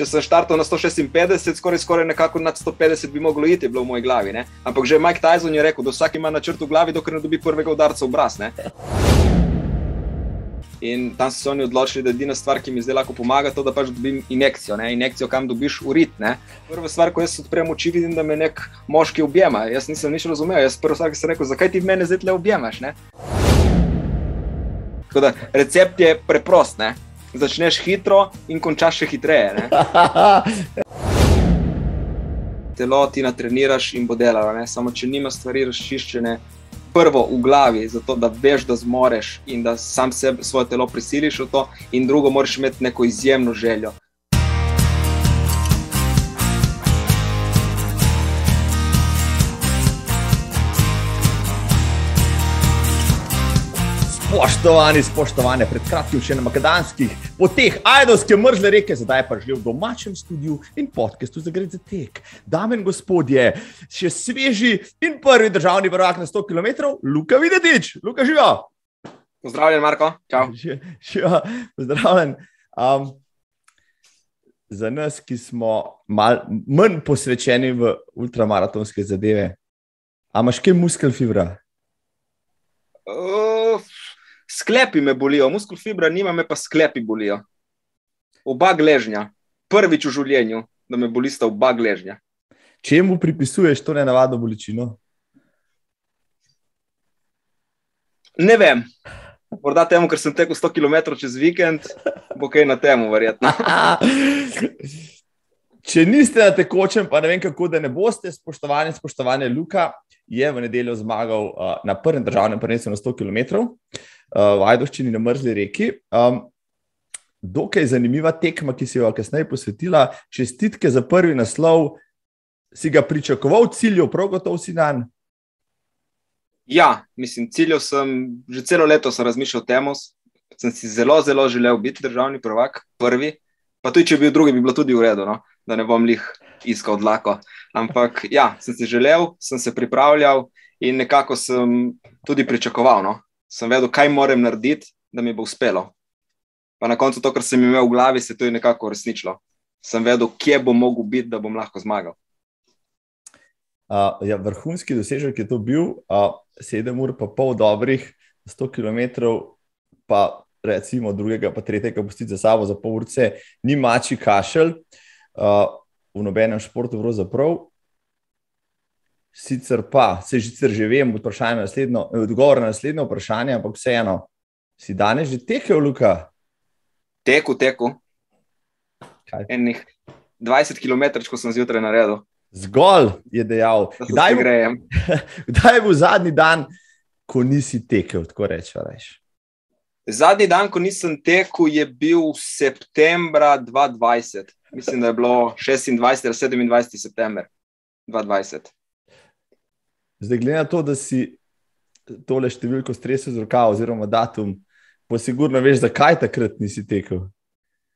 če sem štartal na 156, skoraj, skoraj nekako nad 150 bi moglo iti, bilo v moji glavi. Ne? Ampak že Mike Tyson je rekel, da vsak ima načrt v glavi, dokler ne dobi prvega udarca v obraz. Ne? In tam so se oni odločili, da je edina stvar, ki mi zdaj lahko pomaga, to, da pač dobim injekcijo. Ne? Injekcijo, kam dobiš urit. Ne? Prva stvar, ko jaz odprem oči, vidim, da me nek moški objema. Jaz nisem nič razumel. Jaz prvo stvar, ki sem rekel, zakaj ti mene zdaj le objemaš? Ne? Tako da recept je preprost. Ne? Začneš hitro in končaš še hitreje. Telo ti natreniraš in bo delalo. Ne? Samo če nima stvari razčiščene, prvo v glavi, zato da veš, da zmoreš in da sam sebe, svoje telo prisiliš v to, in drugo, moraš imeti neko izjemno željo. Spoštovani, spoštovane, pred kratkim še na makedonskih poteh Ajdovske mrzle reke, zdaj pa že v domačem studiu in podkastu za gre za tek. Dame in gospodje, še sveži in prvi državni prvak na 100 km, Luka Videtič, Luka živijo. Pozdravljen, Marko. Živijo, pozdravljen. Um, za nas, ki smo mal, manj posvečeni v ultramaratonske zadeve, imaš kaj muskel fibra? Uh, sklepi me bolijo, muskul fibra nima, me pa sklepi bolijo. Oba gležnja, prvič v življenju, da me boli sta oba gležnja. Čemu pripisuješ to nenavadno bolečino? Ne vem. Morda temu, ker sem tekel 100 km čez vikend, bo kaj na temu, verjetno. Če niste na tekočem, pa ne vem, kako da ne boste, spoštovani, spoštovane Luka, je v nedeljo zmagal uh, na prvem državnem prvenstvu na 100 km v Ajdoščini na mrzli reki. Um, dokaj zanimiva tekma, ki si jo kasneje posvetila. Čestitke za prvi naslov. Si ga pričakoval, ciljev, prav gotovo si dan? Ja, mislim, ciljev sem že celo leto razmišljal o tem. Sem si zelo, zelo želel biti državni prvak, prvi. Pa tudi, če bi bil drugi, bi bilo tudi v redu, no? da ne bom jih iskal odlako. Ampak ja, sem si želel, sem se pripravljal in nekako sem tudi pričakoval. No? Sem vedel, kaj moram narediti, da mi bo uspelo. Pa na koncu to, kar sem imel v glavi, se je tudi nekako uresničilo. Sem vedel, kje bom mogel biti, da bom lahko zmagal. Uh, ja, vrhunski dosežek je to bil, uh, sedem ur, pa pol dobrih, 100 km, pa recimo drugega, pa tretjega, pustiti za sabo za pol urce, ni mači kašelj uh, v nobenem športu, pravzaprav. Sicer pa, se že, že vem, odgovor na naslednje vprašanje, ampak vseeno, si danes že tekel, Luka? Teku, teku. Enih 20 km, ko sem zjutraj naredil. Zgolj je dejal, da je grejem. Kdaj je bil zadnji dan, ko nisi tekel, tako rečeš? Zadnji dan, ko nisem tekel, je bil septembra 2020. Mislim, da je bilo 26 ali 27 september 2020. Zdaj, glede na to, da si tole številko stresel z roka, oziroma datum, pa si sigurno veš, zakaj takrat nisi tekel.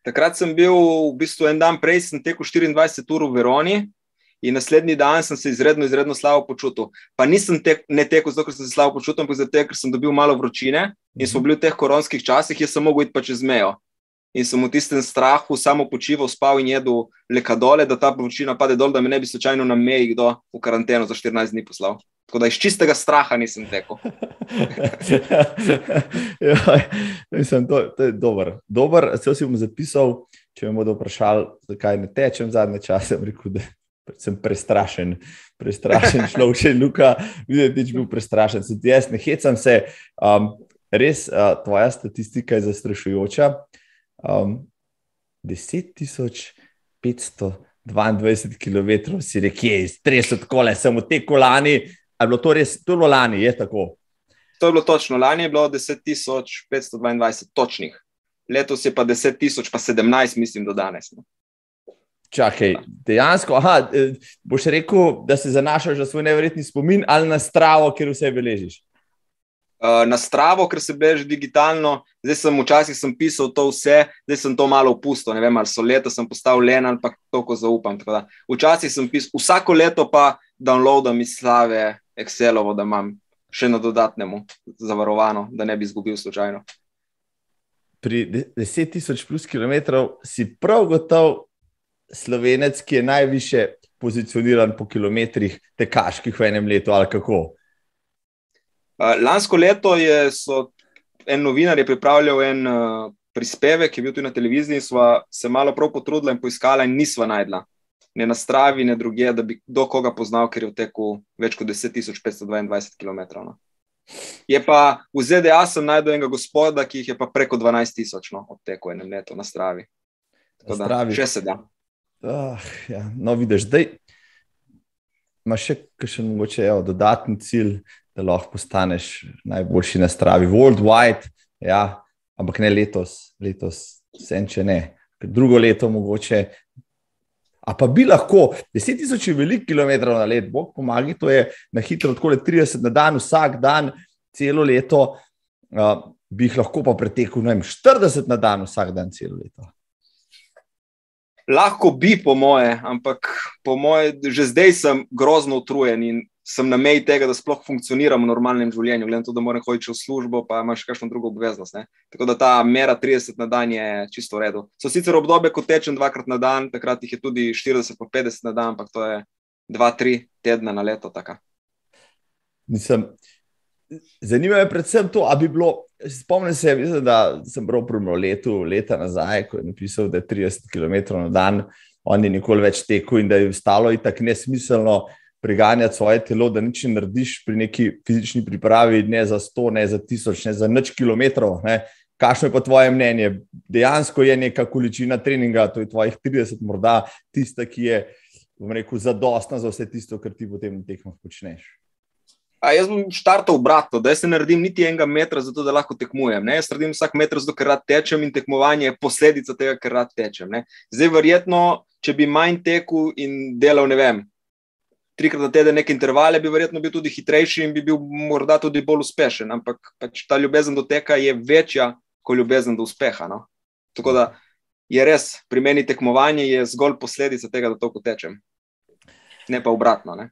Takrat sem bil v bistvu en dan prej, sem tekel 24 ur v Veroni. In naslednji dan sem se izredno, izredno slabo počutil. Pa nisem tek, ne tekel zato, ker sem se slabo počutil, ampak zato, ker sem dobil malo vročine in smo bili v teh koronskih časih, jaz sem mogel iti pa čez mejo. In sem v tistem strahu samo počival, spal in jedel leka dole, da ta vročina pade dol, da me ne bi slučajno na meji kdo v karanteno za 14 dni poslal. Tako da iz čistega straha nisem tekel. ja, mislim, to, to je dobro. Dober, Vse si bom zapisal, če me bodo vprašali, zakaj ne tečem zadnje čase. Rekel, sem prestrašen, prestrašen človek, še Luka, videti, da je bil prestrašen. Se, jaz ne hecam se. Um, res, uh, tvoja statistika je zastrašujoča. Um, 10.500. 22 km si rekel, stres od kole, sem v te kolani, Je bilo to res, to je bilo lani, je tako? To je bilo točno. Lani je bilo 10.522 točnih, letos je pa 10.017, mislim, do danes. No. Čakaj, dejansko, aha, e, boš rekel, da se zanašaš na svoj nevrjetni spomin ali na stravo, ker vse beležiš? Uh, na stravo, ker se beleži digitalno. Zdaj sem včasih sem pisal to vse, zdaj sem to malo opustil. Ne vem, ali so leta sem postal len ali pa toliko zaupam. Včasih sem pisal, vsako leto pa downloadam iz slave Excelovo, da imam še na dodatnemu zavarovano, da ne bi izgubil slučajno. Pri 10.000 plus km si prav gotov, slovenec, ki je najviše pozicioniran po kilometrih tekaških v enem letu, ali kako? Lansko leto je en novinar je pripravljal en uh, prispevek, ki je bil tudi na televiziji, in smo se malo prav potrudili in poiskali, in nismo najdla. Ne na stravi, ne druge, da bi kdo koga poznal, ker je v teku več kot 10.522 km. No. Je pa v ZDA sem najdel enega gospoda, ki jih je pa preko 12.000 no, odtekel enem letu na stravi. Tako na stravi. Da, še se da. Uh, ja. No, vidiš, da imaš še kakšen mogoče evo, dodatni cilj, da lahko postaneš najboljši na stravi, worldwide, ja, ampak ne letos, letos, vse če ne. Drugo leto mogoče. A pa bi lahko, 10.000 je veliko kilometrov na let, bog pomaga, to je na hitro, tako le 30 na dan, vsak dan, celo leto, uh, bi jih lahko pa pretekel, vem, 40 na dan, vsak dan, celo leto. Lahko bi, po moje, ampak po moje, že zdaj sem grozno utrujen in sem na meji tega, da sploh funkcioniram v normalnem življenju, glede na to, da moram hoditi v službo, pa imaš še kakšno drugo obveznost. Ne? Tako da ta mera 30 na dan je čisto v redu. So sicer obdobje, ko tečem dvakrat na dan, takrat jih je tudi 40 pa 50 na dan, ampak to je 2-3 tedna na leto. Mislim, zanima me predvsem to, ali bi bilo. Spomnim se, mislim, da sem bral prvo leto, leta nazaj, ko je napisal, da je 30 km na dan, on je nikoli več tekel in da je stalo in tako nesmiselno preganjati svoje telo, da nič ne narediš pri neki fizični pripravi, ne za 100, ne za 1000, ne za nič kilometrov. Ne. Kakšno je pa tvoje mnenje? Dejansko je neka količina treninga, to je tvojih 30, morda tista, ki je, bom rekel, zadostna za vse tisto, kar ti potem v tekmah počneš. A jaz bom štartal obratno, da jaz ne naredim niti enega metra, zato da lahko tekmujem. Ne? Jaz naredim vsak meter, zato ker rad tečem in tekmovanje je posledica tega, ker rad tečem. Ne? Zdaj, verjetno, če bi manj tekel in delal, ne vem, trikrat na teden neke intervale, bi verjetno bil tudi hitrejši in bi bil morda tudi bolj uspešen. Ampak pač ta ljubezen do teka je večja kot ljubezen do uspeha. No? Tako da je res, pri meni tekmovanje je zgolj posledica tega, da toliko tečem, ne pa obratno. Ne?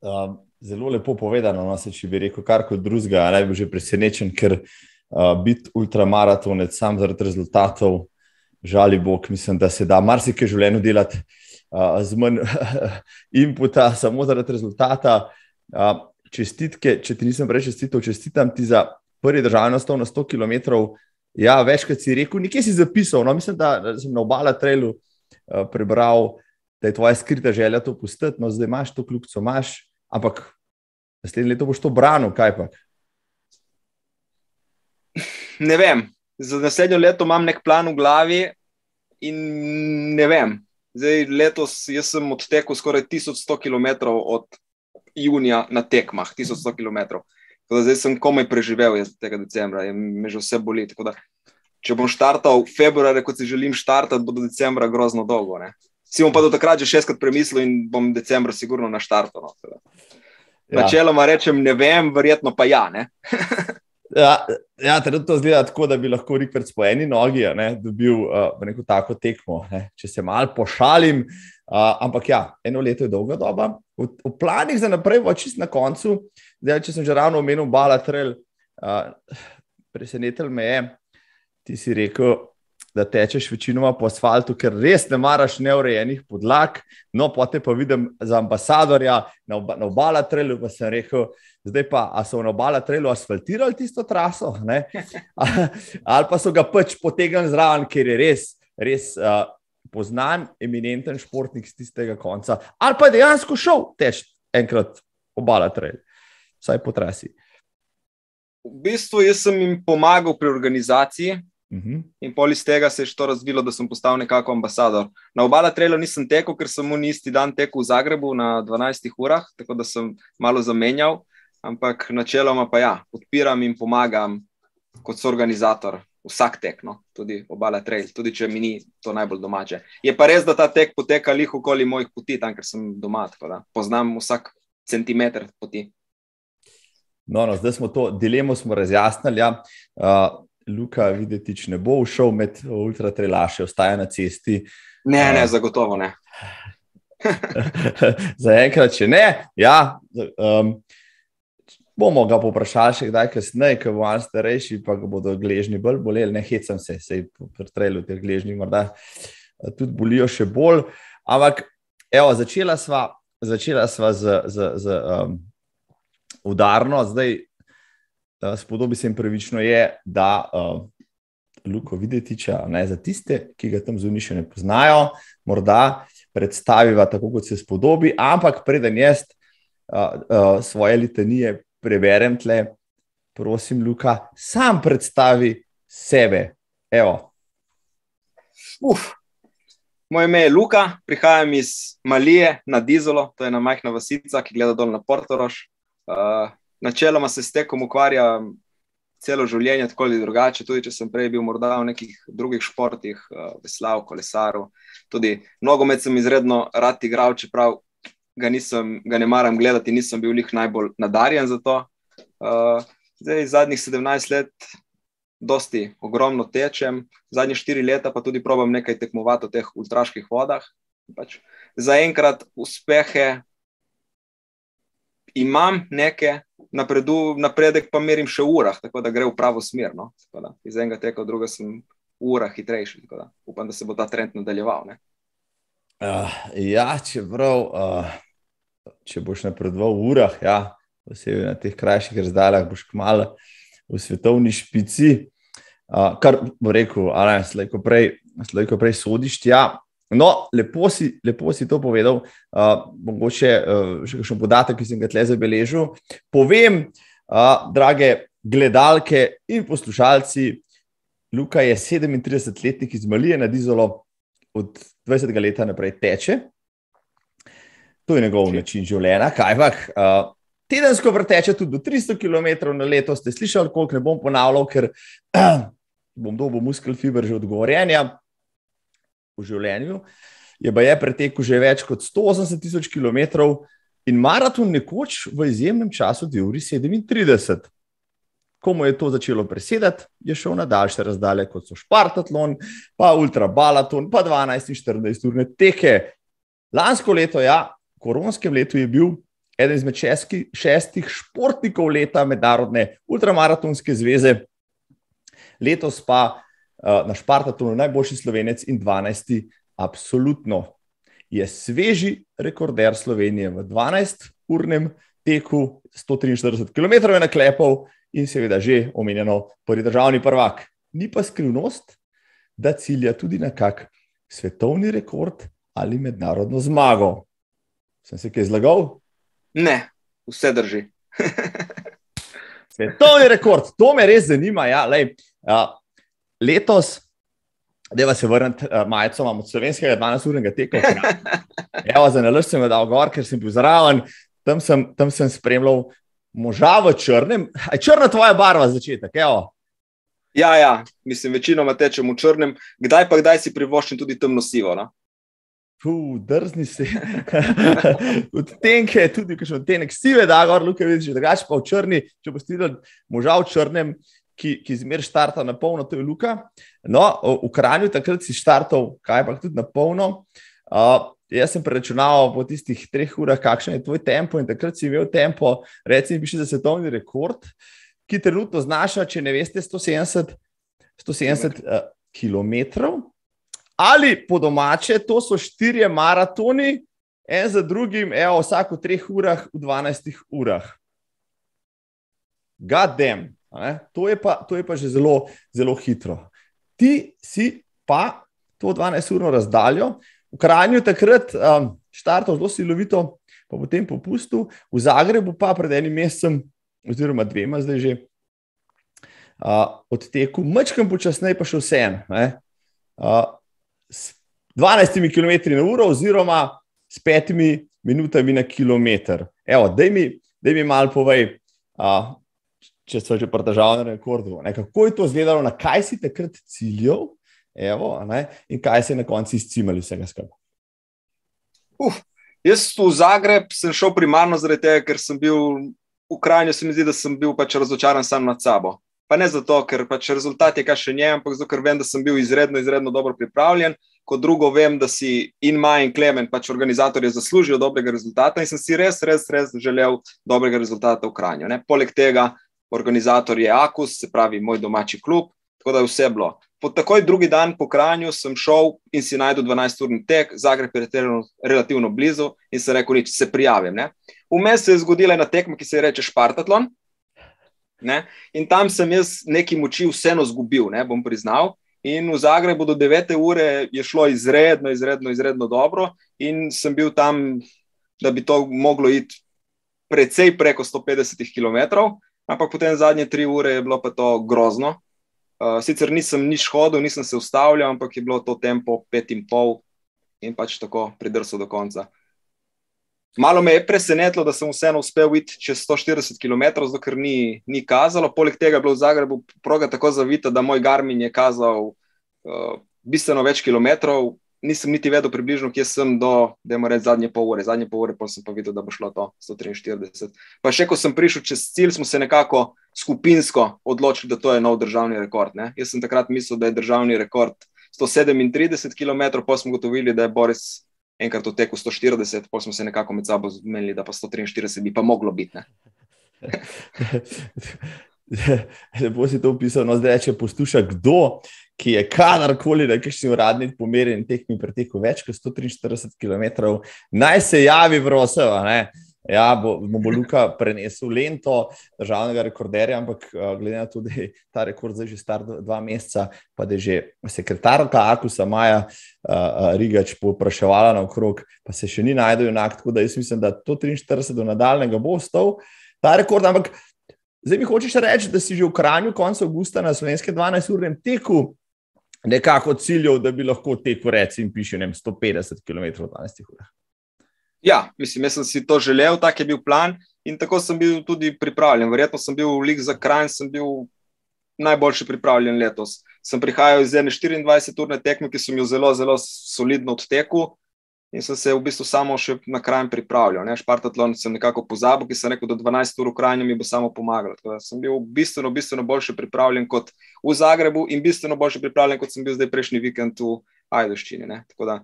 Um, zelo lepo povedano, no, se, če bi rekel kar kot drugega, naj bi že presenečen, ker uh, biti ultramaratonec sam zaradi rezultatov, žali Bog, mislim, da se da marsikaj življenju delati z manj inputa, samo zaradi rezultata. Čestitke, če ti nisem prej čestital, čestitam ti za prvi državni nastop na 100 km. Ja, večkrat si rekel, nekje si zapisal. No, mislim, da sem na obala trailu prebral, da je tvoja skrita želja to pustiti. No, zdaj imaš to kljubco, imaš, ampak naslednje leto boš to branil, kaj pa? Ne vem. Za naslednjo leto imam nek plan v glavi in ne vem. Zdaj, letos sem odtekel skoraj 1100 km od junija na tekmah, 1100 km. Zdaj sem komaj preživel tega decembra in me že vse boli. Da, če bom štartal v februarju, kot si želim štartati, bo do decembra grozno dolgo. Ne? Si bom pa do takrat že šestkrat premislil in bom decembra sigurno na štartu. No, ja. Načeloma rečem, ne vem, verjetno pa ja. Ja, ja to zgleda tako, da bi lahko Rikard po eni nogi ne, dobil uh, neko tako tekmo, ne, če se mal pošalim. Uh, ampak ja, eno leto je dolga doba. V, v planih za naprej, v čist na koncu, zdaj, če sem že ravno omenil Balatrel, uh, presenetil me je, ti si rekel, da tečeš večinoma po asfaltu, ker res ne maraš neurejenih podlag. No, potem pa vidim za ambasadorja na, oba, na obala trelu, pa sem rekel, zdaj pa so na obala trelu asfaltirali tisto traso, ali pa so ga pač potegnili zraven, ker je res, res uh, poznan, eminenten športnik z tistega konca, ali pa je dejansko šel teč enkrat obala trelu, vsaj po trasi. V bistvu jaz sem jim pomagal pri organizaciji. -huh. In pol iz tega se je to razvilo, da sem postal nekako ambasador. Na obala trailu nisem tekel, ker sem mu isti dan tekel v Zagrebu na 12 urah, tako da sem malo zamenjal. Ampak načeloma pa ja, podpiram in pomagam kot organizator vsak tek, no? tudi obala trail, tudi če mi ni to najbolj domače. Je pa res, da ta tek poteka lih okoli mojih poti, tam ker sem doma, tako da poznam vsak centimeter poti. No, no, zdaj smo to dilemo razjasnili. Ja. Uh, Luka Videtič ne bo šel med ultratrelaše, ostaja na cesti. Ne, ne, zagotovo ne. Zaenkrat, če ne, ja. Um, bomo ga poprašali še kdaj kasneje, ko bo on starejši, pa ga bodo gležni bolj boleli, ne hecam se, sej pri trailu teh gležni morda tudi bolijo še bolj. Ampak, evo, začela sva, začela sva z, z, z um, udarno, zdaj spodobi se jim pravično je, da uh, Luko Videtiča, ne za tiste, ki ga tam zunaj še ne poznajo, morda predstaviva tako, kot se spodobi, ampak preden jaz uh, uh, svoje litanije preberem tle, prosim, Luka, sam predstavi sebe. Evo. Uf. Moje ime je Luka, prihajam iz Malije na Dizolo, to je ena majhna vasica, ki gleda dol na Portorož. Uh, načeloma se s tekom ukvarjam celo življenje, tako ali drugače. Tudi če sem prej bil morda v nekih drugih športih, uh, veslav, kolesaril. Tudi nogomet sem izredno rad igral, čeprav ga, nisem, ga ne maram gledati, nisem bil njih najbolj nadarjen za to. Uh, zdaj, zadnjih 17 let, dosti ogromno tečem, zadnje 4 leta pa tudi probam nekaj tekmovati v teh ultraških vodah. Pač, Zaenkrat uspehe imam neke, napredu, napredek pa merim še v urah, tako da gre v pravo smer. No? Da, iz enega teka v druga sem v urah hitrejši. Da, upam, da se bo ta trend nadaljeval. Uh, ja, čeprav, uh, če boš napredoval v urah, ja, posebej na teh krajših razdaljah, boš kmalo v svetovni špici. Uh, kar bo rekel, ali slejko prej, prej sodiš. Ja. No, lepo si, lepo si to povedal. Uh, mogoče uh, še kakšen podatek, ki sem ga tle zabeležil. Povem, uh, drage gledalke in poslušalci, Luka je 37-letnik iz Malije na Dizolo, od 20 let naprej teče. To je njegov način življenja, kaj pa. Uh, tedensko vrteče tudi do 300 km na leto. Ste slišali, koliko ne bom ponavljal, ker uh, bom dobil muskel fiber že odgovorjenja v življenju. Je pa je pretekel že več kot 180 tisoč km in maraton nekoč v izjemnem času, 2 uri 37. Komu je to začelo presedati, je šel na daljše razdalje, kot so Spartatlon, pa Ultrabalaton, pa 12 in 14 urne teke. Lansko leto, ja, v koronskem letu je bil eden izmed šestki, šestih športnikov leta Mednarodne ultramaratonske zveze, letos pa na Spartatonu najboljši slovenec in 12. Absolutno je sveži rekorder Slovenije v 12-urnem teku, 143 km je naklepal in seveda že omenjeno prvi državni prvak. Ni pa skrivnost, da cilja tudi na kak svetovni rekord ali mednarodno zmago. Sem se kaj zlagal? Ne, vse drži. svetovni rekord, to me res zanima. Ja, lej, uh, letos, da vas je vrnil uh, majico, imamo slovenskega 12-urnega teka. Evo, za nalož sem dal gor, ker sem bil zraven, tam sem, tam sem spremljal moža v črnem. Aj črna tvoja barva začetek, evo. Ja, ja, mislim, večinoma tečem v črnem, kdaj pa kdaj si privoščim tudi temno sivo. No? Puh, drzni se. Od tenke je tudi, ker še od tenek sive, da gor, luke vidiš, drugače pa v črni, če boš videl moža v črnem, ki, ki zmer štarta na polno, to je Luka. No, v Kranju takrat si štartal, kaj pa tudi na polno. Uh, jaz sem preračunal po tistih treh urah, kakšen je tvoj tempo in takrat si imel tempo, recimo, bi šel za svetovni rekord, ki trenutno znaša, če ne veste, 170, 170 uh, km. Ali po domače, to so štirje maratoni, en za drugim, evo, vsako treh urah, v 12 urah. Gadem. To je, pa, to je pa že zelo, zelo hitro. Ti si pa to 12-urno razdaljo, v Kranju takrat um, štartal zelo silovito, pa potem popustil, v Zagrebu pa pred enim mesecem, oziroma dvema zdaj že, uh, odtekel, mečkam počasneje pa še vse en. Uh, s 12 km na uro, oziroma s 5 minutami na kilometr. Evo, daj mi, mi malo povej. Uh, če so že pridržali na rekordu. Ne, kako je to izgledalo, na kaj si takrat ciljal, evo, ne, in kaj se je na koncu izcimali vsega skupaj? Uf, jaz v Zagreb sem šel primarno zaradi tega, ker sem bil v Ukrajini, se mi zdi, da sem bil pač razočaran sam nad sabo. Pa ne zato, ker pač rezultat je kaj še nje, ampak zato, ker vem, da sem bil izredno, izredno dobro pripravljen. Kot drugo, vem, da si in Maj in Klemen, pač organizatorji, zaslužijo dobrega rezultata in sem si res, res, res želel dobrega rezultata v Ukrajini. Poleg tega, organizator je Akus, se pravi moj domači klub, tako da je vse bilo. po takoj drugi dan po Kranju sem šel in si najdel 12-urni tek, Zagreb je relativno blizu in se rekel, nič, se prijavim. Vmes se je zgodila ena tekma, ki se je reče Špartatlon. Ne? In tam sem jaz neki moči vseeno zgubil, ne? bom priznal. In v Zagrebu do 9. ure je šlo izredno, izredno, izredno dobro, in sem bil tam, da bi to moglo iti precej preko 150 km, ampak potem zadnje tri ure je bilo pa to grozno. Uh, sicer nisem nič hodil, nisem se ustavljal, ampak je bilo to tempo 5,5 in pač tako pridrsal do konca. Malo me je presenetilo, da sem vseeno uspel iti čez 140 km, zato ker ni, ni kazalo. Poleg tega je bilo v Zagrebu proga tako zavita, da moj Garmin je kazal uh, bistveno več kilometrov. Nisem niti vedel približno, kje sem do, da je moreč zadnje pol ure. Zadnje pol ure pa sem pa videl, da bo šlo to 143. Pa še ko sem prišel čez cilj, smo se nekako skupinsko odločili, da to je nov državni rekord. Ne? Jaz sem takrat mislil, da je državni rekord 137 km, pa smo gotovili, da je Boris enkrat v teku 140, pa smo se nekako med sabo zmenili, da pa 143 bi pa moglo biti. Lepo si to opisal. No, zdaj, če posluša kdo, ki je kadarkoli, da je še uradnik pomerjen, tekmi pretekel več kot 143 km, naj se javi, prosim. Ja, bo, bo Luka prenesel lento državnega rekorderja, ampak glede na to, da je ta rekord zdaj že star dva meseca, pa da je že sekretarka Akusa Maja uh, Rigač popraševala na okrog, pa se še ni najdel enak. Tako da jaz mislim, da to 43 do nadaljnega bo ostal ta rekord. Ampak zdaj mi hočeš reči, da si že v Kranju konec avgusta na slovenske 12-urnem teku nekako ciljev, da bi lahko tekel, recimo, piše 150 km v 12 urah. Ja, mislim, jaz sem si to želel, tak je bil plan in tako sem bil tudi pripravljen. Verjetno sem bil v lig za kraj, sem bil najboljši pripravljen letos. Sem prihajal iz ene 24-urne tekme, ki sem jo zelo, zelo solidno odtekel in sem se v bistvu samo še na kraj pripravljal. Ne? Špartatlon sem nekako pozabil, ki sem rekel, da 12 ur v krajnju mi bo samo pomagalo. Sem bil bistveno, bistveno boljše pripravljen kot v Zagrebu in bistveno boljše pripravljen, kot sem bil zdaj prejšnji vikend v Ajdoščini. Tako da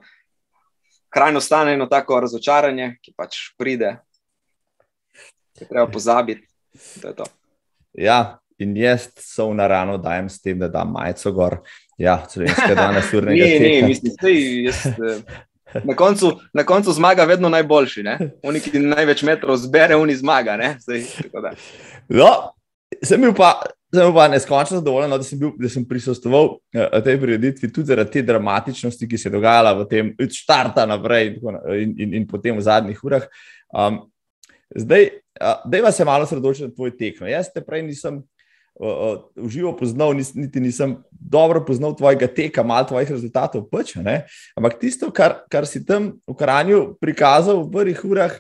krajno stane eno tako razočaranje, ki pač pride, ki treba pozabiti. To to. Ja, in jaz so na rano dajem s tem, da dam majico gor. Ja, slovenske danes urnega. ne, ne, mislim, da je. Na koncu, na koncu zmaga vedno najboljši. Oni, ki največ metrov zbere, oni zmaga. Zdaj, no, sem bil pa Sem pa neskončno zadovoljen, no, da sem, bil, da sem prisostoval uh, tej prireditvi tudi zaradi te dramatičnosti, ki se je dogajala v tem štartu naprej in, in, in, in potem v zadnjih urah. Um, zdaj, uh, da vas je malo sredočil na tvoj tek. No. Jaz te prej nisem uh, živo poznal, niti nisem dobro poznal tvojega teka, malo tvojih rezultatov. Pač, Ampak tisto, kar, kar si tam v Kranju prikazal v prvih urah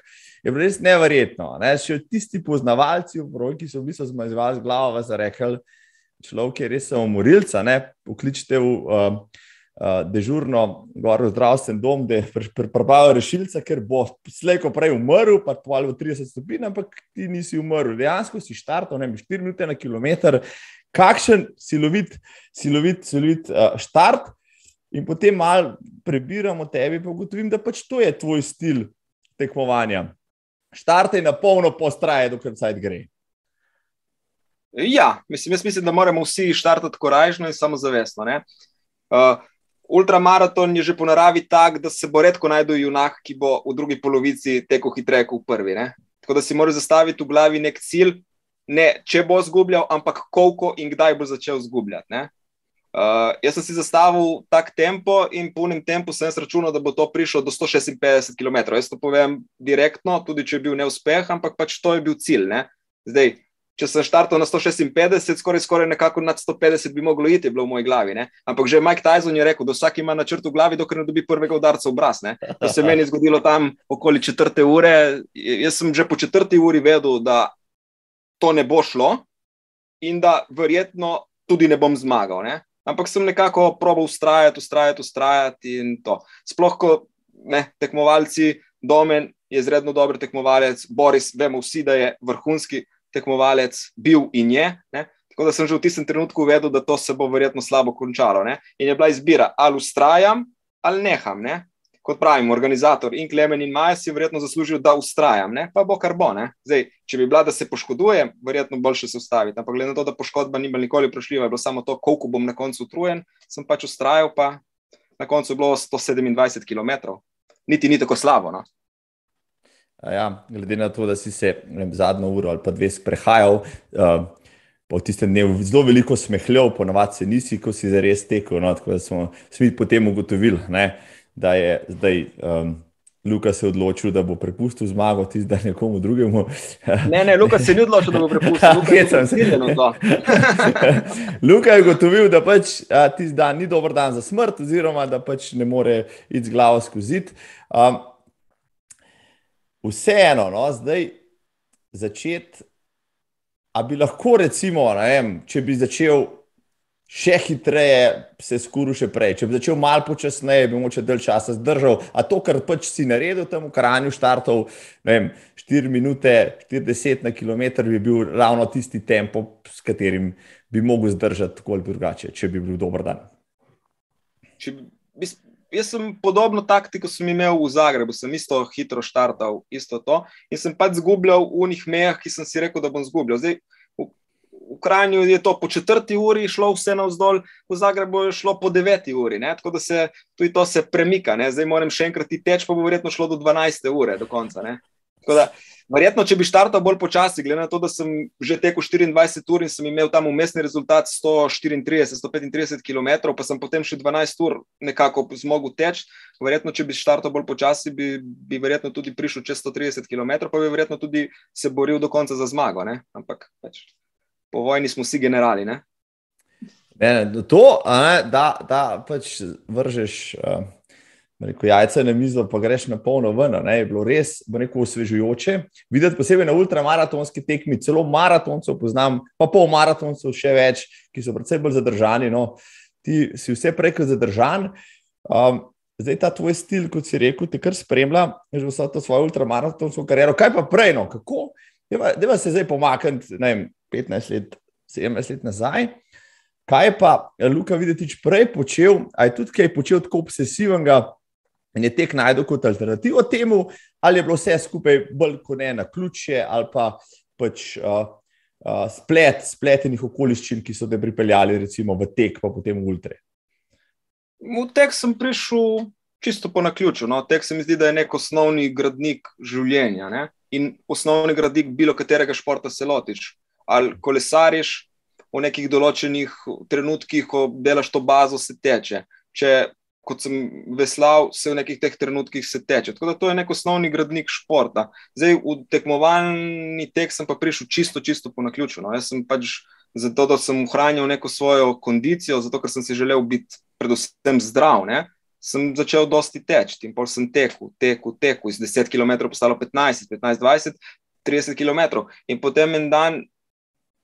je bilo res neverjetno. Ne? Še tisti poznavalci, broj, ki so v bistvu zmazovali z glavo, so rekli, človek je res umorilca, ne pokličite v uh, uh, dežurno goro zdravstven dom, da pripravil rešilca, ker bo slejko prej umrl, pa tvali v 30 stopinj, ampak ti nisi umrl. Dejansko si štartal, ne vem, 4 minute na kilometr, kakšen silovit, silovit, silovit uh, štart. In potem malo prebiramo tebi, pa ugotovim, da pač to je tvoj stil tekmovanja štarte na polno postraje, dokler sajt gre. Ja, mislim, jaz mislim, da moramo vsi štartati korajžno in samozavestno. Uh, ultramaraton je že po naravi tak, da se bo redko najdel junak, ki bo v drugi polovici tekel hitreje kot v prvi. Ne? Tako da si moraš zastaviti v glavi nek cilj, ne če bo zgubljal, ampak koliko in kdaj bo začel zgubljati. Uh, jaz sem si zastavil tak tempo in po unem tempu sem računal, da bo to prišlo do 156 km. Jaz to povem direktno, tudi če je bil neuspeh, ampak pač to je bil cilj. Ne? Zdaj, če sem štartal na 156, skoraj, skoraj nekako nad 150 bi moglo iti, bilo v moji glavi. Ne? Ampak že Mike Tyson je rekel, da vsak ima načrt v glavi, dokler ne dobi prvega udarca v obraz. Ne? To se meni zgodilo tam okoli četrte ure. Jaz sem že po četrti uri vedel, da to ne bo šlo in da verjetno tudi ne bom zmagal. Ne? ampak sem nekako proval ustrajati, ustrajati, ustrajati in to. Sploh, ko ne, tekmovalci, domen je izredno dober tekmovalec, Boris, vemo vsi, da je vrhunski tekmovalec, bil in je. Ne. Tako da sem že v tistem trenutku vedel, da to se bo verjetno slabo končalo. Ne. In je bila izbira, ali ustrajam ali neham. Ne. kot pravim, organizator in Klemen in Maja si verjetno zaslužijo, da ustrajam, ne? pa bo kar bo. Zdaj, če bi bila, da se poškoduje, verjetno boljše se ustaviti. Ampak glede na to, da poškodba ni bila nikoli prešljiva, je bilo samo to, koliko bom na koncu utrujen, sem pač ustrajal, pa na koncu je bilo 127 km. Niti ni tako slabo. No? Ja, glede na to, da si se vem, zadnjo uro ali pa dve sprehajal, uh, po tistem dnevu zelo veliko smehljal, ponovadi se nisi, ko si zares tekel. No, tako da smo mi potem ugotovili, ne, da je zdaj. Um, Luka se je odločil, da bo prepustil zmago tisti dan nekomu drugemu. Ne, ne, Luka se ni odločil, da bo prepustil zmago. Luka je ugotovil, da pač tisti dan ni dober dan za smrt, oziroma da pač ne more iti z glavo skozi. Um, vseeno, no, zdaj začeti. A bi lahko, recimo, vem, če bi začel še hitreje, se skuru še prej, če bi začel malo počasneje, bi moče del časa zdržal. A to, kar pač si naredil tam v Kranju, štartov 4 minute, 40 na km, bi bil ravno tisti tempo, s katerim bi mogel zdržati tako ali drugače, če bi bil dober dan. Če bi, jaz sem podobno taktiko sem imel v Zagrebu, sem isto hitro štartal, isto to. In sem pač zgubljal v unih mejah, ki sem si rekel, da bom zgubljal. Zdaj, v, v Kranju je to po četrti uri šlo vse navzdol, v Zagrebu je šlo po deveti uri. Ne? Tako da se tudi to se premika. Ne? Zdaj moram še enkrat teč, pa bo verjetno šlo do 12. ure do konca. Tako da Verjetno, če bi štartal bolj počasi, glede na to, da sem že tekel 24 ur in sem imel tam umestni rezultat 134-135 km, pa sem potem še 12 ur nekako zmogel teč. Verjetno, če bi štartal bolj počasi, bi, bi verjetno tudi prišel čez 130 km, pa bi verjetno tudi se boril do konca za zmago. Ne? Ampak pač, po vojni smo vsi generali. Ne? Ne, to, ne, da, da pač vržeš. Uh rekel, jajce na mizo, pa greš na polno ven. Ne, je bilo res rekel, osvežujoče. Videti posebej na ultramaratonski tekmi, celo maratoncev poznam, pa pol maratoncev še več, ki so predvsem bolj zadržani. No. Ti si vse preko zadržan. Um, zdaj ta tvoj stil, kot si rekel, te kar spremlja, že vso to svojo ultramaratonsko kariero. Kaj pa prej, no, kako? Deva se zdaj pomakniti, ne vem, 15 let, 17 let nazaj. Kaj pa Luka Videtič prej počel, aj tudi kaj počel tako obsesivnega, in je tek najdel kot alternativo temu, ali je bilo vse skupaj bolj kot ne na ključe, ali pa pač uh, uh, splet spletenih okoliščin, ki so te pripeljali recimo v tek, pa potem v ultre. V tek sem prišel čisto po naključju. No? Tek se mi zdi, da je nek osnovni gradnik življenja ne? in osnovni gradnik bilo katerega športa se lotiš. Ali kolesariš v nekih določenih trenutkih, ko delaš to bazo, se teče. Če kot sem veslal, se v nekih teh trenutkih se teče. Tako da to je nek osnovni gradnik športa. Zdaj v tekmovalni tek sem pa prišel čisto, čisto po naključju. No. Jaz sem pač zato, da sem ohranil neko svojo kondicijo, zato ker sem si želel biti predvsem zdrav. Ne. Sem začel dosti teči in pol sem tekel, tekel, tekel, iz 10 km postalo 15, 15, 20, 30 km. In potem en dan,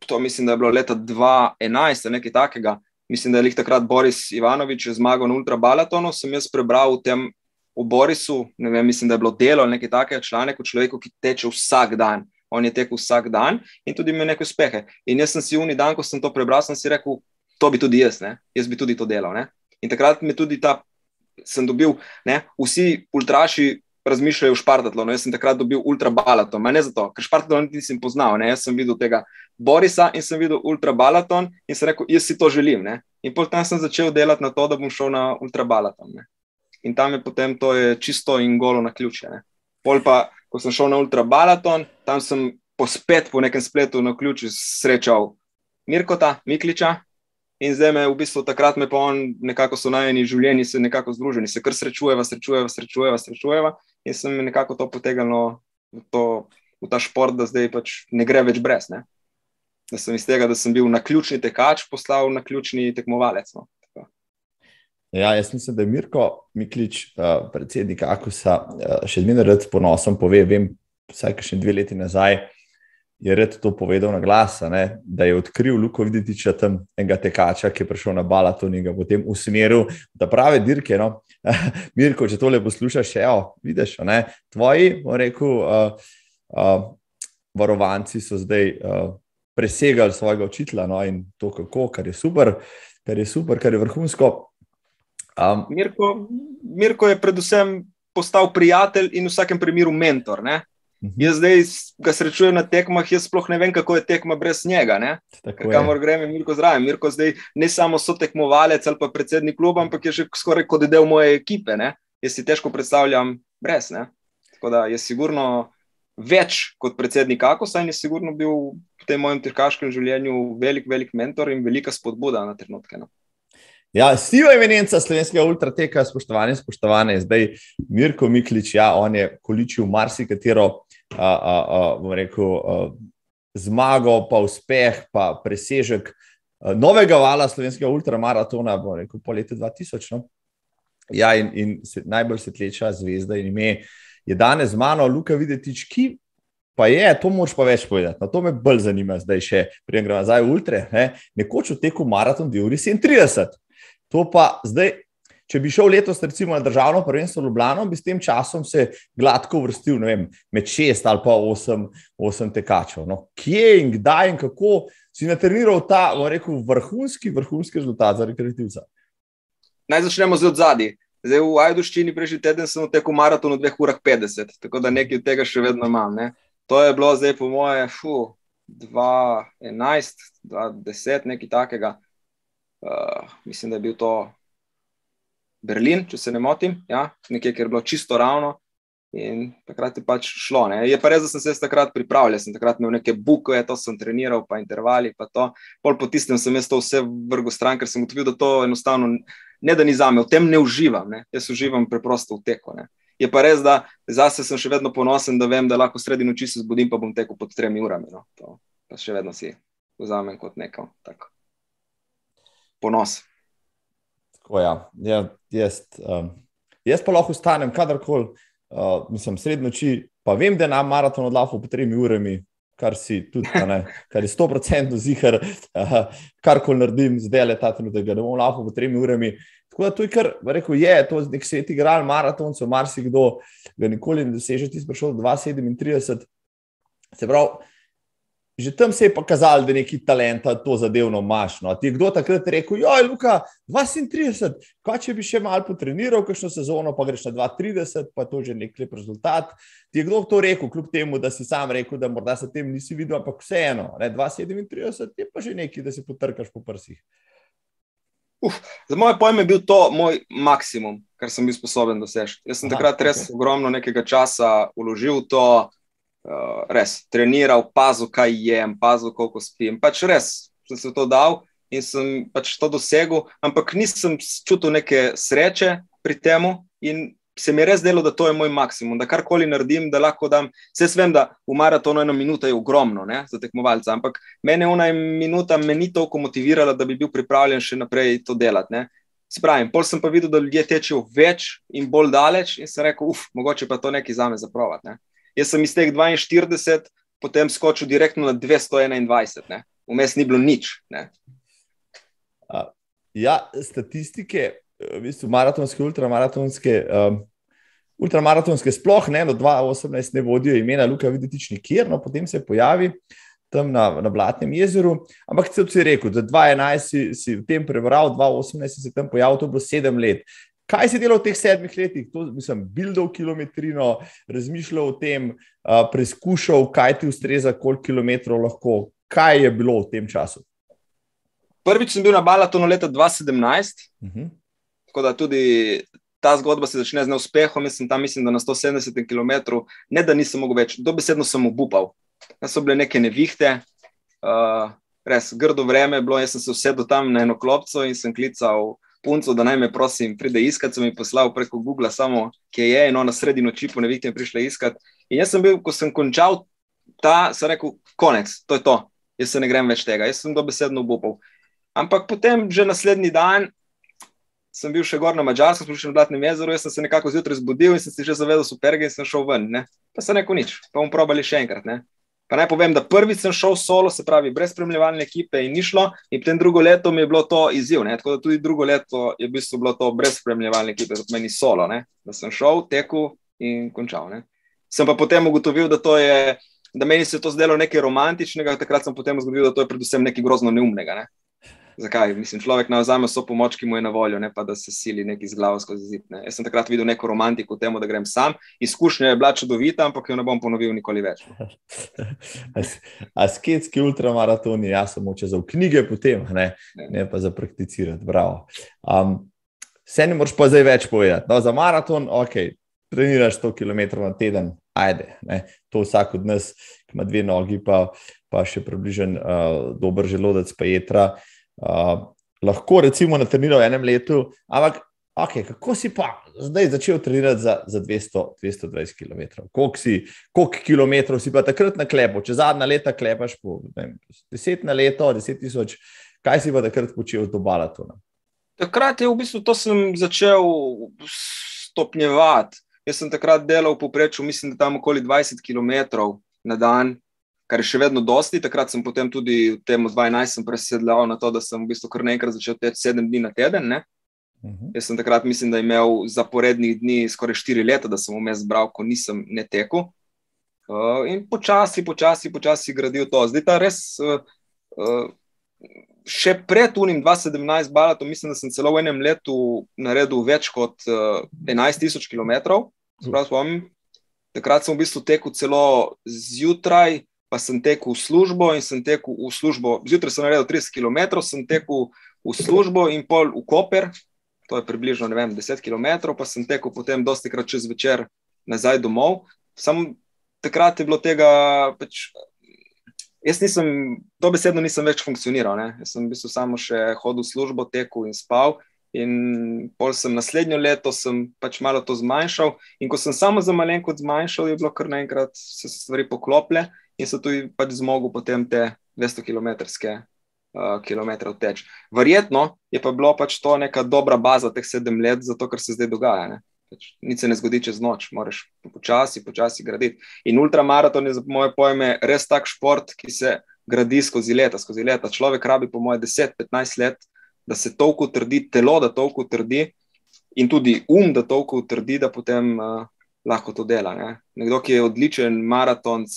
to mislim, da je bilo leta 2011, nekaj takega, mislim, da je takrat Boris Ivanovič zmagal na ultrabalatonu. Sem jaz prebral v tem v Borisu, vem, mislim, da je bilo delo ali nekaj takega članek o človeku, ki teče vsak dan. On je tekel vsak dan in tudi imel neke uspehe. In jaz sem si uni dan, ko sem to prebral, sem si rekel, to bi tudi jaz, ne? jaz bi tudi to delal. Ne? In takrat mi tudi ta, sem dobil, ne? vsi ultraši razmišljajo o Špartatlonu. Jaz sem takrat dobil ultrabalaton, ne zato, ker Špartatlon nisem poznal. Ne? Jaz sem videl tega Borisa in sem videl ultrabalaton in sem rekel, jaz si to želim. Ne? In potem sem začel delati na to, da bom šel na ultrabalaton. Ne? In tam je potem to je čisto in golo na ključe. Pol pa, ko sem šel na ultrabalaton, tam sem pospet po nekem spletu na ključu srečal Mirkota, Mikliča, In zdaj me v bistvu takrat me pa on nekako so najeni življenji, se nekako združeni, se kar srečujeva, srečujeva, srečujeva, srečujeva. In sem nekako to potegnil v, v ta šport, da zdaj pač ne gre več brez. Ne? Da sem iz tega, da sem bil na ključni tekač, postal na ključni tekmovalec. No? Ja, jaz mislim, da je Mirko Miklič, predsednik Akusa, še zmeraj rad s ponosom pove, vem, vsaj še dve leti nazaj je red to povedal na glas, da je odkril Luko Videtiča tam enega tekača, ki je prišel na Balaton in ga potem usmeril, da prave dirke. No. Mirko, če tole poslušaš, evo, vidiš, ne, tvoji, bom rekel, uh, uh, varovanci so zdaj uh, presegali svojega učitla no, in to kako, kar je super, kar je super, kar je vrhunsko. Um, Mirko, Mirko je predvsem postal prijatelj in v vsakem primeru mentor. Ne? Mhm. Jaz zdaj ga srečujem na tekmah, jaz sploh ne vem, kako je tekma brez njega. Kamor gremo, Mirko zraven. Mirko zdaj ne samo so tekmovalec ali pa predsednik kluba, ampak je že skoraj kot del moje ekipe. Ne? Jaz si težko predstavljam brez. Ne? Tako da je sigurno več kot predsednik Akosa in je sigurno bil v tem mojem tekaškem življenju velik, velik mentor in velika spodbuda na trenutke. No? Ja, siva eminenca slovenskega ultrateka, spoštovane, spoštovane, zdaj Mirko Miklič, ja, on je količil marsikatero bom rekel, zmago, pa uspeh, pa presežek novega vala slovenskega ultramaratona, bom rekel, po letu 2000. No? Ja, in, in najbolj svetleča zvezda in ime je danes z mano, Luka Videtič, ki pa je, to moš pa več povedati. Na to me bolj zanima, zdaj še, prijem gremo nazaj v ultre. Ne? Nekoč v teku maraton 2 uri 37. To pa zdaj Če bi šel letos, recimo, na državno prvenstvo v Ljubljano, bi s tem časom se gladko vrstil vem, med šest ali pa osem, osem tekačev. No, kje in kdaj in kako si natreniral ta rekel, vrhunski, vrhunski rezultat za rekreativca? Naj začnemo z zadnji. Zdaj v Ajduščini prejšnji teden sem tekel maraton v 2 urah 50, tako da nekaj od tega še vedno imam. Ne. To je bilo zdaj po moje, fu, 2011, 2010, nekaj takega. Uh, mislim, da je bil to Berlin, če se ne motim, ja, nekje, kjer je bilo čisto ravno. In takrat je pač šlo. Ne. Je pa res, da sem se takrat pripravljal, sem takrat imel neke buke, to sem treniral, pa intervali. Pa Pol po tistem sem jaz to vse vrgel stran, ker sem ugotovil, da to enostavno ne da ni za me, v tem ne uživam. Ne. Jaz uživam preprosto v teku. Ne. Je pa res, da zase sem še vedno ponosen, da vem, da lahko sredi noči se zbudim, pa bom tekel pod tremi urami. No. To pa še vedno si vzamem kot neko ponos. Tako, ja. Ja, jaz, um, jaz pa lahko ostanem kadarkoli, uh, mislim, sred noči, pa vem, da nam maraton odlafa po tremi urami, kar si tudi, ne, kar je sto procentno zihar, uh, karkoli naredim, zdaj le ta trenutek, da bom lahko po tremi urami. Tako da to je kar, rekel, je to nek svet igral, maratoncev, marsikdo ga nikoli ne doseže, ti si prišel 2,37. Se pravi, že tam se je pokazalo, da neki talent to zadevno imaš. No. Ti je kdo takrat rekel, joj, Luka, 32, kaj če bi še malo potreniral, kakšno sezono, pa greš na 32, pa to že nek lep rezultat. Ti je kdo to rekel, kljub temu, da si sam rekel, da morda se tem nisi videl, ampak vseeno, 237 je pa že nekaj, da se potrkaš po prsih. Uf, za moje pojme je bil to moj maksimum, kar sem bil sposoben doseči. Jaz sem Aha, takrat res okay. ogromno nekega časa uložil v to uh, res treniral, pazil, kaj jem, pazil, koliko spim. Pač res sem se to dal in sem pač to dosegel, ampak nisem čutil neke sreče pri tem. In se mi je res delo, da to je moj maksimum, da karkoli naredim, da lahko dam. Vse vem, da v maratonu ena minuta je ogromno ne, za tekmovalca, ampak mene ena minuta me ni toliko motivirala, da bi bil pripravljen še naprej to delati. Ne. Spravim, pol sem pa videl, da ljudje tečejo več in bolj daleč, in sem rekel, uf, mogoče pa to nekaj za me zaprovat. Jaz sem iz teh 42, potem skočil direktno na 221, vmes ni bilo nič. Uh, ja, statistike, v bistvu maratonske, ultramaratonske, um, ultramaratonske sploh ne, no 2018 ne vodijo imena Luka Videtič nikjer, no potem se pojavi tam na, na Blatnem jezeru. Ampak se je rekel, da 2011 si, si v tem prebral, 2018 si se tam pojavil, to je bilo sedem let. Kaj si delal v teh sedmih letih? To bil do kilometrino, razmišljal o tem, uh, preizkušal, kaj ti ustreza, koliko kilometrov lahko. Kaj je bilo v tem času? Prvič sem bil na Balatonu leta 2017, uh -huh. tako da tudi ta zgodba se začne z neuspehom. Jaz sem tam, mislim, da na 170 km, ne da nisem mogel več, dobesedno sem obupal. Tam so bile neke nevihte, uh, res grdo vreme je bilo. Jaz sem se usedel tam na eno klopco in sem klical punco, da naj me prosim, pride iskat, sem jih poslal preko Google, samo kje je, in ona sredi noči po nevihti prišla iskat. In jaz sem bil, ko sem končal ta, sem rekel, konec, to je to, jaz se ne grem več tega, jaz sem dobesedno obupal. Ampak potem, že naslednji dan, sem bil še gor na Mačarskem, sem šel na Blatnem jezeru, jaz sem se nekako zjutraj zbudil in sem si že zavedel, super, in sem šel ven. Ne? Pa se neko nič, pa bomo probali še enkrat. Ne? Pa naj povem, da prvič sem šel solo, se pravi, brez spremljevalne ekipe in ni šlo, in potem drugo leto mi je bilo to izziv. Ne? Tako da tudi drugo leto je v bistvu bilo to brez spremljevalne ekipe, zato meni solo, ne? da sem šel, tekel in končal. Ne? Sem pa potem ugotovil, da, je, da meni se je to zdelo nekaj romantičnega, takrat sem potem ugotovil, da to je predvsem nekaj grozno neumnega. Ne? Zakaj? Mislim, človek navzame vso pomoč, ki mu je na voljo, ne pa da se sili neki z glavo skozi zid. Ne. Jaz sem takrat videl neko romantiko v tem, da grem sam. Izkušnja je bila čudovita, ampak jo ne bom ponovil nikoli več. Asketski ultramaratoni, jaz sem moče za knjige, potem ne, ne pa za prakticirati. Um, Vse ne moreš pa zdaj več povedati. No, za maraton, ok, treniraš 100 km na teden, ajde. Ne. To vsak od nas, ki ima dve nogi, pa, pa še približen uh, dober želodec, pa jedra. Uh, lahko recimo na treniral v enem letu, ampak okay, kako si pa zdaj začel trenirati za, za 200, 220 km? Koliko, si, koliko km si pa takrat na klepu, če zadnja leta klepaš po vem, 10 na leto, 10 tisoč, kaj si pa takrat počel z dobalatona? Takrat je v bistvu to začel stopnjevati. Jaz sem takrat delal v povprečju, mislim, da tam okoli 20 km na dan, kar je še vedno dosti. Takrat sem potem tudi v tem 12 presedljal na to, da sem v bistvu kar nekaj začel teči 7 dni na teden. Uh mhm. -huh. Jaz sem takrat, mislim, da imel zaporednih dni skoraj 4 leta, da sem vmes bral, ko nisem ne tekel. Uh, in počasi, počasi, počasi gradil to. Zdaj ta res. Uh, uh, še pred unim 2017 balatom, mislim, da sem celo v enem letu naredil več kot uh, 11.000 km. Takrat sem v bistvu tekel celo zjutraj, pa sem tekel v službo in sem tekel v službo. Zjutraj sem naredil 30 km, sem tekel v službo in pol v Koper, to je približno vem, 10 km, pa sem tekel potem dosti krat čez večer nazaj domov. Sam takrat je bilo tega. Pač, Jaz nisem, to besedno nisem več funkcioniral. Ne? Jaz sem v bistvu samo še hodil v službo, tekel in spal. In pol sem naslednjo leto sem pač malo to zmanjšal. In ko sem samo za malenkost zmanjšal, je bilo kar naenkrat se stvari poklopile in so tudi pač zmogel potem te 200 km teč. Verjetno je pa bilo pač to neka dobra baza teh sedem let, zato kar se zdaj dogaja. Ne? Pač, nič se ne zgodi čez noč, moraš počasi, počasi graditi. In ultramaraton je za moje pojme res tak šport, ki se gradi skozi leta, skozi leta. Človek rabi, po moje, 10-15 let, da se toliko utrdi, telo, da toliko utrdi, in tudi um, da toliko utrdi, da potem uh, lahko to dela. Ne? Nekdo, ki je odličen maratonc,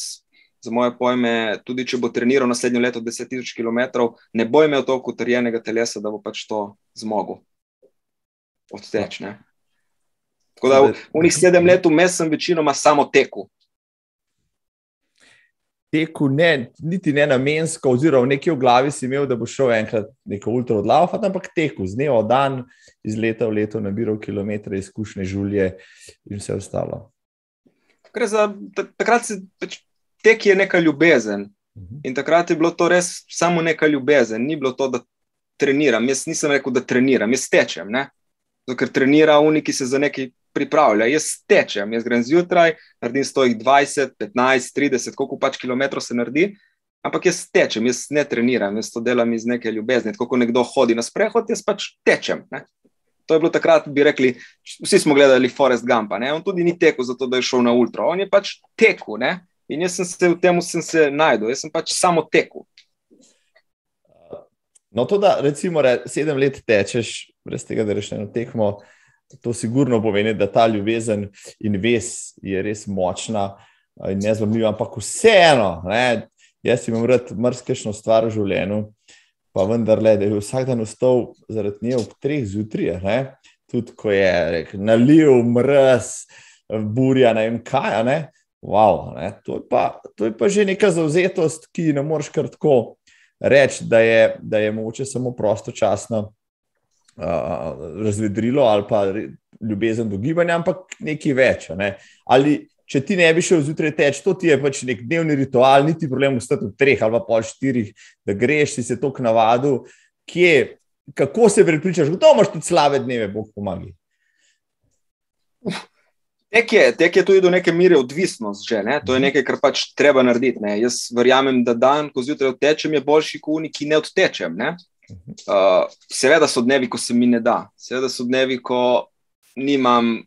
za moje pojme, tudi če bo treniral naslednjo leto 10.000 km, ne bo imel toliko utrjenega telesa, da bo pač to zmogel. Odteč, ne? Tako da v njih sedem let vmes sem večinoma samo tekel. Teku ne, niti ne namensko, oziroma nekje v glavi si imel, da bo šel enkrat neko ultra odlaufati, ampak teku z dneva v dan, iz leta v leto, nabiral kilometre, izkušnje, življe in vse ostalo. Za, takrat se pač, tek je neka ljubezen. Mhm. In takrat je bilo to res samo neka ljubezen, ni bilo to, da treniram. Jaz nisem rekel, da treniram, jaz tečem. Zato, ker trenira unik, ki se za nekaj pripravlja. Jaz tečem, jaz grem zjutraj, naredim 120, 15, 30, koliko pač kilometrov se naredi. Ampak jaz tečem, jaz ne treniram, jaz to delam iz neke ljubezni. Tako kot nekdo hodi na sprehod, jaz pač tečem. Ne? To je bilo takrat, bi rekli, vsi smo gledali Forest Gumpa. Ne? On tudi ni tekel zato, da je šel na ultra, on je pač tekel. Ne? In jaz sem se v tem najdel, jaz sem pač samo tekel. No, to, da recimo re, sedem let tečeš, brez tega, da rečeš eno tekmo, to sigurno pomeni, da ta ljubezen in ves je res močna in nezlomljiva, ampak vseeno, ne, jaz imam rad mrzkešno stvar v življenju, pa vendar le, da je vsak dan vstal zaradi nje ob treh zjutraj, tudi ko je rekel, naliv, mrz, burja, ne vem kaj, ne. Wow, ne, to, je pa, to je pa že neka zauzetost, ki ne moreš kar tako reči, da je, da je mogoče samo prostočasno razvedrilo ali pa ljubezen do gibanja, ampak nekaj več. Ne? Ali če ti ne bi šel zjutraj teč, to ti je pač nek dnevni ritual, niti problem ostati v treh ali pa pol štirih, da greš, si se tok navadu, kje, kako se pripričaš, kdo imaš tudi slave dneve, Bog pomagi. Tek je, tek je tudi do neke mere odvisnost, že, ne? to je mhm. nekaj, kar pač treba narediti. Ne? Jaz verjamem, da dan, ko zjutraj odtečem, je boljši kot unik, ki ne odtečem. Ne? Uh, seveda so dnevi, ko se mi ne da, seveda so dnevi, ko nimam,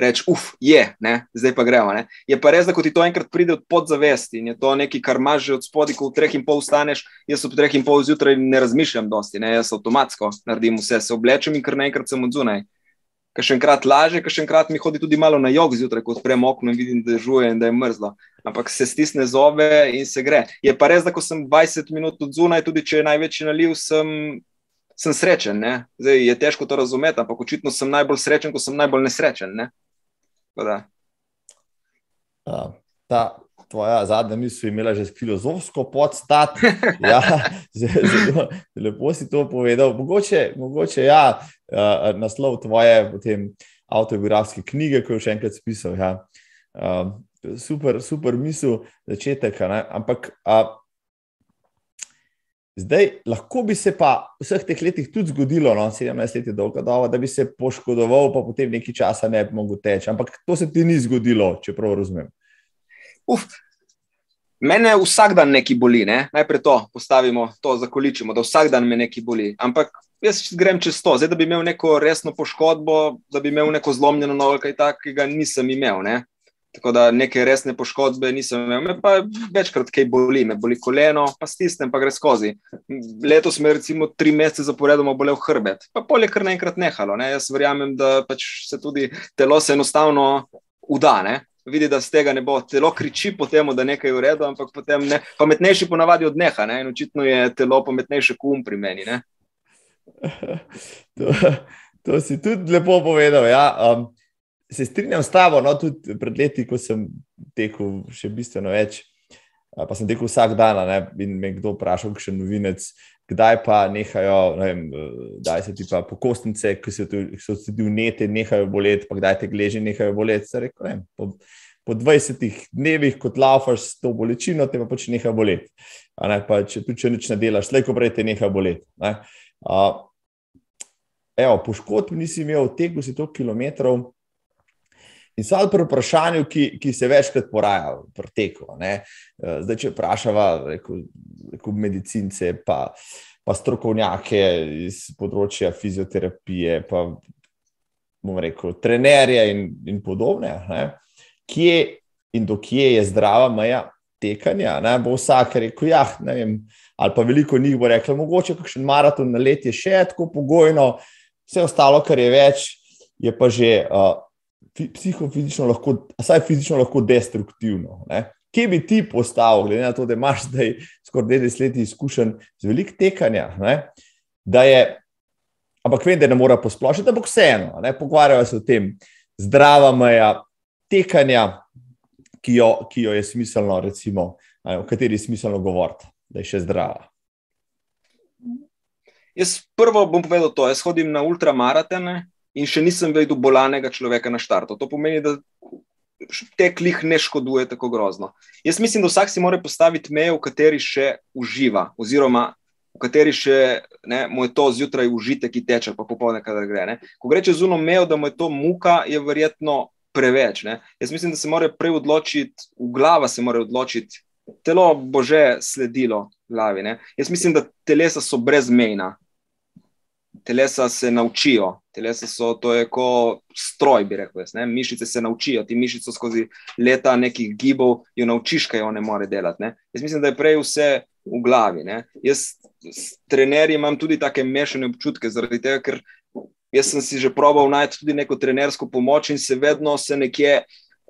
reč, uf, je, ne? zdaj pa gremo. Ne? Je pa res, da ko ti to enkrat pride od podzavesti in je to nekaj, kar imaš že od spodaj, ko v treh in pol vstaneš, jaz ob treh in pol zjutraj ne razmišljam dosti, ne? jaz avtomatsko naredim vse, se oblečem in kar naenkrat sem odzunaj. Kaj še enkrat laže, kaj še enkrat mi hodi tudi malo na jog zjutraj, ko odprem okno in vidim, da je žuje in da je mrzlo. Ampak se stisne zobe in se gre. Je pa res, da ko sem 20 minut od zunaj, tudi če je največji naliv, sem, sem srečen. Zdaj, je težko to razumeti, ampak očitno sem najbolj srečen, ko sem najbolj nesrečen. Ne? Uh, ta tvoja zadnja misel imela že filozofsko podstat. Ja, zelo, lepo si to povedal. Mogoče, mogoče ja, uh, naslov tvoje avtobiografske knjige, ko je še enkrat spisal. Ja. Uh, super, super misel, začetek. Ne? Ampak. Uh, Zdaj, lahko bi se pa v vseh teh letih tudi zgodilo, no, 17 let je dolga doba, da bi se poškodoval, pa potem nekaj časa ne bi mogel teči. Ampak to se ti ni zgodilo, če prav razumem. Uf, mene vsak dan nekaj boli, ne? najprej to postavimo, to zakoličimo, da vsak dan me nekaj boli. Ampak jaz grem čez to, zdaj da bi imel neko resno poškodbo, da bi imel neko zlomljeno nogo, kaj takega nisem imel. Ne? Tako da neke resne poškodbe nisem imel, me pa večkrat kaj boli, me boli koleno, pa stisnem, pa gre skozi. Letos me recimo tri mesece zaporedoma bolel hrbet, pa polje kar naenkrat nehalo. Ne? Jaz verjamem, da pač se tudi telo se enostavno udane vidi, da z tega ne bo. Telo kriči po tem, da nekaj je v redu, ampak potem ne. Pametnejši ponavadi odneha ne? in očitno je telo pametnejše kot um pri meni. To, to si tudi lepo povedal. Ja. Um, se strinjam s tabo, no, tudi pred leti, ko sem tekel še bistveno več. Pa sem tekel vsak dan, ne, in me kdo vprašal, še novinec, kdaj pa nehajo, ne vem, da se ti pa pokostnice, ki so, so se ti vnete, nehajo boleti, pa kdaj te gleže nehajo boleti. Rekel, ne, po, po 20 dnevih, kot laufaš s to bolečino, te pa pač nehajo boleti. Ne, pa če tudi če nič ne delaš, slejko prej te nehajo boleti. Ne. Uh, evo, poškodb nisi imel, tekel si toliko kilometrov. In so pri vprašanju, ki, ki se večkrat poraja pri teku. Zdaj, če vprašava rekel, rekel medicince, pa, pa strokovnjake iz področja fizioterapije, pa bomo rekel, trenerje in, in podobne, ne? kje in do kje je zdrava meja tekanja. Ne? Bo vsak rekel, ja, ne vem. Ali pa veliko njih bo reklo, mogoče kakšen maraton na let je še tako pogojno, vse ostalo, kar je več, je pa že uh, psihofizično lahko, vsaj fizično lahko destruktivno. Ne? Kje bi ti postavil, glede na to, da imaš zdaj skoraj 20 let izkušenj z velik tekanja? Je, ampak vem, da ne mora posplošiti, ampak vseeno, pogovarjajo se o tem, zdrava meja tekanja, ki jo, ki jo je smiselno, recimo, o kateri je smiselno govoriti, da je še zdrava. Jaz prvo bom povedal to, jaz hodim na ultramaratone, in še nisem videl bolanega človeka na štartu. To pomeni, da te klih ne škoduje tako grozno. Jaz mislim, da vsak si mora postaviti mejo, v kateri še uživa, oziroma v kateri še ne, mu je to zjutraj užitek, ki teče, pa popoldne, kadar gre. Ne. Ko gre čez zuno mejo, da mu je to muka, je verjetno preveč. Ne. Jaz mislim, da se mora prej odločiti, v glava se mora odločiti. Telo bo že sledilo glavi. Ne? Jaz mislim, da telesa so brezmejna, telesa se naučijo, telesa so to je kot stroj, bi rekel. Jaz, mišice se naučijo, ti mišice skozi leta nekih gibov jo naučiš, kaj one more delati. Ne? Jaz mislim, da je prej vse v glavi. Ne? Jaz s trenerji imam tudi take mešane občutke, zaradi tega, ker jaz sem si že probal najti tudi neko trenersko pomoč in se vedno se nekje.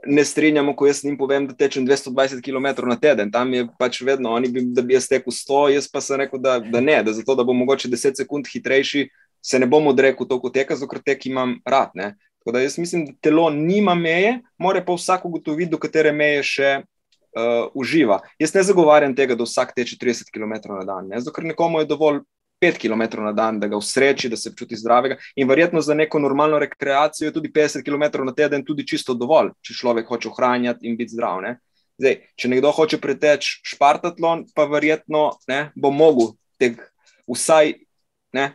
Ne strinjamo, ko jaz jim povem, da tečem 220 km na teden. Tam je pač vedno, oni bi, da bi jaz tekel 100, jaz pa sem rekel, da, da ne, da zato, da bom mogoče 10 sekund hitrejši, se ne bom odrekel toliko teka, zato tek imam rad. Ne? Tako da jaz mislim, da telo nima meje, mora pa vsak ugotoviti, do katere meje še uh, uživa. Jaz ne zagovarjam tega, da vsak teče 30 km na dan, ne? zato ker nekomu je dovolj 5 km na dan, da ga usreči, da se počuti zdravega. In verjetno za neko normalno rekreacijo je tudi 50 km na teden tudi čisto dovolj, če človek hoče ohranjati in biti zdrav. Zdaj, če nekdo hoče preteči špartatlon, pa verjetno ne, bo mogel teg, vsaj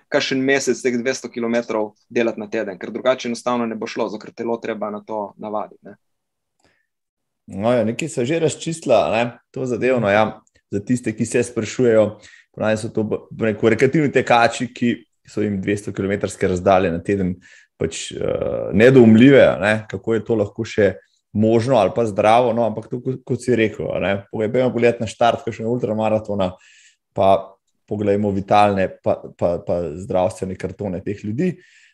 kakšen mesec teh 200 km delati na teden, ker drugače enostavno ne bo šlo, ker telo treba na to navaditi. Ne? No, ja, nekaj se že razčistila, ne? to zadevno. Ja. Za tiste, ki se sprašujejo, pravi so to neko rekreativni tekači, ki so jim 200 km razdalje na teden, pač uh, nedoumljive, ne? kako je to lahko še možno ali pa zdravo. No, ampak to, kot si rekel, pojmo pogledati na štart, kaj še na ultramaratona. Pa poglejmo vitalne, pa, pa, pa zdravstvene kartone teh ljudi,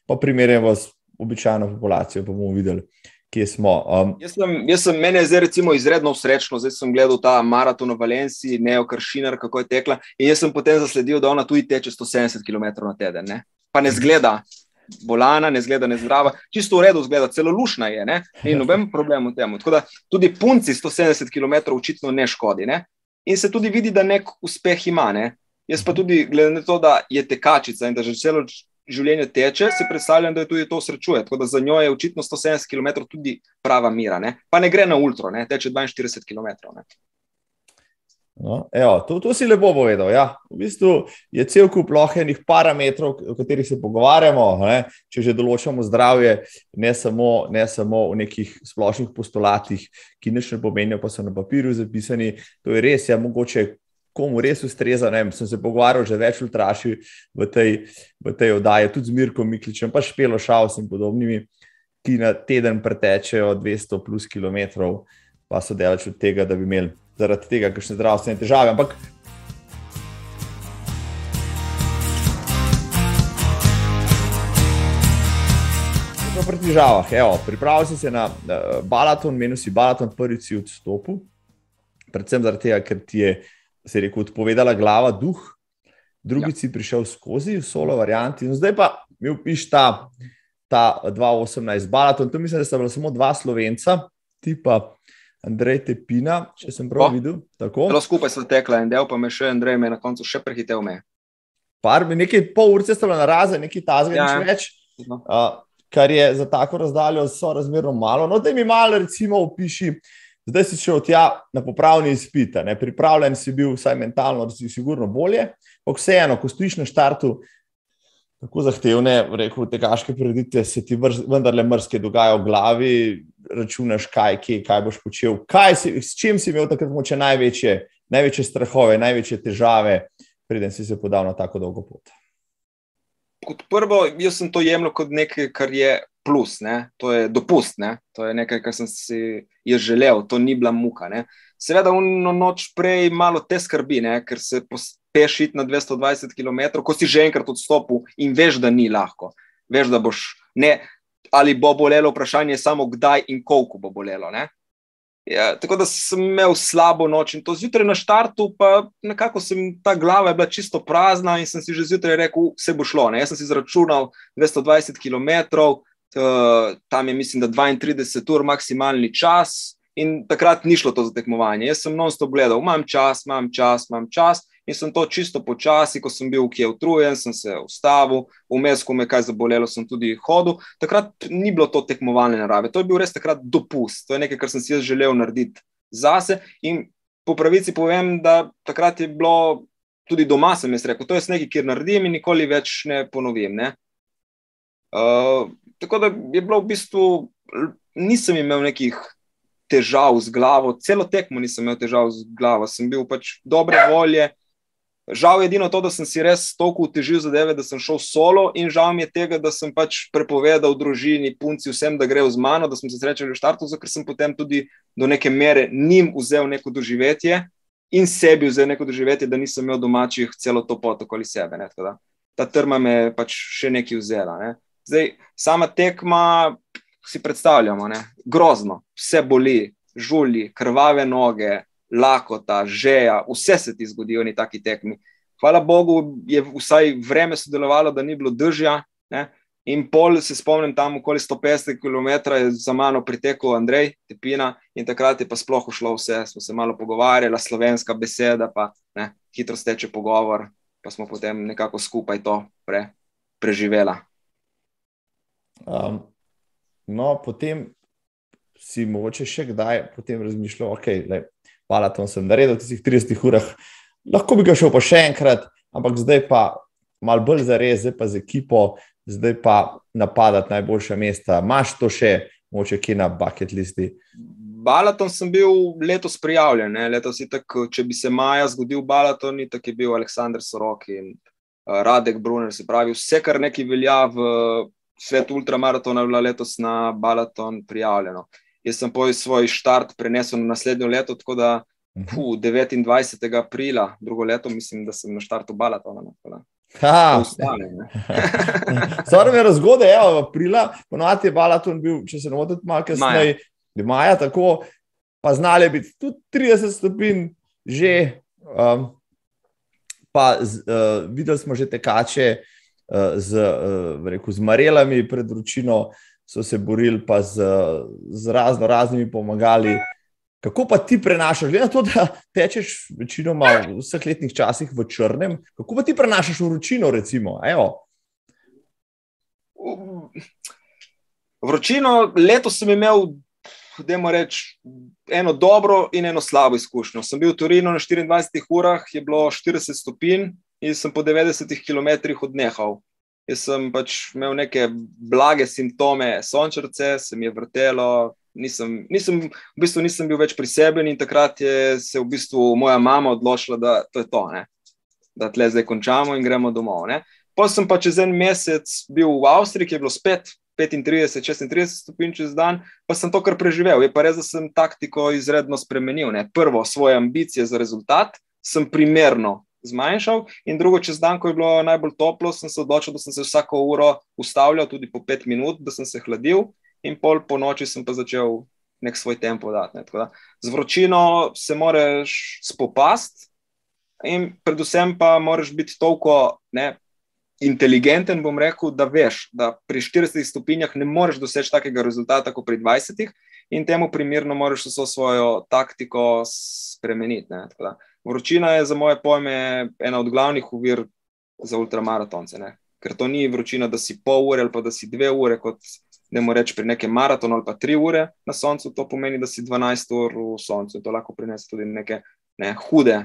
pa primerjamo s običajno populacijo, pa bomo videli, kje smo. Um, jaz sem, jaz sem, mene je zdaj recimo izredno srečno, zdaj sem gledal ta maraton v Valenciji, Neo Kršinar, kako je tekla. In jaz sem potem zasledil, da ona tudi teče 170 km na teden. Ne? Pa ne zgleda bolana, ne zgleda nezdrava, čisto v redu zgleda, celo lušna je ne? in noben problem v tem. Tako da tudi punci 170 km očitno ne škodi. Ne? In se tudi vidi, da nek uspeh ima. Ne? Jaz pa tudi, glede na to, da je tekačica in da že celo življenje teče, si predstavljam, da je tudi to srečuje. Tako da za njo je očitno 170 km tudi prava mira. Ne? Pa ne gre na ultra, ne? teče 42 km. Ne? No, evo, to, to si lepo povedal. Ja. V bistvu je cel kup lohenih parametrov, o katerih se pogovarjamo. Ne? Če že določamo zdravje, ne samo, ne samo v nekih splošnih postulatih, ki nič ne pomenijo, pa so na papirju zapisani. To je res, ja, mogoče komu res ustreza. Ne, sem se pogovarjal že več ultraši v tej, v tej oddaji, tudi z Mirkom Mikličem, pa špelo šal in podobnimi, ki na teden pretečejo 200 plus km, pa so delač od tega, da bi imeli zaradi tega kakšne zdravstvene težave. Ampak Pri težavah, pripravljal si se na uh, balaton, menil si balaton, prvi si odstopil, predvsem zaradi tega, ker ti je uh, se je rekel, odpovedala glava, duh, drugi ja. si prišel skozi v solo varianti. No, zdaj pa mi upiš ta, ta 2018 balaton. Tu mislim, da sta bila samo dva slovenca, ti pa Andrej Tepina, če sem prav videl. Zelo skupaj so tekla in del, pa me še Andrej me na koncu še prehitev me. Par, nekaj pol ure sta bila na raze, nekaj tazga, ja. nič več. Uh, kar je za tako razdaljo so razmerno malo. No, da mi malo, recimo, opiši, zdaj si šel tja na popravni izpit, pripravljen si bil, vsaj mentalno, da si sigurno bolje. Ampak vseeno, ko stojiš na štartu, tako zahtevne, rekel, tegaške predite, se ti vendarle mrske dogaja v glavi, računaš, kaj, kje, kaj boš počel, kaj si, s čim si imel takrat moče največje, največje strahove, največje težave, preden si se podal na tako dolgo pot. Kot prvo, jaz sem to jemljal kot nekaj, kar je plus, ne? to je dopust, ne? to je nekaj, kar sem si želel, to ni bila muka. Ne? Seveda, eno noč prej malo te skrbi, ne? ker se pospešiti na 220 km, ko si že enkrat odstopil in veš, da ni lahko. Veš, da boš ne, ali bo bolelo, vprašanje je samo kdaj in koliko bo bolelo. Ja, tako da sem imel slabo noč in to zjutraj na štartu, pa nekako sem ta glava je bila čisto prazna in sem si že zjutraj rekel, vse bo šlo. Ne? Jaz sem si izračunal 220 km, Eh, tam je, mislim, da 32 ur maksimalni čas, in takrat ni šlo to za tekmovanje. Jaz sem non-stop gledal, imam čas, imam čas, imam čas. In sem to čisto počasi, ko sem bil kje utrujen, sem se ustavil, vmes, ko me kaj zabolelo, sem tudi hodil. Takrat ni bilo to tekmovalne narave, to je bil res takrat dopust, to je nekaj, kar sem si jaz želel narediti zase. In po pravici povem, da takrat je bilo tudi doma, sem jaz rekel, to je nekaj, kar naredim in nikoli več ne ponovim. Ne? Uh, Tako da je bilo v bistvu, nisem imel nekih težav z glavo, celo tekmo nisem imel težav z glavo, sem bil pač dobre volje. Žal je edino to, da sem si res toliko utežil zadeve, da sem šel solo, in žal mi je tega, da sem pač prepovedal družini, punci, vsem, da grejo z mano, da smo se srečali v štartu, ker sem potem tudi do neke mere njim vzel neko doživetje in sebi vzel neko doživetje, da nisem imel domačih celo to pot okoli sebe. Ne, ta trma me je pač še nekaj vzela. Ne. Zdaj, sama tekma, si predstavljamo, ne? grozno, vse boli, žuli, krvave noge, lakota, žeja, vse se ti zgodijo na taki tekmi. Hvala Bogu, je vsaj vreme sodelovalo, da ni bilo držja. Ne? In pol se spomnim, tam okoli 150 km je za mano pritekel Andrej Tepina in takrat je pa sploh ušlo vse. Smo se malo pogovarjali, slovenska beseda, pa ne, hitro steče pogovor, pa smo potem nekako skupaj to pre, preživela. Um, no, potem si mogoče še kdaj razmišljal, da je sem naredil v tistih 30 urah, lahko bi ga šel pa še enkrat, ampak zdaj pa malo bolj za res, zdaj pa z ekipo, zdaj pa napadati najboljša mesta. Maš to še, mogoče ki na bucket listi. Balaton sem bil letos prijavljen. Letos tak, če bi se maja zgodil Balaton, tako je bil Aleksandr Sorok in uh, Radek Brunner. Se pravi, vse, kar nekaj velja v svet ultramaratona je bila letos na Balaton prijavljeno. Jaz sem po svoj štart prenesel na naslednjo leto, tako da hu, 29. aprila, drugo leto, mislim, da sem na štartu Balatona. No, Stvarno je razgode, evo, aprila, ponovadi je Balaton bil, če se ne motim, malo kasneje, maja, tako, pa znali biti tudi 30 stopinj, že. Um, pa z, uh, videli smo že tekače uh, z, uh, rekel, z marelami pred vročino, so se borili pa z, z razno raznimi pomagali. Kako pa ti prenašaš, glede na to, da tečeš večinoma v vseh letnih časih v črnem, kako pa ti prenašaš vročino? Recimo, vročino, letos sem imel, da je reč, eno dobro in eno slabo izkušnjo. Sem bil v Turinu na 24 urah, je bilo 40 stopinj in sem po 90 km odnehal. Jaz sem pač imel neke blage simptome, sončrce, se mi je vrtelo, nisem, nisem, v bistvu nisem bil več priseben in takrat je se v bistvu moja mama odločila, da to je to, ne? da tle zdaj končamo in gremo domov. Potem sem pa čez en mesec bil v Avstriji, ki je bilo spet 35, 36 stopinj čez dan, pa sem to kar preživel. Je pa res, da sem taktiko izredno spremenil. Ne? Prvo, svoje ambicije za rezultat sem primerno zmanjšal, in drugo, čez dan, ko je bilo najbolj toplo, sem se odločil, da sem se vsako uro ustavljal, tudi po pet minut, da sem se hladil in pol po noči sem pa začel nek svoj tempo dati. Ne. Da, z vročino se moraš spopasti, in predvsem pa moraš biti toliko ne, inteligenten, bom rekel, da veš, da pri 40 stopinjah ne moreš doseči takega rezultata kot pri 20, in temu primerno moraš vso svojo taktiko spremeniti. Ne, vročina je za moje pojme ena od glavnih uvir za ultramaratonce. Ne. Ker to ni vročina, da si pol ure ali pa da si dve ure, kot ne moreš reči pri nekem maratonu ali pa tri ure na soncu, to pomeni, da si 12 ur v soncu in to lahko prinese tudi neke ne, hude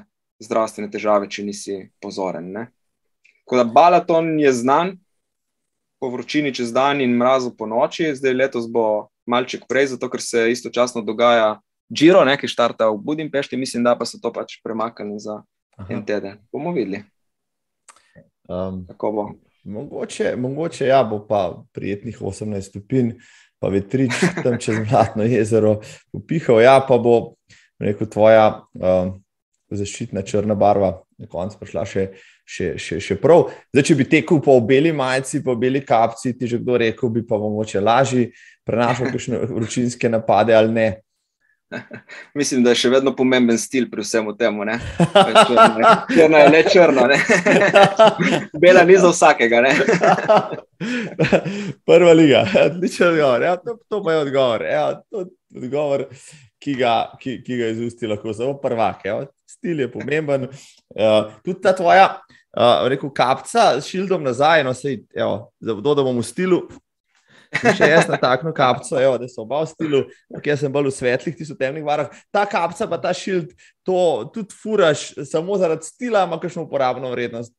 zdravstvene težave, če nisi pozoren. Ne. Tako da balaton je znan po vročini čez dan in mrazu po noči, zdaj letos bo malček prej, zato ker se istočasno dogaja Giro, ki štarta v Budimpešti, mislim, da pa so to pač premaknili za Aha. en teden. Bomo videli. Um, Tako bo. Mogoče, mogoče ja, bo pa prijetnih 18 stopinj, pa vetrič tam čez Mladno jezero upihal, ja, pa bo rekel, tvoja um, zaščitna črna barva na koncu prišla še, še, še, še prav. Zdaj, če bi tekel po beli majici, po beli kapci, ti že kdo rekel, bi pa mogoče lažje prenašal kakšne vročinske napade ali ne. Mislim, da je še vedno pomemben stil pri vsem tem. Črno je ne črno, ne. bela ni za vsakega. Prva liga, odličen odgovor. Ja, to, to pa je odgovor. Ja, to odgovor, ki ga, ki, ki ga izusti lahko samo prvak. Ja. Stil je pomemben. Uh, tudi ta tvoja, uh, rekel, kapca s šildom nazaj, no, sej, evo, da, da bom v stilu. Še jaz na takšno kapco, evo, da so oba v stilu, ki sem bolj v svetlih, ti so v temnih barvah. Ta kapca, pa ta šild, to tudi furaš samo zaradi stila, ima kakšno uporabno vrednost.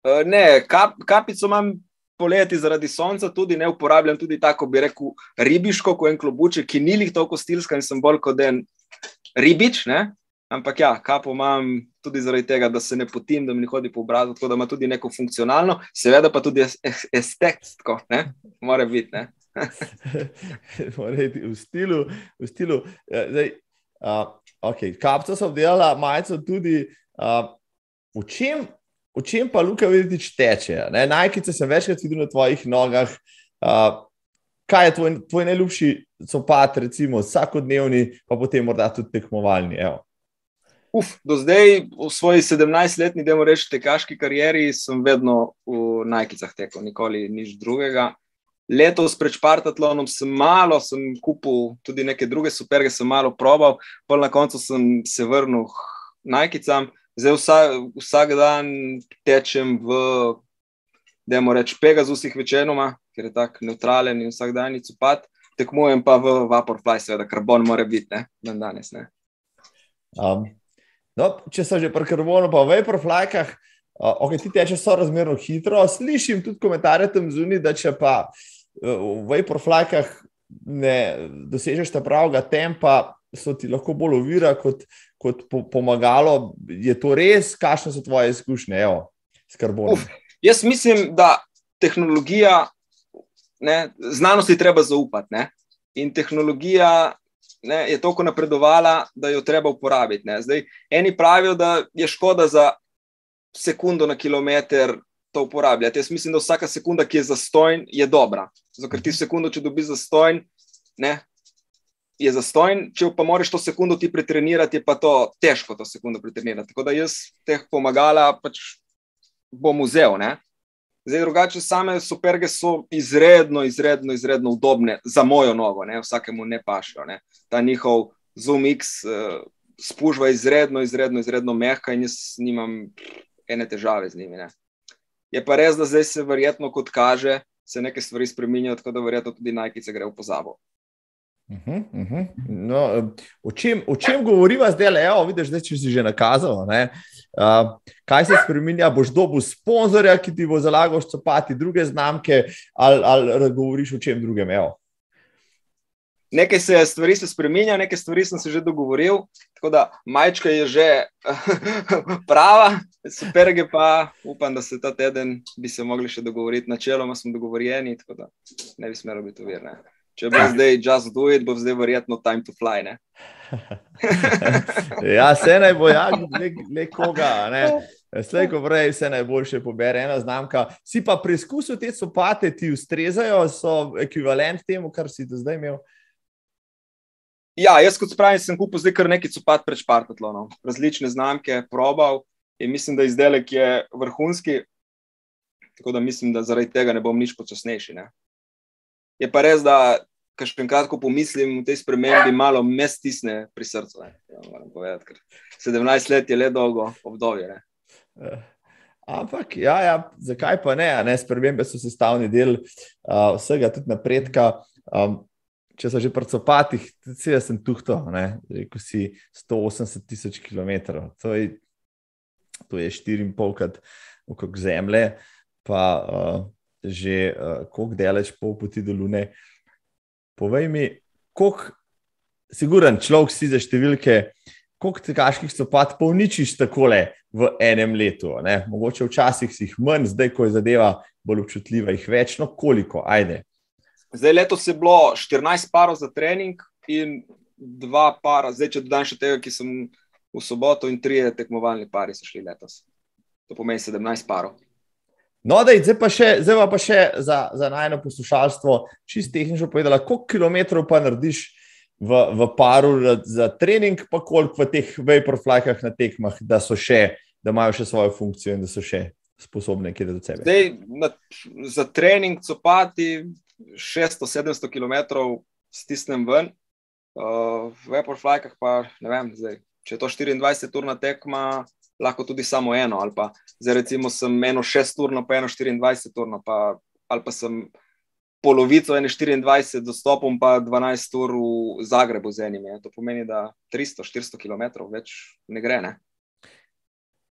Uh, ne, kap, kapico imam poleti zaradi sonca, tudi ne uporabljam, tudi tako bi rekel, ribiško, kot en klobuček, ki ni lih toliko stilska in sem bolj kot en ribič. Ne? Ampak ja, kapo imam tudi zaradi tega, da se ne potim, da mi hodi po obrazu, tako da ima tudi neko funkcionalno, seveda pa tudi estetsko, ne? mora biti. Ne? mora biti v stilu. V stilu ja, zdaj, uh, okay. Kapca so obdelala, majico tudi. Uh, v, čem, v čem pa Luka vidiš teče? Najkice sem večkrat videl na tvojih nogah. Uh, kaj je tvoj, tvoj najljubši copat, recimo vsakodnevni, pa potem morda tudi tekmovalni? Evo. Uf, do zdaj, v svoji 17-letni, da rečem, tekaški karieri, sem vedno v najkicah tekel, nikoli nič drugega. Letos pred Spartatlonom sem malo, sem kupil tudi neke druge superge, sem malo probal, pa na koncu sem se vrnil k najkicam. Zdaj vsak, vsak dan tečem v, da rečem, Pegasusih večinoma, ker je tako neutralen in vsak dan je cupat, tekmujem pa v Vaporfly, seveda, karbon mora biti, ne, dan danes. Ne. Um, No, če so že pri karbonu, pa v Vaporflykah, uh, ok, ti teče so razmerno hitro. Slišim tudi komentarje tam zunaj, da če pa uh, v Vaporflykah ne dosežeš ta pravega tempa, so ti lahko bolj ovira kot, kot po, pomagalo. Je to res, kakšne so tvoje izkušnje evo, s karbonom? Uf, jaz mislim, da tehnologija, ne, znanosti treba zaupati. Ne? In tehnologija ne, je toliko napredovala, da jo treba uporabiti. Zdaj, eni pravijo, da je škoda za sekundo na kilometr to uporabljati. Jaz mislim, da vsaka sekunda, ki je zastojn, je dobra. Zato, ker ti sekundo, če dobiš zastojn, ne, je zastojn, če pa moraš to sekundo ti pretrenirati, je pa to težko to sekundo pretrenirati. Tako da jaz teh pomagala pač bom vzel. Ne. Zdaj, drugače, same superge so izredno, izredno, izredno udobne za mojo nogo, ne. vsakemu ne pašijo. Ne. Ta njihov Zoom X uh, spužva izredno, izredno, izredno mehka in jaz nimam ene težave z njimi. Ne. Je pa res, da zdaj se verjetno, kot kaže, se neke stvari spremenjajo, tako da verjetno tudi najkice gre v pozabo. Uh -huh, uh -huh. No, o, čem, o čem govoriva zdaj, le, evo, vidiš, zdaj, če si že nakazal? Uh, kaj se spremenja? Boš dobil sponzorja, ki ti bo zalagal stopati druge znamke, ali, ali govoriš o čem drugem? Evo nekaj se stvari se spremenja, nekaj stvari sem se že dogovoril, tako da majčka je že prava, super je pa, upam, da se ta teden bi se mogli še dogovoriti, načeloma smo dogovorjeni, tako da ne bi smelo biti uvirne. Če bo zdaj just do it, bo zdaj verjetno time to fly. Ne? ja, se naj bo, ja, le koga. Ne? Slej, ko prej se najboljše pobere ena znamka. Si pa preizkusil te sopate, ti ustrezajo, so ekvivalent temu, kar si do zdaj imel. Ja, jaz kot pravim, sem kupil zdaj kar nekaj copat pred Špartatlonom. Različne znamke, probal in mislim, da izdelek je vrhunski. Tako da mislim, da zaradi tega ne bom nič počasnejši. Ne. Je pa res, da kar še enkrat pomislim v tej spremembi, malo me stisne pri srcu. Ja, povedati, 17 let je le dolgo obdobje. Uh. Ampak, ja, ja, zakaj pa ne? ne? Spremembe so sestavni del uh, vsega, tudi napredka. Um, če so že prcopati, tudi jaz sem tuhto, rekel si 180 tisoč km. To je, to je 4,5 krat okrog Zemlje, pa uh, že uh, koliko delaš pol poti do Lune. Povej mi, koliko, siguren človek si za številke, koliko tekaških stopat polničiš takole v enem letu. Ne? Mogoče včasih si jih manj, zdaj, ko je zadeva bolj občutljiva, jih več, no koliko, ajde. Zdaj, letos je bilo 14 parov za trening in dva para, zdaj, če dodam še tega, ki sem v soboto in tri tekmovalni pari so šli letos. To pomeni 17 parov. No, da, zdaj pa še, zdaj pa še za, za najno poslušalstvo, čist tehnično povedala, koliko kilometrov pa narediš v, v paru za trening, pa koliko v teh vaporflykah na tekmah, da so še, da imajo še svojo funkcijo in da so še sposobne, kje da do sebe. Zdaj, na, za trening copati 600-700 km stisnem ven, uh, v Vaporflykah pa ne vem, zdaj, če je to 24-urna tekma, lahko tudi samo eno. Ali pa zdaj, recimo, sem eno 6-urno, pa eno 24-urno, pa, ali pa sem polovico ene 24 dostopom, pa 12 ur v Zagrebu z enim. Je. To pomeni, da 300-400 km več ne gre. Ne?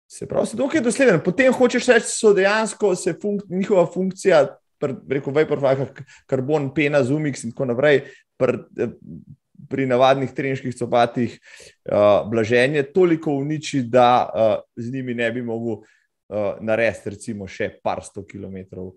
Se pravi, da je dosleden. Potem hočeš reči, so dejansko se funk njihova funkcija rekel, vaporflakah, karbon, pena, zumix in tako naprej, pri, pri navadnih treniških copatih uh, blaženje toliko uniči, da uh, z njimi ne bi mogel uh, narediti recimo še par sto kilometrov.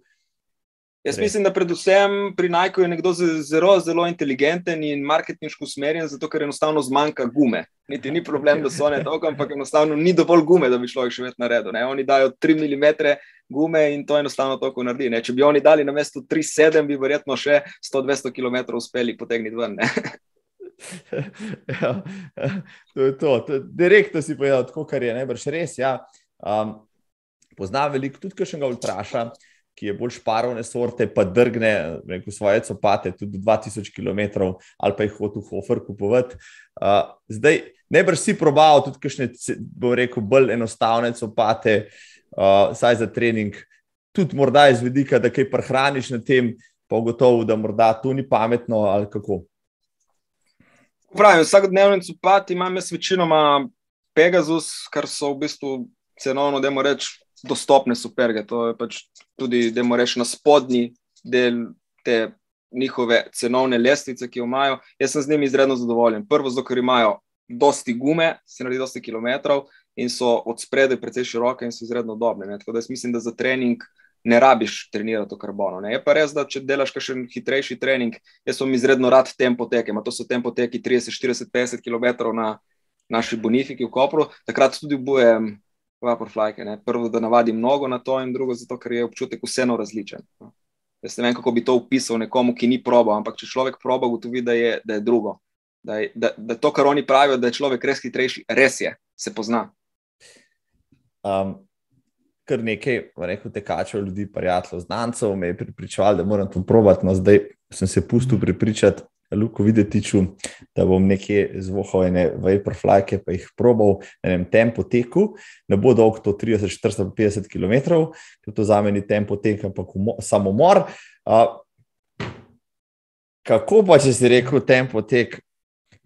Jaz mislim, da predvsem pri Nike je nekdo zelo, zelo inteligenten in marketinško usmerjen, zato ker enostavno zmanjka gume. Niti ni problem, da so one dolge, ampak enostavno ni dovolj gume, da bi človek še vedno naredil. Oni dajo 3 mm gume in to enostavno tako naredi. Ne? Če bi oni dali na mesto 3-7, bi verjetno še 100-200 km uspeli potegniti ven. ja, to je to. direktno si povedal, tako kar je najbrž res. Ja. Um, poznam veliko, tudi kar še ga vpraša ki je bolj šparovne sorte, pa drgne rekel, svoje copate tudi 2000 km ali pa jih hoče v Hofer kupovati. Uh, zdaj, najbrž si probal tudi kakšne, bo rekel, bolj enostavne copate, uh, saj za trening, tudi morda iz vidika, da kaj prehraniš na tem, pa gotovo, da morda to ni pametno ali kako. Pravim, vsakodnevni copati imam jaz večinoma Pegasus, kar so v bistvu cenovno, da moram reči, dostopne superge. To je pač tudi, da moramo reči, na spodnji del te njihove cenovne lestvice, ki jo imajo. Jaz sem z njimi izredno zadovoljen. Prvo, zato ker imajo dosti gume, se naredi dosti kilometrov in so od spredaj precej široke in so izredno dobre. Tako da jaz mislim, da za trening. Ne rabiš trenirati v karbono. Ne? Je pa res, da če delaš še hitrejši trening, jaz sem izredno rad tempo teke. To so tempo teki 30, 40, 50 km na naši bonifiki v Kopru. Takrat tudi obujem vaporflake. Prvo, da navadim mnogo na to, in drugo, zato, ker je občutek vseeno različen. No. Jaz ne vem, kako bi to opisal nekomu, ki ni probo, ampak če človek proba, ugotovi, da, da je drugo. Da, je, da, da to, kar oni pravijo, da je človek res hitrejši, res je, se pozna. Um, kar nekaj, rekel, tekačev, ljudi, prijateljev, znancev me je pripričal, da moram to probati. No, zdaj sem se pustil pripričati, Luko videtiču, da bom nekje zvohal ene vaporflake, pa jih probal na enem tempu teku. Ne bo dolg to 30, 40, 50 km, ker to za meni tempo tek, ampak samo mor. Uh, kako pa, če si rekel tempo tek?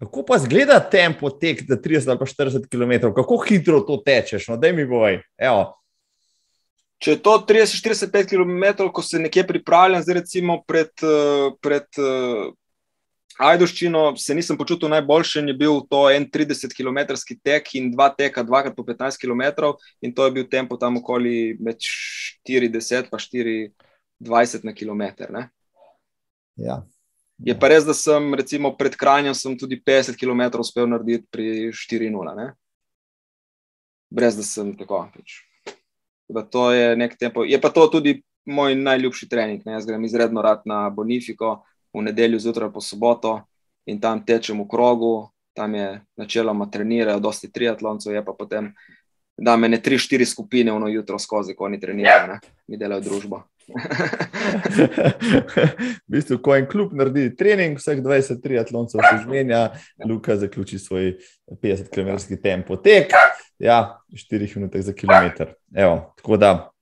Kako pa zgleda tempo tek, da 30 ali 40 km, kako hitro to tečeš? No, da mi boj. Evo. Če je to 30-45 km, ko se nekje pripravljam, zdaj recimo pred, pred Ajdoščino se nisem počutil najboljše, je bil to en 30 km tek in dva teka, dvakrat po 15 km, in to je bil tempo tam okoli med 40 in 24 na km. Ja. Je pa res, da sem recimo pred Kranjem tudi 50 km uspel narediti pri 4-0. Brez da sem tako. Pač. Da to je nek tempo. Je pa to tudi moj najljubši trening. Ne? Jaz grem izredno rad na Bonifiko v nedeljo zjutraj po soboto in tam tečem v krogu, tam je načeloma trenirajo, dosti triatloncev, je pa potem, da me ne tri, štiri skupine vno jutro skozi, ko oni trenirajo, ne? mi delajo družbo. v bistvu, ko en klub naredi trening, vseh 20 triatloncev se zmenja, Luka zaključi svoj 50 km tempo tek, ja, 4 minute za kilometr. Evo, tako da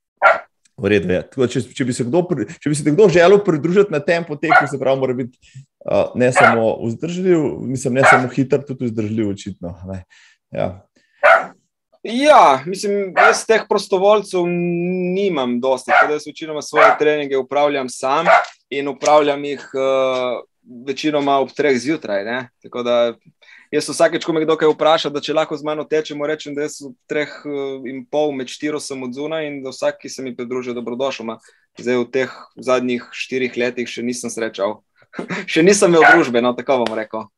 V redu je. Tako, če, če, bi kdo, če bi se kdo želel pridružiti na tem poteku, se pravi, mora biti uh, ne samo vzdržljiv, nisem ne samo hiter, tudi vzdržljiv, očitno. Ja. Ja, mislim, jaz teh prostovoljcev nimam dosti, ker jaz večinoma svoje treninge upravljam sam in upravljam jih uh, večinoma ob treh zjutraj. Ne? Tako da Jaz vsakeč, ko me kdo kaj vpraša, da če lahko z mano tečemo, rečem, da jaz v treh eh, in pol med štiri sem od zunaj in da vsak, ki se mi pridruži, dobrodošel. Zdaj v teh zadnjih štirih letih še nisem srečal, še nisem imel družbe, no tako bom rekel.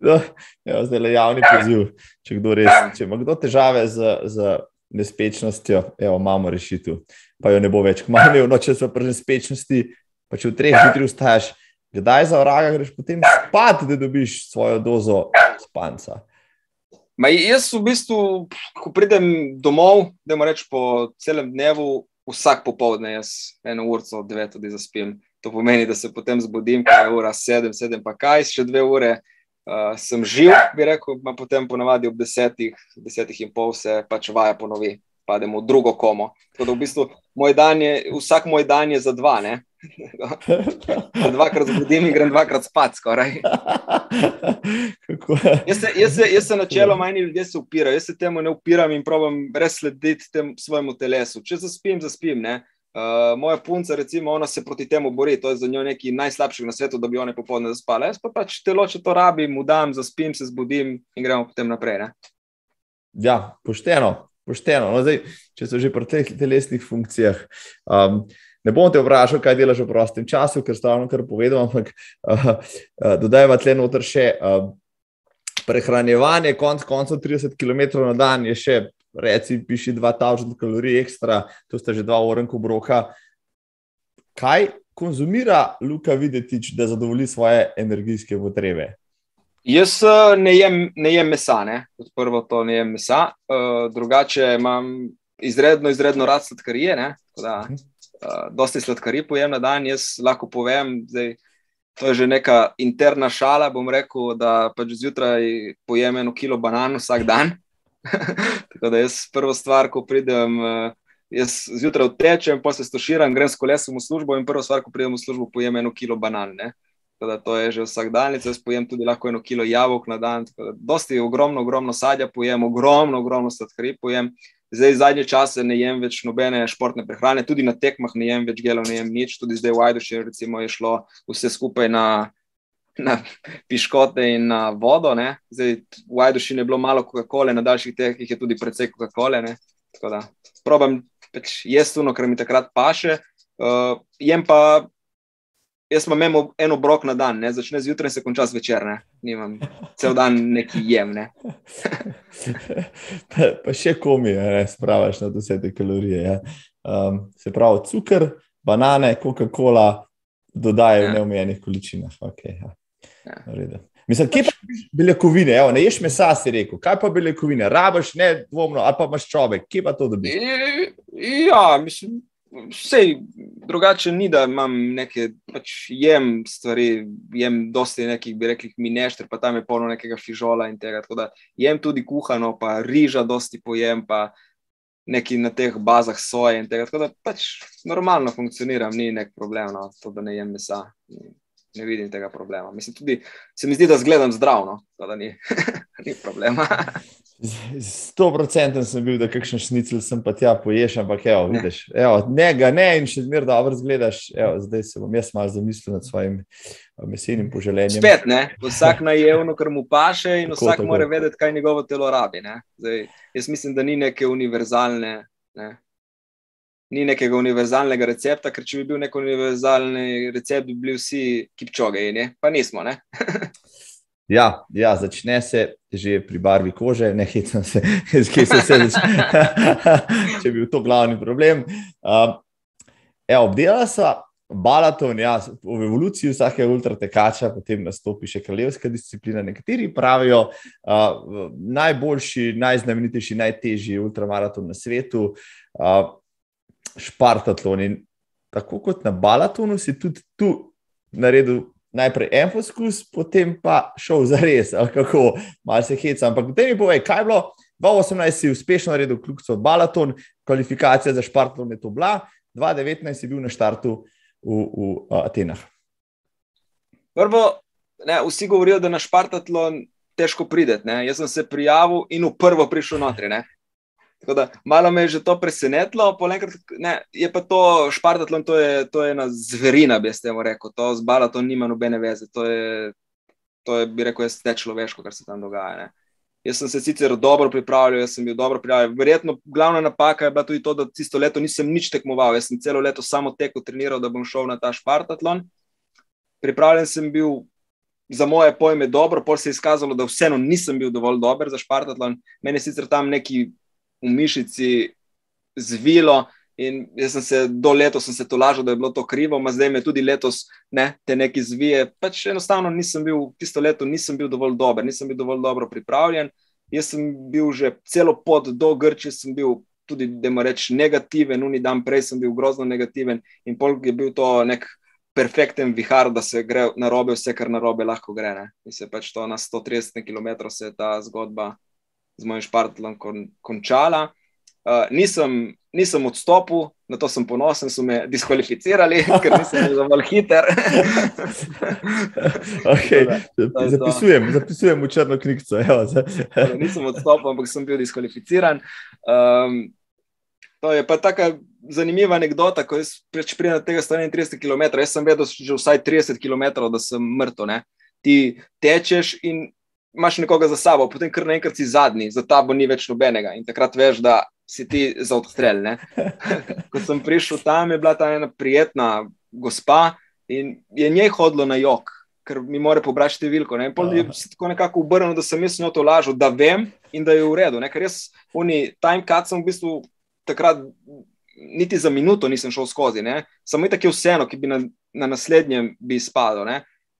No, ja, zdaj le javni poziv, če res, če ima kdo težave z, z nespečnostjo, evo, imamo rešitev, pa jo ne bo več. Kmalo, no, če so pri nespečnosti, pa če v treh jutri ustajaš, kdaj za vraga greš potem spat, da dobiš svojo dozo spanca? Ma jaz v bistvu, ko pridem domov, da moram reči po celem dnevu, vsak popoldne, jaz eno uro dve tudi zaspim. To pomeni, da se potem zbudim, ko je ura sedem, sedem pa kaj, še dve ure uh, sem živ, bi rekel, pa potem ponavadi ob desetih, desetih in pol se pač vaja ponovi, pademo v drugo komo. Tako da v bistvu moj dan je, vsak moj dan je za dva, ne? dvakrat zbudim in grem dvakrat spat, skoraj. jaz, se, jaz, se, jaz se načeloma eni ljudje se upirajo, jaz se temu ne upiram in probujem res slediti tem svojemu telesu. Če zaspim, zaspim. Uh, moja punca, recimo, ona se proti temu bori, to je za njo nekaj najslabšega na svetu, da bi one popoldne zaspale. Jaz pa pač telo, če to rabim, mu dam, zaspim, se zbudim in gremo potem naprej. Ne? Ja, pošteno, pošteno. No, zdaj, če so že pri teh telesnih funkcijah. Um, Ne bom te vprašal, kaj delaš v prostem času, ker stavno kar povedal, ampak uh, uh, dodajva tle noter še uh, prehranjevanje, konc koncev 30 km na dan je še, reci, piši 2000 kalorij ekstra, to sta že dva orenka obroka. Kaj konzumira Luka Videtič, da zadovolji svoje energijske potrebe? Jaz ne jem, ne jem mesa, ne? kot prvo to ne jem mesa, uh, drugače imam izredno, izredno rad sladkarije. Mhm uh, dosti sladkari pojem na dan. Jaz lahko povem, da to je že neka interna šala. Bom rekel, da pač zjutraj pojem eno kilo banan vsak dan. Tako da jaz prvo stvar, ko pridem, uh, jaz zjutraj tečem, pa se stoširam, grem s kolesom v službo in prvo stvar, ko pridem v službo, pojem eno kilo banan. Ne? Da to je že vsak dan, jaz pojem tudi lahko eno kilo jabolk na dan. Dosti, ogromno, ogromno sadja pojem, ogromno, ogromno sladkari pojem. Zdaj, zadnje čase ne jem več nobene športne prehrane, tudi na tekmah ne jem več gelov, ne jem nič. Tudi zdaj v Ajduši je šlo vse skupaj na, na piškote in na vodo. Ne. Zdaj v Ajduši je bilo malo Coca-Cola, na daljših tekmah je tudi precej Coca-Cola. Probam pač jesti tuno, kar mi takrat paše. Uh, jem pa jaz imam en obrok na dan, ne? začne zjutraj in se konča zvečer, ne? nimam cel dan neki jem. Ne? pa, pa še komi, ne spravaš na vse te kalorije. Ja. Um, se pravi, cukor, banane, Coca-Cola dodajajo ja. v neomejenih količinah. Okay, ja. Ja. Mislim, kje pa beljakovine, Evo, ne ješ mesa, si rekel, kaj pa beljakovine, rabaš ne dvomno, ali pa imaš človek, kje pa to dobiš? Ja, mislim, Vse drugače ni, da imam nekaj, pač jem stvari, jem dosti nekih, bi rekli, minešter, pa tam je polno nekega fižola in tega. Tako da jem tudi kuhano, pa riža dosti pojem, pa neki na teh bazah soje in tega. Tako da pač normalno funkcioniram, ni nek problem, no, to, da ne jem mesa. Ne vidim tega problema. Mislim, tudi se mi zdi, da zgledam zdravno, da ni, ni problema. Sto procenten sem bil, da kakšen šnicl sem pa tja poješ, ampak evo, ne. vidiš, evo, ne ga ne in še zmer dobro zgledaš. Evo, zdaj se bom jaz malo zamislil nad svojim mesenim poželenjem. Spet ne, vsak najevno, kar mu paše in tako, vsak tako. mora vedeti, kaj njegovo telo rabi. Zdaj, jaz mislim, da ni neke univerzalne. Ne. Ni nekega univerzalnega recepta, ker če bi bil nek univerzalni recept, bi bili vsi kipčoge, pa nismo. Ja, ja, začne se že pri barvi kože, ne hecam se, kje se vse začne. Če bi bil to glavni problem. Um, Obdelala sem balaton, ja, v evoluciji vsake ultratekača, potem nastopi še kraljevska disciplina. Nekateri pravijo, uh, najboljši, najznamenitejši, najtežji ultramaraton na svetu, uh, Špartatlon. In tako kot na balatonu, si tudi tu naredil najprej en poskus, potem pa šel za res, kako malo se heca. Ampak potem mi povej, kaj je bilo. 2018 si uspešno naredil kljubco Balaton, kvalifikacija za Špartlon je to bila, 2019 si bil na štartu v, v Atenah. Prvo, ne, vsi govorijo, da na Špartlon težko prideti. Jaz sem se prijavil in v prvo prišel notri. Ne. Tako da malo me je že to presenetilo, enkrat, ne, je pa to špartatlon, to je, to je ena zverina, bi ste mu rekel, to z balatom nima nobene veze, to je, to je bi rekel, jaz te človeško, kar se tam dogaja. Ne. Jaz sem se sicer dobro pripravljal, jaz sem bil dobro pripravljen. Verjetno glavna napaka je bila tudi to, da tisto leto nisem nič tekmoval, jaz sem celo leto samo tekel, treniral, da bom šel na ta špartatlon. Pripravljen sem bil. Za moje pojme, dobro, pol se je izkazalo, da vseeno nisem bil dovolj dober za Špartatlon. Meni je sicer tam neki v mišici zvilo. In jaz sem se do letos sem se to lažil, da je bilo to krivo, ma zdaj me tudi letos ne, te neki zvije. Pač enostavno nisem bil, tisto leto nisem bil dovolj dober, nisem bil dovolj dobro pripravljen. Jaz sem bil že celo pot do Grčije, sem bil tudi, da moram reči, negativen, uni dan prej sem bil grozno negativen in pol je bil to nek perfekten vihar, da se gre na robe, vse kar na robe lahko gre. Ne. In se pač to na 130 km se je ta zgodba z mojim špartlom kon, končala. Uh, nisem, nisem odstopil, na to sem ponosen, so me diskvalificirali, ker nisem bil dovolj hiter. okay. zapisujem, zapisujem v črno knjigo. nisem odstopil, ampak sem bil diskvalificiran. Um, to je pa tako zanimiva anekdota, ko jaz pridem na tega 31 km. Jaz sem vedel, že vsaj 30 km, da sem mrtev. Ti tečeš in imaš nekoga za sabo, potem kar naenkrat si zadnji, za ta bo ni več nobenega in takrat veš, da si ti za odstrel. Ko sem prišel tam, je bila ta ena prijetna gospa in je njej hodilo na jok. Ker mi mora pobrati številko. Ne? Je se tako nekako obrnil, da sem jaz njo to lažil, da vem in da je v redu. Ne? Ker jaz, oni, time cut sem v bistvu takrat niti za minuto nisem šel skozi. Ne? Samo je tako vseeno, ki bi na, na naslednjem bi izpadel.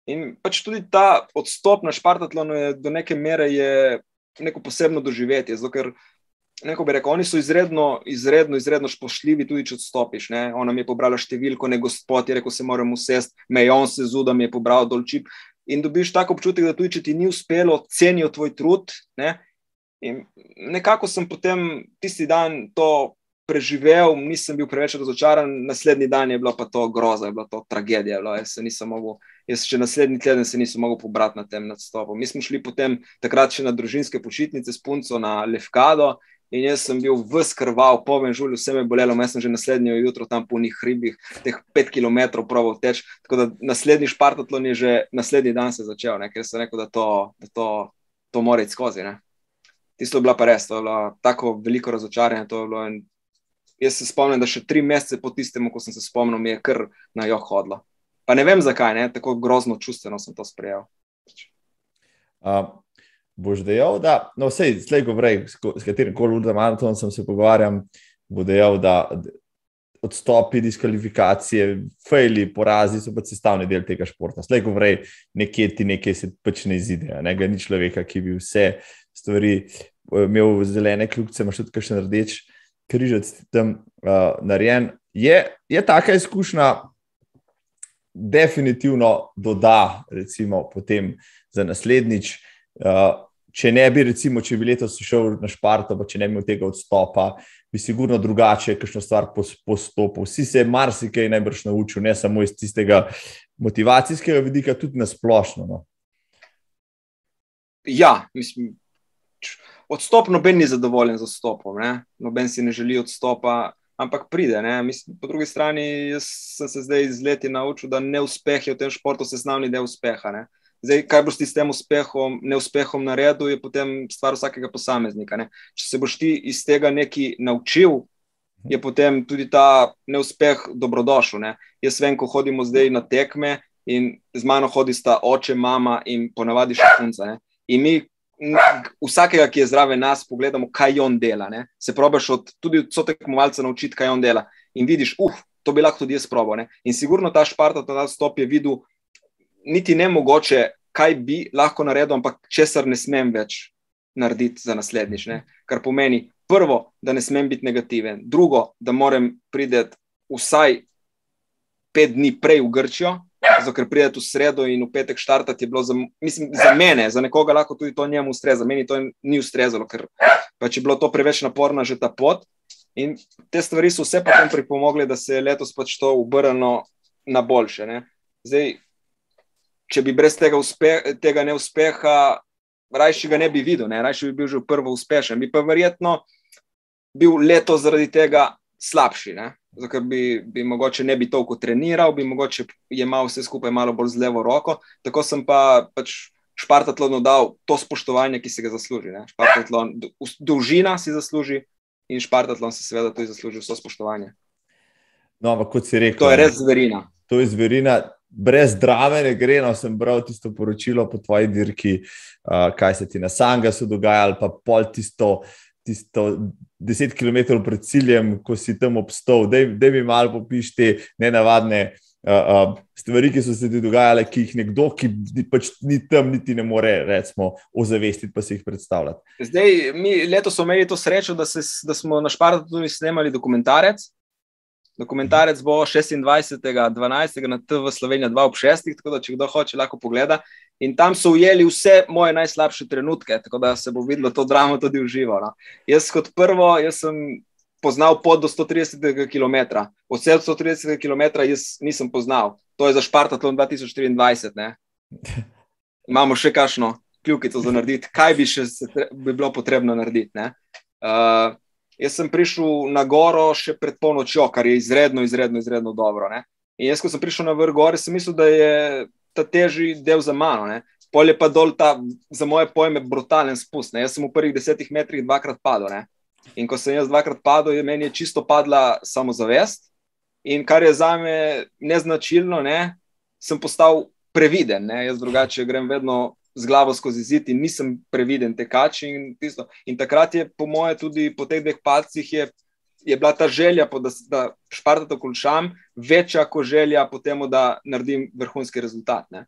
In pač tudi ta odstop na Špartatlonu je do neke mere neko posebno doživetje. Zato, ker neko bi rekel, oni so izredno, izredno, izredno spoštljivi, tudi če odstopiš. Ne? Ona mi je pobrala številko, ne gospod, je rekel, se moram usesti, me je on se zudil, mi je pobral dol čip. In dobiš tako občutek, da tudi če ti ni uspelo, cenijo tvoj trud. Ne? In nekako sem potem tisti dan to preživel, nisem bil preveč razočaran, naslednji dan je bilo pa to groza, je bilo to tragedija. Bilo. Jaz se nisem mogel, jaz še naslednji teden se nisem mogel pobrati na tem nadstopu. Mi smo šli potem takrat še na družinske počitnice s punco na Levkado. In jaz sem bil vskrval, povem, žulj, vse me bolelo, jaz sem že naslednjo jutro tam po njih hribih, teh pet km proval teč. Tako da naslednji špartatlon je že naslednji dan se začel, ne? ker sem rekel, da to, da to, to mora iti skozi. Ne? Tisto je bila pa res, to je bilo tako veliko razočaranje, to je bilo en Jaz se spomnim, da še tri mesece po tistem, ko sem se spomnil, mi je kar na jo hodilo. Pa ne vem zakaj, ne? tako grozno čustveno sem to sprejel. Uh, boš dejal, da, no, vse, slej, ko vrej, s katerim koli ultramaraton sem se pogovarjal, bo dejal, da odstopi, diskvalifikacije, fejli, porazi so pa sestavni del tega športa. Slej, ko vrej, nekje ti nekaj se pač ne izide, ne ni človeka, ki bi vse stvari eh, imel zelene kljubce, imaš tudi še rdeč križec tam uh, narejen. Je, je taka izkušnja, definitivno doda, recimo, potem za naslednjič. Uh, če ne bi, recimo, če bi letos šel na Šparto, pa če ne bi imel tega odstopa, bi sigurno drugače, kakšno stvar postopil. Vsi se marsikaj najbrž naučil, ne samo iz tistega motivacijskega vidika, tudi na splošno. No. Ja, mislim, odstop noben ni zadovoljen z odstopom, ne? noben si ne želi odstopa. Ampak pride. Mislim, po drugi strani sem se zdaj iz leti naučil, da neuspeh je v tem športu sestavni del uspeha. Ne? Zdaj, kaj boš ti s tem uspehom, neuspehom naredil, je potem stvar vsakega posameznika. Ne? Če se boš ti iz tega nekaj naučil, je potem tudi ta neuspeh dobrodošel. Ne? Jaz vem, ko hodimo zdaj na tekme in z mano hodi sta oče, mama in ponavadi še punca. Ne? In mi vsakega, ki je zraven nas, pogledamo, kaj on dela. Ne? Se probaš od, tudi od sotekmovalca naučiti, kaj on dela. In vidiš, uf, to bi lahko tudi jaz probo. Ne? In sigurno ta šparta, ta stop je videl niti ne mogoče, kaj bi lahko naredil, ampak česar ne smem več narediti za naslednjič. Ne? Kar pomeni, prvo, da ne smem biti negativen, drugo, da moram priti vsaj pet dni prej v Grčijo. Zato, ker pridete v sredo in v petek štartati, je bilo za, mislim, za mene, za nekoga lahko tudi to njemu ustreza. Meni to ni ustrezalo, ker pač je bilo to preveč naporno, že ta pot. In te stvari so vse potem pripomogle, da se je letos pač to obrnilo na boljše. Ne? Zdaj, če bi brez tega, uspe, tega neuspeha, rajši ga ne bi videl, ne? rajši bi bil že prvo uspešen, bi pa verjetno bil leto zaradi tega slabši. Zato bi, bi mogoče ne bi toliko treniral, bi mogoče imel vse skupaj malo bolj z levo roko. Tako sem pa pač Špartatlonu dal to spoštovanje, ki se ga zasluži. Špartatlon, dolžina si zasluži in Špartatlon si seveda tudi zasluži vso spoštovanje. No, ampak kot si rekel, to je res zverina. To je zverina, brez drame ne gre. No, sem bral tisto poročilo po tvoji dirki, uh, kaj se ti na Sangasu dogaja, ali pa pol tisto, tisto deset km pred ciljem, ko si tam obstal. Da mi malo popiš te nenavadne. Uh, uh, stvari, ki so se ti dogajale, ki jih nekdo, ki pač ni tam, niti ne more, recimo, ozavestiti, pa si jih predstavljati. Zdaj, mi letos smo imeli to srečo, da, se, da smo na Špartu tudi snemali dokumentarec, Dokumentarec bo 26.12. na TV Slovenija 2 ob 6. Tako da, če kdo hoče, lahko pogleda. In tam so ujeli vse moje najslabše trenutke, tako da se bo videlo to dramo tudi v živo. No. Jaz, kot prvo, jaz sem poznal pot do 130 km. Od 130 km jaz nisem poznal. To je za Špartatlon 2024. Ne. Imamo še kakšno kljukico za narediti, kaj bi še bi bilo potrebno narediti. Uh, Jaz sem prišel na goro še pred polnočjo, kar je izredno, izredno, izredno dobro. Ne? In jaz, ko sem prišel na vrh gore, sem mislil, da je ta težji del za mano. Ne? Polje pa dol ta, za moje pojme, brutalen spust. Ne? Jaz sem v prvih desetih metrih dvakrat padel. Ne? In ko sem jaz dvakrat padel, je meni je čisto padla samozavest. In kar je za me neznačilno, ne? sem postal previden. Ne? Jaz drugače grem vedno z glavo skozi zid in nisem previden tekač. In, in takrat je, po moje, tudi po teh dveh palcih, je, je bila ta želja, po, da, da špartato končam, večja kot želja po tem, da naredim vrhunski rezultat. Ne.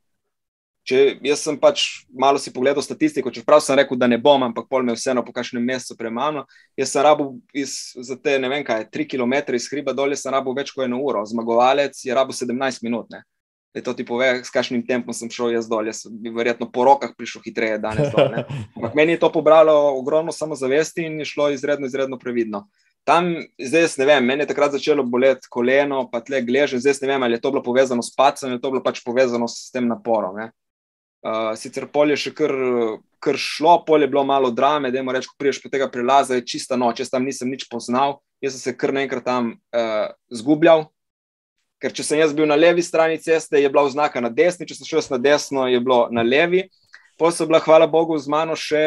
Če jaz sem pač malo si pogledal statistiko, čeprav sem rekel, da ne bom, ampak pol me vseeno po kakšnem mesecu premalo. Jaz sem rabo iz, za te, ne vem kaj, tri km iz hriba dolje, sem rabo več kot eno uro, zmagovalec je rabo 17 minut. Ne da to ti pove, s kakšnim tempom sem šel jaz dol. Jaz bi verjetno po rokah prišel hitreje danes. Dol, Ampak meni je to pobralo ogromno samozavesti in je šlo izredno, izredno previdno. Tam, zdaj ne vem, meni je takrat začelo boleti koleno, pa tle gleže. Zdaj ne vem, ali je to bilo povezano s pacem ali je to bilo pač povezano s tem naporom. Uh, sicer polje še kar, kar šlo, polje je bilo malo drame, da je reč, ko priješ po tega prelaza, je čista noč, jaz tam nisem nič poznal, jaz sem se kar naenkrat tam uh, zgubljal, Ker če sem jaz bil na levi strani ceste, je bila oznaka na desni, če sem šel na desno, je bilo na levi. Potem so bila, hvala Bogu, z mano še,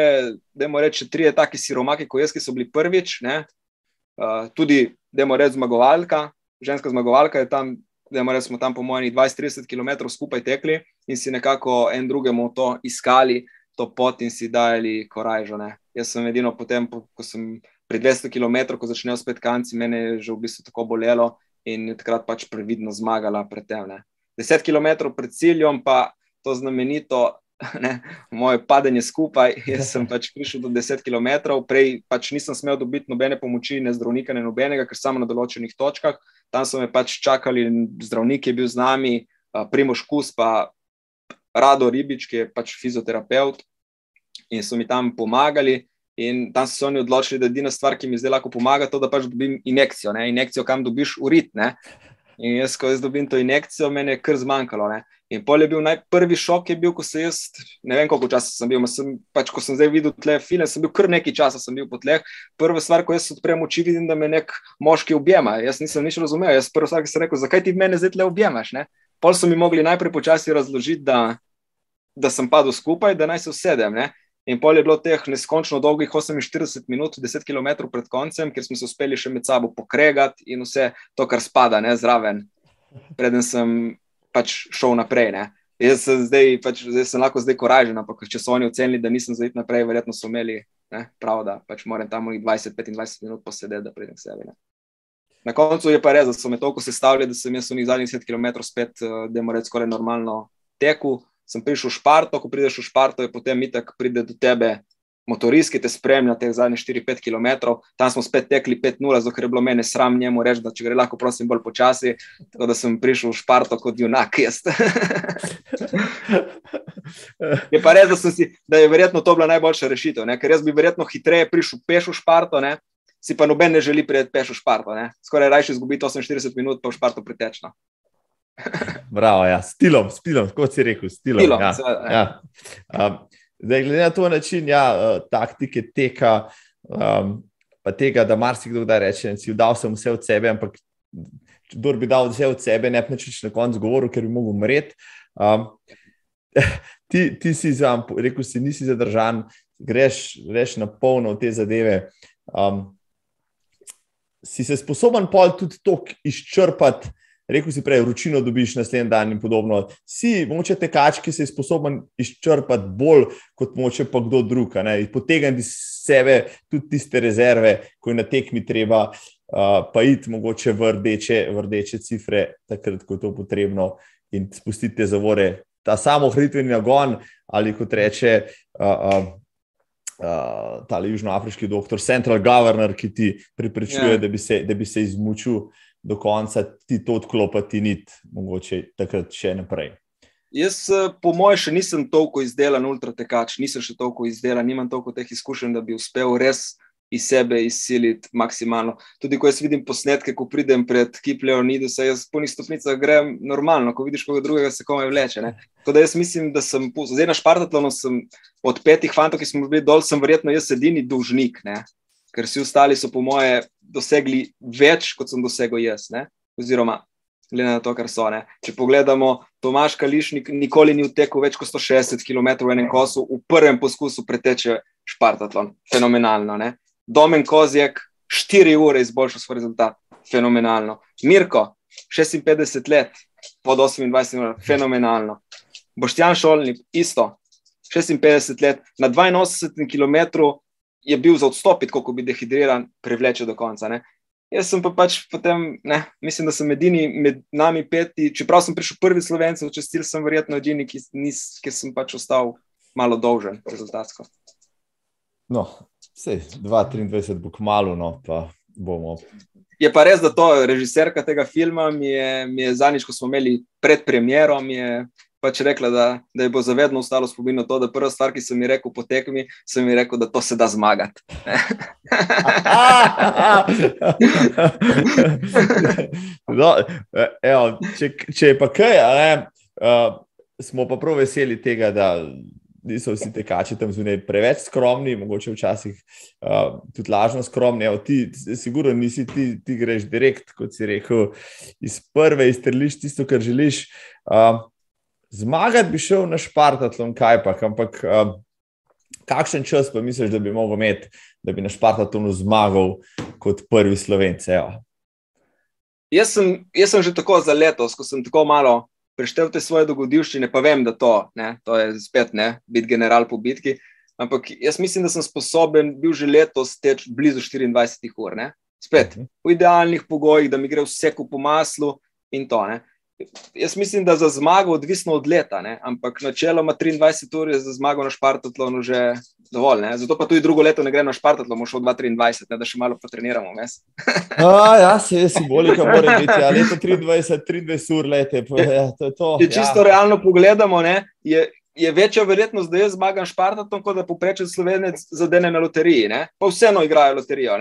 da moramo reči, tri taki siromaki, kot jaz, ki so bili prvič. Uh, tudi, da moramo reči, zmagovalka, ženska zmagovalka je tam da smo tam po mojih 20-30 km skupaj tekli in si nekako en drugemu to iskali, to pot in si dajali korajžo. Ne. Jaz sem edino potem, ko sem pri 200 km, ko začnejo spet kanci, meni je že v bistvu tako bolelo in takrat pač previdno zmagala pred tem. Ne. 10 km pred ciljem pa to znamenito. Ne, moje padanje skupaj, jaz sem pač prišel do 10 km, prej pač nisem smel dobiti nobene pomoči, ne zdravnika, ne nobenega, ker samo na določenih točkah. Tam so me pač čakali, zdravnik je bil z nami, Primoš Kus, pa Rado Ribič, ki je pač fizioterapeut, in so mi tam pomagali. In tam so se oni odločili, da je edina stvar, ki mi zdaj lahko pomaga, to, da pač dobim injekcijo. Ne? Injekcijo, kam dobiš urit. Ne? In jaz, ko jaz dobim to injekcijo, meni je kar zmanjkalo. Ne? In pol je bil najprvi šok, je bil, ko sem jaz, ne vem koliko časa sem bil, sem, pač, ko sem zdaj videl tle film, sem bil kar nekaj časa bil po tleh. Prva stvar, ko jaz odprem oči, vidim, da me nek moški objema. Jaz nisem nič razumel. Jaz prva stvar, ki sem rekel, zakaj ti mene zdaj tle objemaš? Ne? Pol so mi mogli najprej počasi razložiti, da, da sem padel skupaj, da naj se usedem. Ne? In pol je bilo teh neskončno dolgih 48 minut, 10 km pred koncem, ker smo se uspeli še med sabo pokregati in vse to, kar spada ne, zraven, preden sem pač šel naprej. Ne. Jaz sem zdaj, pač, zdaj sem lahko zdaj koražen, ampak če so oni ocenili, da nisem zdaj naprej, verjetno so imeli ne, prav, da pač moram tam 20-25 minut posedeti, da pridem sebi. Ne. Na koncu je pa res, da so me toliko sestavljali, da sem jaz v njih zadnjih 10 km spet, eh, da moram reči, skoraj normalno teku. Sem prišel v Šparto, ko prideš v Šparto, je potem itak pride do tebe motorist, ki te spremlja teh zadnjih 4-5 km, tam smo spet tekli 5-0, zato je bilo meni sram njemu reči, da če gre lahko, prosim, bolj počasi. Tako da sem prišel v Šparto kot junak. je pa res, da, si, da je verjetno to bila najboljša rešitev, ne? ker jaz bi verjetno hitreje prišel peš v Šparto. Ne? Si pa noben ne želi priti peš v Šparto. Ne? Skoraj raje izgubiti 48 minut, pa v Šparto pritečno. Bravo, ja, stilom, stilom, kot si rekel, stilom. stilom ja, ja. Ja. Um, Zdaj, glede na to način, ja, uh, taktike teka, um, pa tega, da marsikdo da reče, da si dal vse od sebe, ampak kdo bi dal vse od sebe, ne pa če na koncu govoril, ker bi mogel umreti. Um, ti, ti si za, rekel si, nisi zadržan, greš, greš na polno v te zadeve. Um, si se sposoben pol tudi to izčrpati rekel si prej, vročino dobiš naslednji dan in podobno. Si, moče tekač, ki se je sposoben izčrpati bolj kot moče pa kdo drug, potegniti iz sebe tudi tiste rezerve, ko je na tekmi treba, uh, pa iti mogoče v rdeče, v rdeče cifre, takrat, ko je to potrebno, in spustiti te zavore. Ta samo hritveni nagon, ali kot reče uh, uh, uh, ta južnoafriški doktor, central governor, ki ti pripričuje, yeah. Ja. da, da bi se izmučil do konca ti to odklopiti, ni mogoče takrat še naprej. Jaz, eh, po mojem, še nisem toliko izdelan, ultratekač, nisem še toliko izdelan, nimam toliko teh izkušenj, da bi uspel res iz sebe izsiliti maksimalno. Tudi ko jaz vidim posnetke, ko pridem pred Kip Leonidu, se jaz po njih stopnicah grem normalno, ko vidiš koga drugega, se komaj vleče. Ne? Tako da jaz mislim, da sem, zdaj na Špartatlonu sem od petih fantov, ki smo bili dol, sem verjetno jaz edini dolžnik. Ne? ker vsi ostali so, po moje, dosegli več, kot sem dosegel jaz. Ne? Oziroma, glede na to, kar so. Ne? Če pogledamo, Tomaš Kališnik nikoli ni vtekel več kot 160 km v enem kosu, v prvem poskusu preteče Špartatlon. Fenomenalno. Ne? Domen Kozjek, 4 ure izboljšal svoj rezultat. Fenomenalno. Mirko, 56 let, pod 28 ur, fenomenalno. Boštjan Šolnik, isto, 56 let, na 82 km je bil za odstopiti, kako bi dehidriran, privleče do konca. Ne. Jaz sem pa pač potem, ne, mislim, da sem edini med nami peti, čeprav sem prišel prvi slovencev, čez cilj sem verjetno edini, ki, nis, ki sem pač ostal malo dolžen rezultatsko. No, vse, 2-23 bo kmalo, no, pa bomo. Je pa res, da to režiserka tega filma mi je, mi je zanič, ko smo imeli pred premjerom, je pač rekla, da, da je bo zavedno ostalo spomin na to, da prva stvar, ki sem ji rekel po tekmi, sem ji rekel, da to se da zmagati. no, evo, če, če je pa kaj, ne, uh, smo pa prav veseli tega, da niso vsi tekači tam zunaj preveč skromni, mogoče včasih uh, tudi lažno skromni. Evo, ti, sigurno nisi ti, ti greš direkt, kot si rekel, iz prve, iz trliš tisto, kar želiš. Uh, Zmagati bi šel na Špartatlon, kaj pa, ampak um, kakšen čas pa misliš, da bi lahko imel, da bi na Špartatlonu zmagal kot prvi slovenc? jaz, sem, jaz sem že tako za letos, ko sem tako malo preštel te svoje dogodivščine, pa vem, da to, ne, to je spet ne, biti general po bitki. Ampak jaz mislim, da sem sposoben bil že letos teč blizu 24 ur. Ne? Spet mhm. v idealnih pogojih, da mi gre vse po maslu in to. Ne? Jaz mislim, da za zmago odvisno od leta, ne? ampak načeloma 23 ur je za zmago na Špartatlonu že dovolj. Ne? Zato pa tudi drugo leto ne gre na Špartatlon, šel 2-23, da še malo potreniramo. A, ja, se je simbolika, mora biti. Ja, leto 23, 23 ur lete. Ja, to, to, Če čisto ja. realno pogledamo, ne, je, je večja verjetnost, da jaz zmagam Špartatlon, kot da poprečen slovenec zadene na loteriji. Ne? Pa vseeno igrajo loterijo.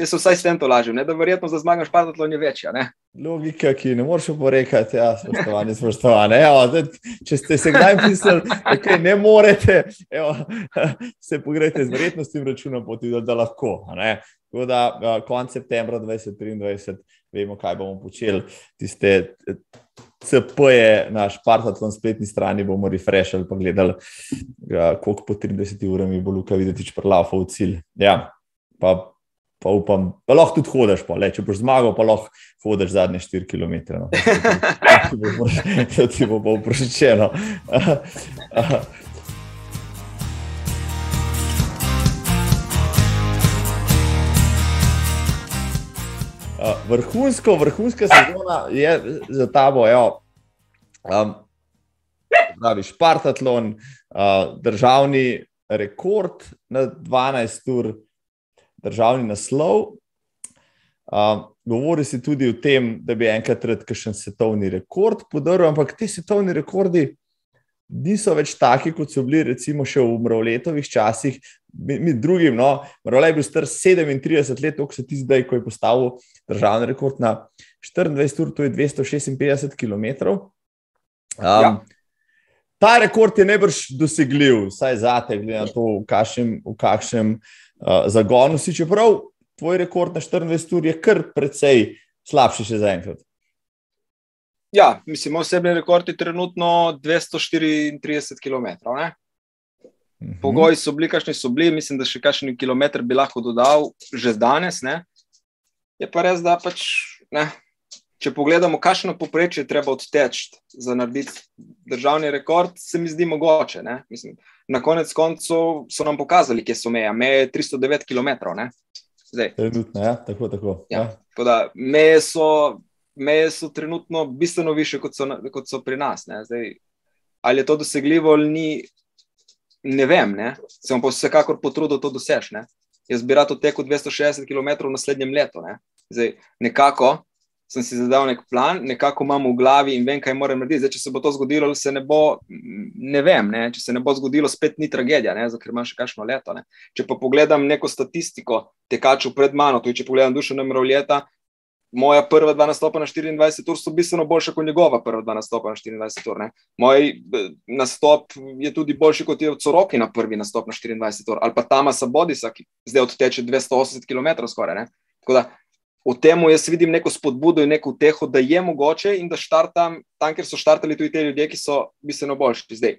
Jaz sem vsaj s tem to lažil, da verjetno za zmago špartatlo ni večja. Ne? Logika, ki ne moreš oporekati, ja, spoštovani, spoštovani. Evo, zdaj, če ste se kdaj mislili, da okay, ne morete, evo, se pogledajte z verjetnostnim računom, poti, da, da lahko. Tako da konec septembra 2023 vemo, kaj bomo počeli. Tiste CP je na špartatlon spletni strani, bomo refreshali pa gledali, koliko po 30 urami bo Luka videti, če prelafo v cilj. Ja, pa pa upam, da lahko tudi hodiš, pa, le, če boš zmagal, pa lahko hodiš zadnje 4 km. No. To ti bo pa vprašeno. Vrhunsko, vrhunska sezona je za tabo, um, pravi Špartatlon, uh, državni rekord na 12 ur državni naslov. Uh, govori se tudi o tem, da bi enkrat rad kakšen svetovni rekord podaril, ampak ti svetovni rekordi niso več taki, kot so bili recimo še v mravletovih časih. Mi, mi drugim, no, mravlej je bil star 37 let, kot se ti zdaj, ko je postavil državni rekord na 24 ur, to je 256 km. Um, ja. Ta rekord je najbrž dosegljiv, vsaj za te, glede na to, v kakšnem, v kakšnem uh, zagonu si, čeprav tvoj rekord na 24 ur je kar precej slabši še zaenkrat. Ja, mislim, osebni rekord je trenutno 234 km. Ne? Mhm. Pogoji so bili, kakšni so bili, mislim, da še kakšen kilometr bi lahko dodal, že danes. Ne? Je pa res, da pač, ne, če pogledamo, kakšno poprečje treba odteči za narediti državni rekord, se mi zdi mogoče. Mislim, na konec koncev so nam pokazali, kje so meje. Meje je 309 km. Trenutno, ja, tako. tako. Ja, ja. tako da, meje, so, meje so trenutno bistveno više, kot so, kot so pri nas. Zdaj, ali je to dosegljivo ali ni, ne vem. Ne? Se bom pa vsekakor potrudil, da to dosežeš. Jaz bi rad odtekel 260 km v naslednjem letu. Ne? Zdaj, nekako sem si zadal nek plan, nekako imam v glavi in vem, kaj moram narediti. Zdaj, če se bo to zgodilo, se ne bo, ne vem, ne? če se ne bo zgodilo, spet ni tragedija, ker imam še kakšno leto. Ne? Če pa pogledam neko statistiko tekačev pred mano, tudi če pogledam dušo na mrovljeta. Moja prva dva nastopa na 24 ur so bistveno boljša kot njegova prva dva nastopa na 24 ur. Ne? Moj eh, nastop je tudi boljši kot je od Soroki na prvi nastop na 24 ur, ali pa Tamasa Bodisa, ki zdaj odteče 280 km skoraj. Tako da v tem jaz vidim neko spodbudo in neko teho, da je mogoče in da štartam tam, ker so štartali tudi ti ljudje, ki so bistveno boljši zdaj.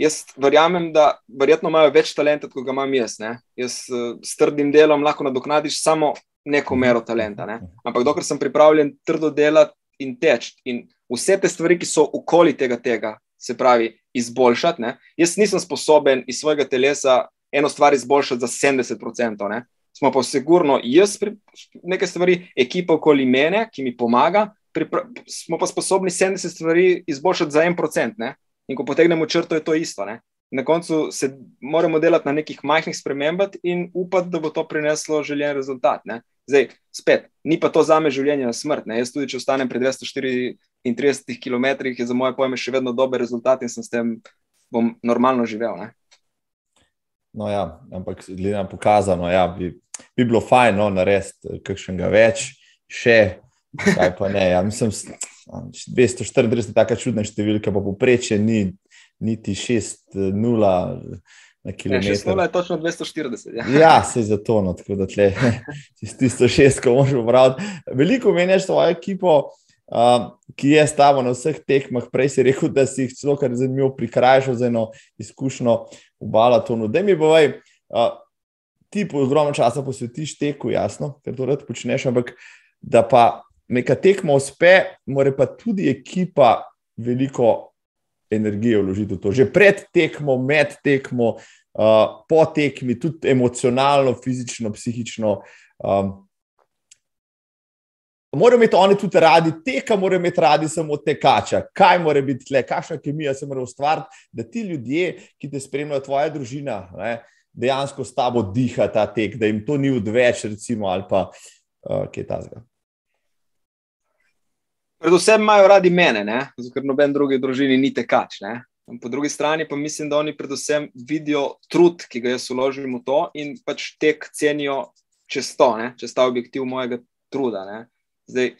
Jaz verjamem, da verjetno imajo več talenta, kot ga imam jaz. Ne? Jaz uh, s trdim delom lahko nadoknadiš samo neko mero talenta. Ne? Ampak dokler sem pripravljen trdo delati in teč in vse te stvari, ki so okoli tega, tega se pravi, izboljšati, ne? jaz nisem sposoben iz svojega telesa eno stvar izboljšati za 70% smo pa sigurno jaz, nekaj stvari, ekipa okoli mene, ki mi pomaga, smo pa sposobni 70 stvari izboljšati za en procent. In ko potegnemo črto, je to isto. Ne? Na koncu se moramo delati na nekih majhnih spremembah in upati, da bo to prineslo željen rezultat. Ne? Zdaj, spet, ni pa to za me življenje na smrt. Ne? Jaz tudi, če ostanem pri 234 km, je za moje pojme še vedno dober rezultat in sem s tem bom normalno živel. Ne? No, ja, ampak glede na pokazano, ja, bi, bi bilo fajn no, narediti kakšnega več, še kaj pa ne. Ja, mislim, 234 je tako čudna številka, pa poprečje ni niti 6-0 na kilometr. 6-0 je točno 240. Ja, ja se je zato, no, tako da tle, tisto šest, ko moraš upraviti. Veliko meniš svojo ekipo. Uh, ki je s tabo na vseh tekmah, prej si rekel, da si jih celo kar zanimivo prikrajšal za eno izkušnjo v balatonu. Da mi bovaj, uh, ti po ogromno časa posvetiš teku, jasno, ker to rad počneš, ampak da pa neka tekma uspe, mora pa tudi ekipa veliko energije vložiti v to. Že pred tekmo, med tekmo, uh, po tekmi, tudi emocionalno, fizično, psihično. Um, Morajo imeti oni tudi radi teka, morajo imeti radi samo tekača. Kaj mora biti tle, kakšna kemija se mora ustvariti, da ti ljudje, ki te spremljajo, tvoja družina, ne, dejansko s tabo diha ta tek, da jim to ni odveč, recimo, ali pa uh, kaj tasga. Predvsem imajo radi mene, ker noben drugi družini ni tekač. Ne? Po drugi strani pa mislim, da oni predvsem vidijo trud, ki ga jaz uložim v to in pač tek cenijo čez to, ne? čez ta objektiv mojega truda. Ne? Zdaj,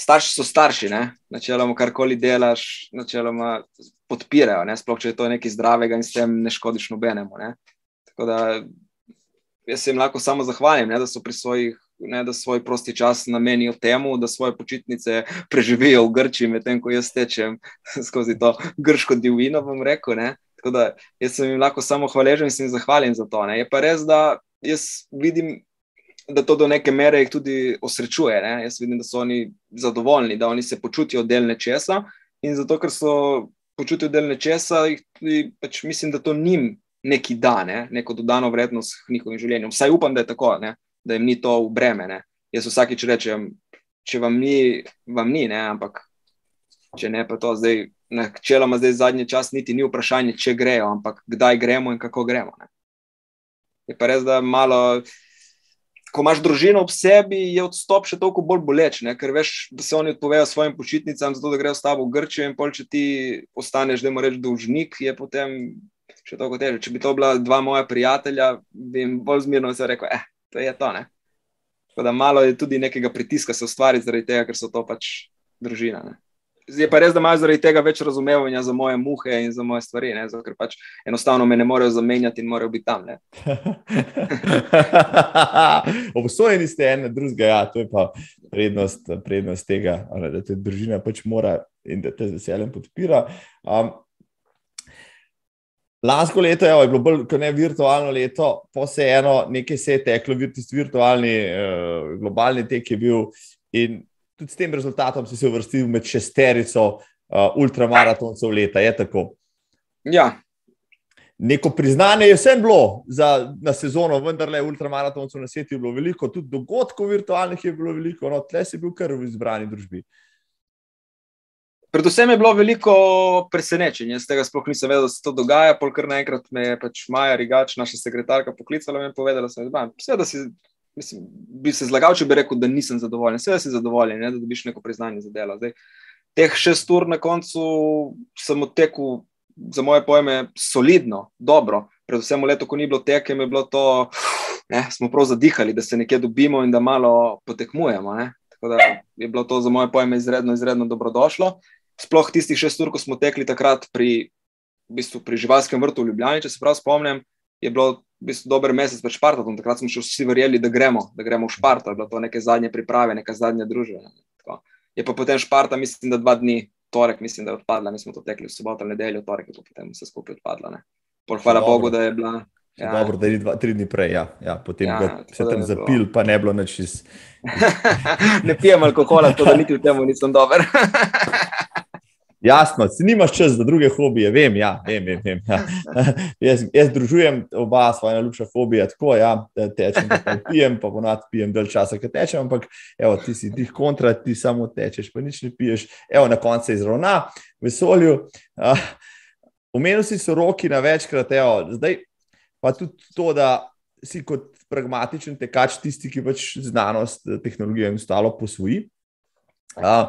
starši so starši, ne? načeloma karkoli delaš, načeloma podpirajo, ne? sploh če je to nekaj zdravega in s tem ne škodiš nobenemu. Ne? Tako da jaz se jim lahko samo zahvalim, ne? da so pri svojih. Ne, da svoj prosti čas namenijo temu, da svoje počitnice preživijo v Grčiji, medtem ko jaz tečem skozi to grško divino. Rekel, Tako da jaz sem jim lahko samo hvaležen in se jim zahvalim za to. Ne. Je pa res, da jaz vidim da to do neke mere jih tudi osrečuje. Ne? Jaz vidim, da so oni zadovoljni, da oni se počutijo del nečesa in zato, ker so počutijo del nečesa, jih tudi pač mislim, da to njim neki da, ne? neko dodano vrednost v njihovem življenju. Vsaj upam, da je tako, ne? da jim ni to v breme. Ne? Jaz vsakič rečem, če vam ni, vam ni, ne? ampak če ne, pa to zdaj. Načeloma, zdaj zadnji čas niti ni vprašanje, če grejo, ampak kdaj gremo in kako gremo. Ne? Je pa res, da malo ko imaš družino ob sebi, je odstop še toliko bolj boleč, ne? ker veš, da se oni odpovejo svojim počitnicam, zato da grejo s tabo v Grčijo in pol, če ti ostaneš, da moraš dolžnik, je potem še toliko teže. Če bi to bila dva moja prijatelja, bi jim bolj zmirno se rekel, eh, to je to. Ne? Tako da malo je tudi nekega pritiska se ustvariti zaradi tega, ker so to pač družina. Ne? Je pa res, da imajo zaradi tega več razumevanja za moje muhe in za moje stvari, ne? zato ker pač enostavno me ne morejo zamenjati in morajo biti tam. Obsojeni ste en drugega, ja, to je pa prednost, prednost tega, da te družina pač mora in da te z veseljem podpira. Um, Lansko leto je, je bilo bolj kot ne virtualno leto, pa se eno, nekaj se je teklo, tisti virtualni, uh, globalni tek je bil. In tudi s tem rezultatom si se uvrstil med šesterico uh, ultramaratoncev leta. Je tako? Ja. Neko priznanje je vsem bilo za, na sezono, vendar le ultramaratoncev na svetu je bilo veliko, tudi dogodkov virtualnih je bilo veliko, no, tle si bil kar v izbrani družbi. Predvsem je bilo veliko presenečenja, z tega sploh nisem vedel, da se to dogaja. Polkar naenkrat me je pač Maja Rigač, naša sekretarka, poklicala in povedala, da si mislim, bi se zlagal, če bi rekel, da nisem zadovoljen. Seveda si zadovoljen, ne, da dobiš neko priznanje za delo. Zdaj, teh šest ur na koncu sem odtekel, za moje pojme, solidno, dobro. Predvsem v letu, ko ni bilo tekem, je bilo to, ne, smo prav zadihali, da se nekje dobimo in da malo potekmujemo. Ne. Tako da je bilo to za moje pojme izredno, izredno dobrodošlo. Sploh tistih šest ur, ko smo tekli takrat pri, v bistvu pri živalskem vrtu v Ljubljani, če se prav spomnim, je bilo v bistvu dober mesec pred Špartom, takrat smo še vsi verjeli, da gremo, da gremo v Šparto, da to neke zadnje priprave, neka zadnja družba. Je pa potem Šparta, mislim, da dva dni, torek, mislim, da je odpadla, mi smo to tekli v soboto, nedeljo, torek je potem vse skupaj odpadla. Hvala Bogu, da je bila. Ja. Dobro, da je dva, tri dni prej, ja. Ja, potem ja, se tam zapil, pa ne bilo nič iz. ne pijem alkohola, to da niti v tem nisem dober. Jasno, si nimaš čas za druge hobije, vem, ja, vem, vem, vem ja. Jaz, jaz združujem oba svoja najljubša hobija, tako ja, tečem, da pijem, pa ponad pijem del časa, ki tečem, ampak evo, ti si tih kontra, ti samo tečeš, pa nič ne piješ, evo, na koncu se izravna vesolju. Omenil si so roki na večkrat, evo, zdaj pa tudi to, da si kot pragmatičen tekač tisti, ki pač znanost, tehnologijo in ostalo posvoji. Uh,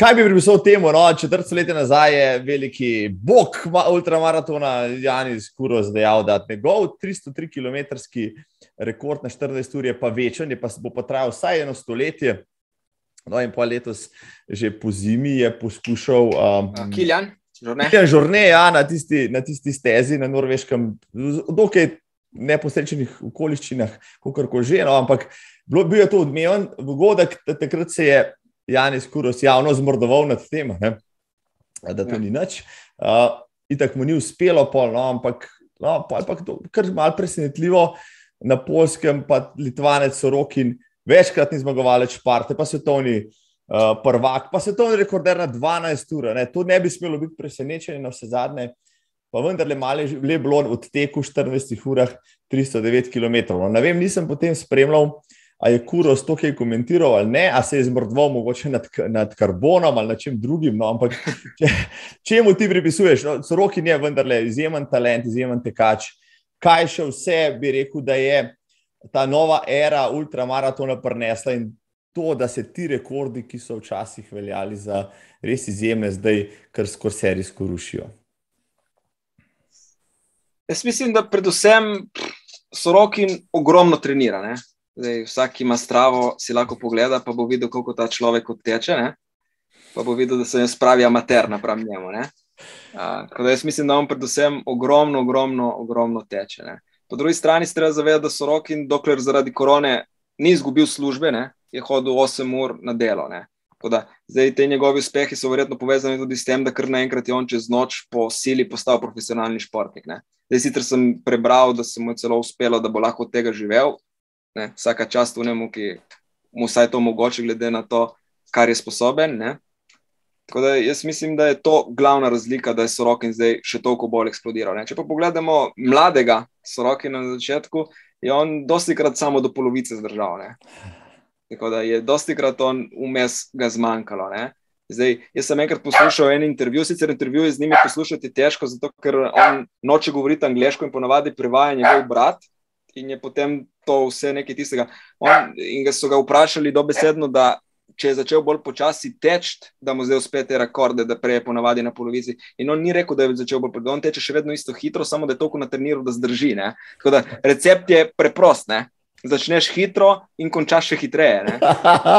Kaj bi pripisal temu? No, četrt stoletja nazaj je veliki bog ultramaratona Janis Kuros dejal, da njegov 303 km rekord na 14 ur je pa večen, je pa bo pa trajal vsaj eno stoletje. No, in pa letos, že po zimi, je poskušal. Um, Kiljan, žurne. Ja, na, tisti, na tisti stezi na norveškem, dokaj neposrečenih okoliščinah, kako koli že. No, ampak bil je to odmeven dogodek, takrat se je Janis Kuros javno zmrdoval nad tem, ne? da to ja. ni nič. Uh, in tako mu ni uspelo, pol, no, ampak no, pa je kar malce presenetljivo. Na polskem pa Litvanec Sorokin večkratni zmagovalec Šparte, pa svetovni uh, prvak, pa svetovni rekorder na 12 ur. Ne. To ne bi smelo biti presenečenje na vse zadnje. Pa vendar le malo je bilo od teku 14 urah 309 km. No, ne vem, nisem potem spremljal, ali je Kuro s to kaj komentiral ali ne, ali se je zmrdval mogoče nad, nad karbonom ali nad čem drugim. No, ampak če, če mu ti pripisuješ, no, so roki nje vendarle izjemen talent, izjemen tekač. Kaj še vse bi rekel, da je ta nova era ultramaratona prinesla in to, da se ti rekordi, ki so včasih veljali za res izjemne, zdaj kar skoro serijsko rušijo. Jaz mislim, da predvsem so roki ogromno trenirane. Vsak ima stravo, si lahko pogleda, pa bo videl, kako ta človek odteče. Ne? Pa bo videl, da se jim spravi amater napram njemu. Uh, jaz mislim, da on predvsem ogromno, ogromno, ogromno teče. Ne? Po drugi strani se treba zavedati, da so roki, dokler zaradi korone ni izgubil službe, ne? je hodil 8 ur na delo. Da, zdaj, te njegovi uspehi so verjetno povezani tudi s tem, da kar naenkrat je on čez noč po sili postal profesionalni športnik. Ne? Zdaj, sicer sem prebral, da se mu je celo uspelo, da bo lahko od tega živel. Ne? Vsaka čast v njemu, ki mu vsaj to omogoča, glede na to, kar je sposoben. Ne? Tako da jaz mislim, da je to glavna razlika, da je Sorokin zdaj še toliko bolj eksplodiral. Ne? Če pa pogledamo mladega Sorokina na začetku, je on dosti krat samo do polovice zdržal. Ne? Tako da je dosti krat on vmes ga zmanjkalo. Ne? Zdaj, jaz sem enkrat poslušal en intervju, sicer intervju z njimi poslušati težko, zato ker on noče govoriti angliško in ponavadi prevaja njegov brat. In je potem to vse nekaj tistega. On, in ga so ga vprašali dobesedno, da če je začel bolj počasi teči, da mu zdaj uspe te rekorde, da prej je ponavadi na polovici. In on ni rekel, da je začel bolj počasi, on teče še vedno isto hitro, samo da je toliko na treniru, da zdrži. Ne? Tako da recept je preprost. Ne? Začneš hitro in končaš še hitreje.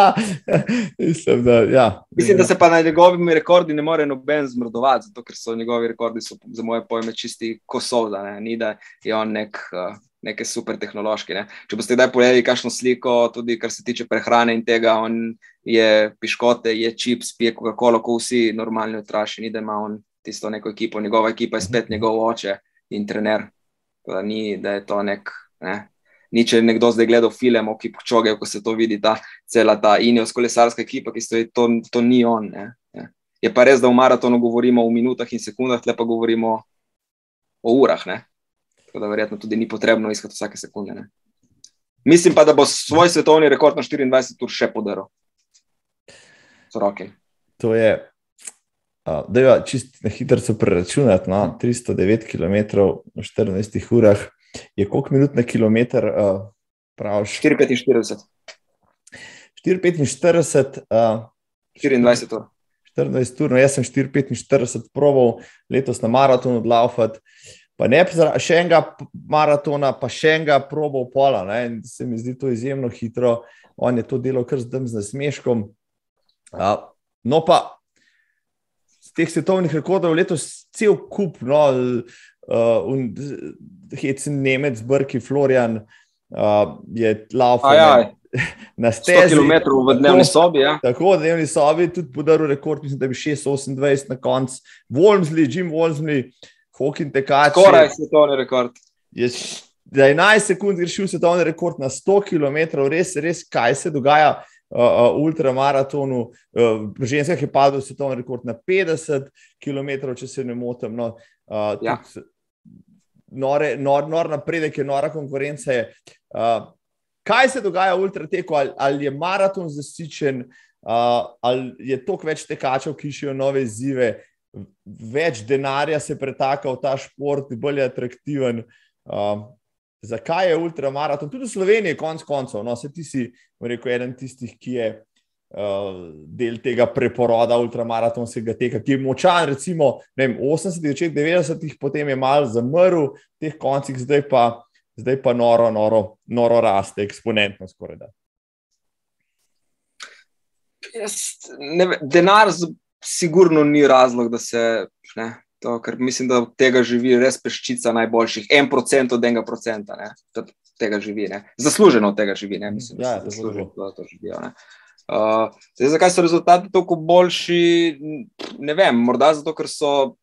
Mislim, da, ja. Mislim, da se pa na njegovimi rekordi ne more noben zmrdovati, zato ker so njegovi rekordi, so, za moje pojme, čisti kosov, da ne? ni da je on nek. Uh, neke super tehnološke. Ne. Če boste kdaj pogledali kakšno sliko, tudi kar se tiče prehrane in tega, on je piškote, je čips, pije Coca-Cola, ko vsi normalni otraši, ni da ima on tisto neko ekipo, njegova ekipa je spet njegov oče in trener. Da, ni, da je to nek. Ne. Ni, če je nekdo zdaj gledal film o Kipčoge, ko se to vidi, ta cela ta injos kolesarska ekipa, ki stoji, to, to ni on. Ne. Je pa res, da v maratonu govorimo v minutah in sekundah, lepa govorimo o urah. Ne. Tako da verjetno tudi ni potrebno iskati vsake sekunde. Ne? Mislim pa, da bo svoj svetovni rekord na 24 ur še podaril. To je, da je čisto na hitro preračunati. No? 309 km v 14 urah je koliko minut na kilometr? Uh, 4,45. 4,45. Uh, 24 ur. 14 ur, no jaz sem 4,45 proval letos na maratonu odlaufati pa ne še enega maratona, pa še enega probo pola. Ne? Se mi zdi to izjemno hitro, on je to delo kar zdaj z nasmeškom. Uh, no, pa z teh svetovnih rekordov letos cel kup, no, uh, hecen Nemec, Brki, Florian uh, je laufal. Na 100 km v dnevni sobi. Ja. Tako, v dnevni sobi je tudi podaril rekord, mislim, da bi 6-28 na koncu. Wolmsley, Jim Wolmsley, Hokin tekač. Skoraj svetovni rekord. Je, za 11 sekund je šel svetovni rekord na 100 km, res, res kaj se dogaja uh, uh, v ultramaratonu. Uh, ženska je padla svetovni rekord na 50 km, če se ne motim. No, uh, ja. Nore, nor, nor napredek je, nora konkurenca je. Uh, kaj se dogaja v ultrateku, ali, ali je maraton zasičen, uh, ali je toliko več tekačev, ki iščejo nove izzive, več denarja se pretaka v ta šport, bolj je atraktiven. Uh, zakaj je ultramaraton? Tudi v Sloveniji, konec koncev. No, ti si rekel, eden tistih, ki je uh, del tega preporoda ultramaratonskega teka, ki je močan, recimo vem, 80, 90, potem je mal zamrl v teh koncih, zdaj pa, zdaj pa noro, noro, noro raste, eksponentno skoraj. Jaz, ne, denar sigurno ni razlog, da se. Ne, to, ker mislim, da od tega živi res peščica najboljših, en procent od enega procenta. Ne, tega živi, ne. Zasluženo od tega živi. Ne, mislim, ja, zasluženo od tega živijo. Ne. Uh, zdaj, zakaj so rezultati tako boljši? Ne vem, morda zato, ker so,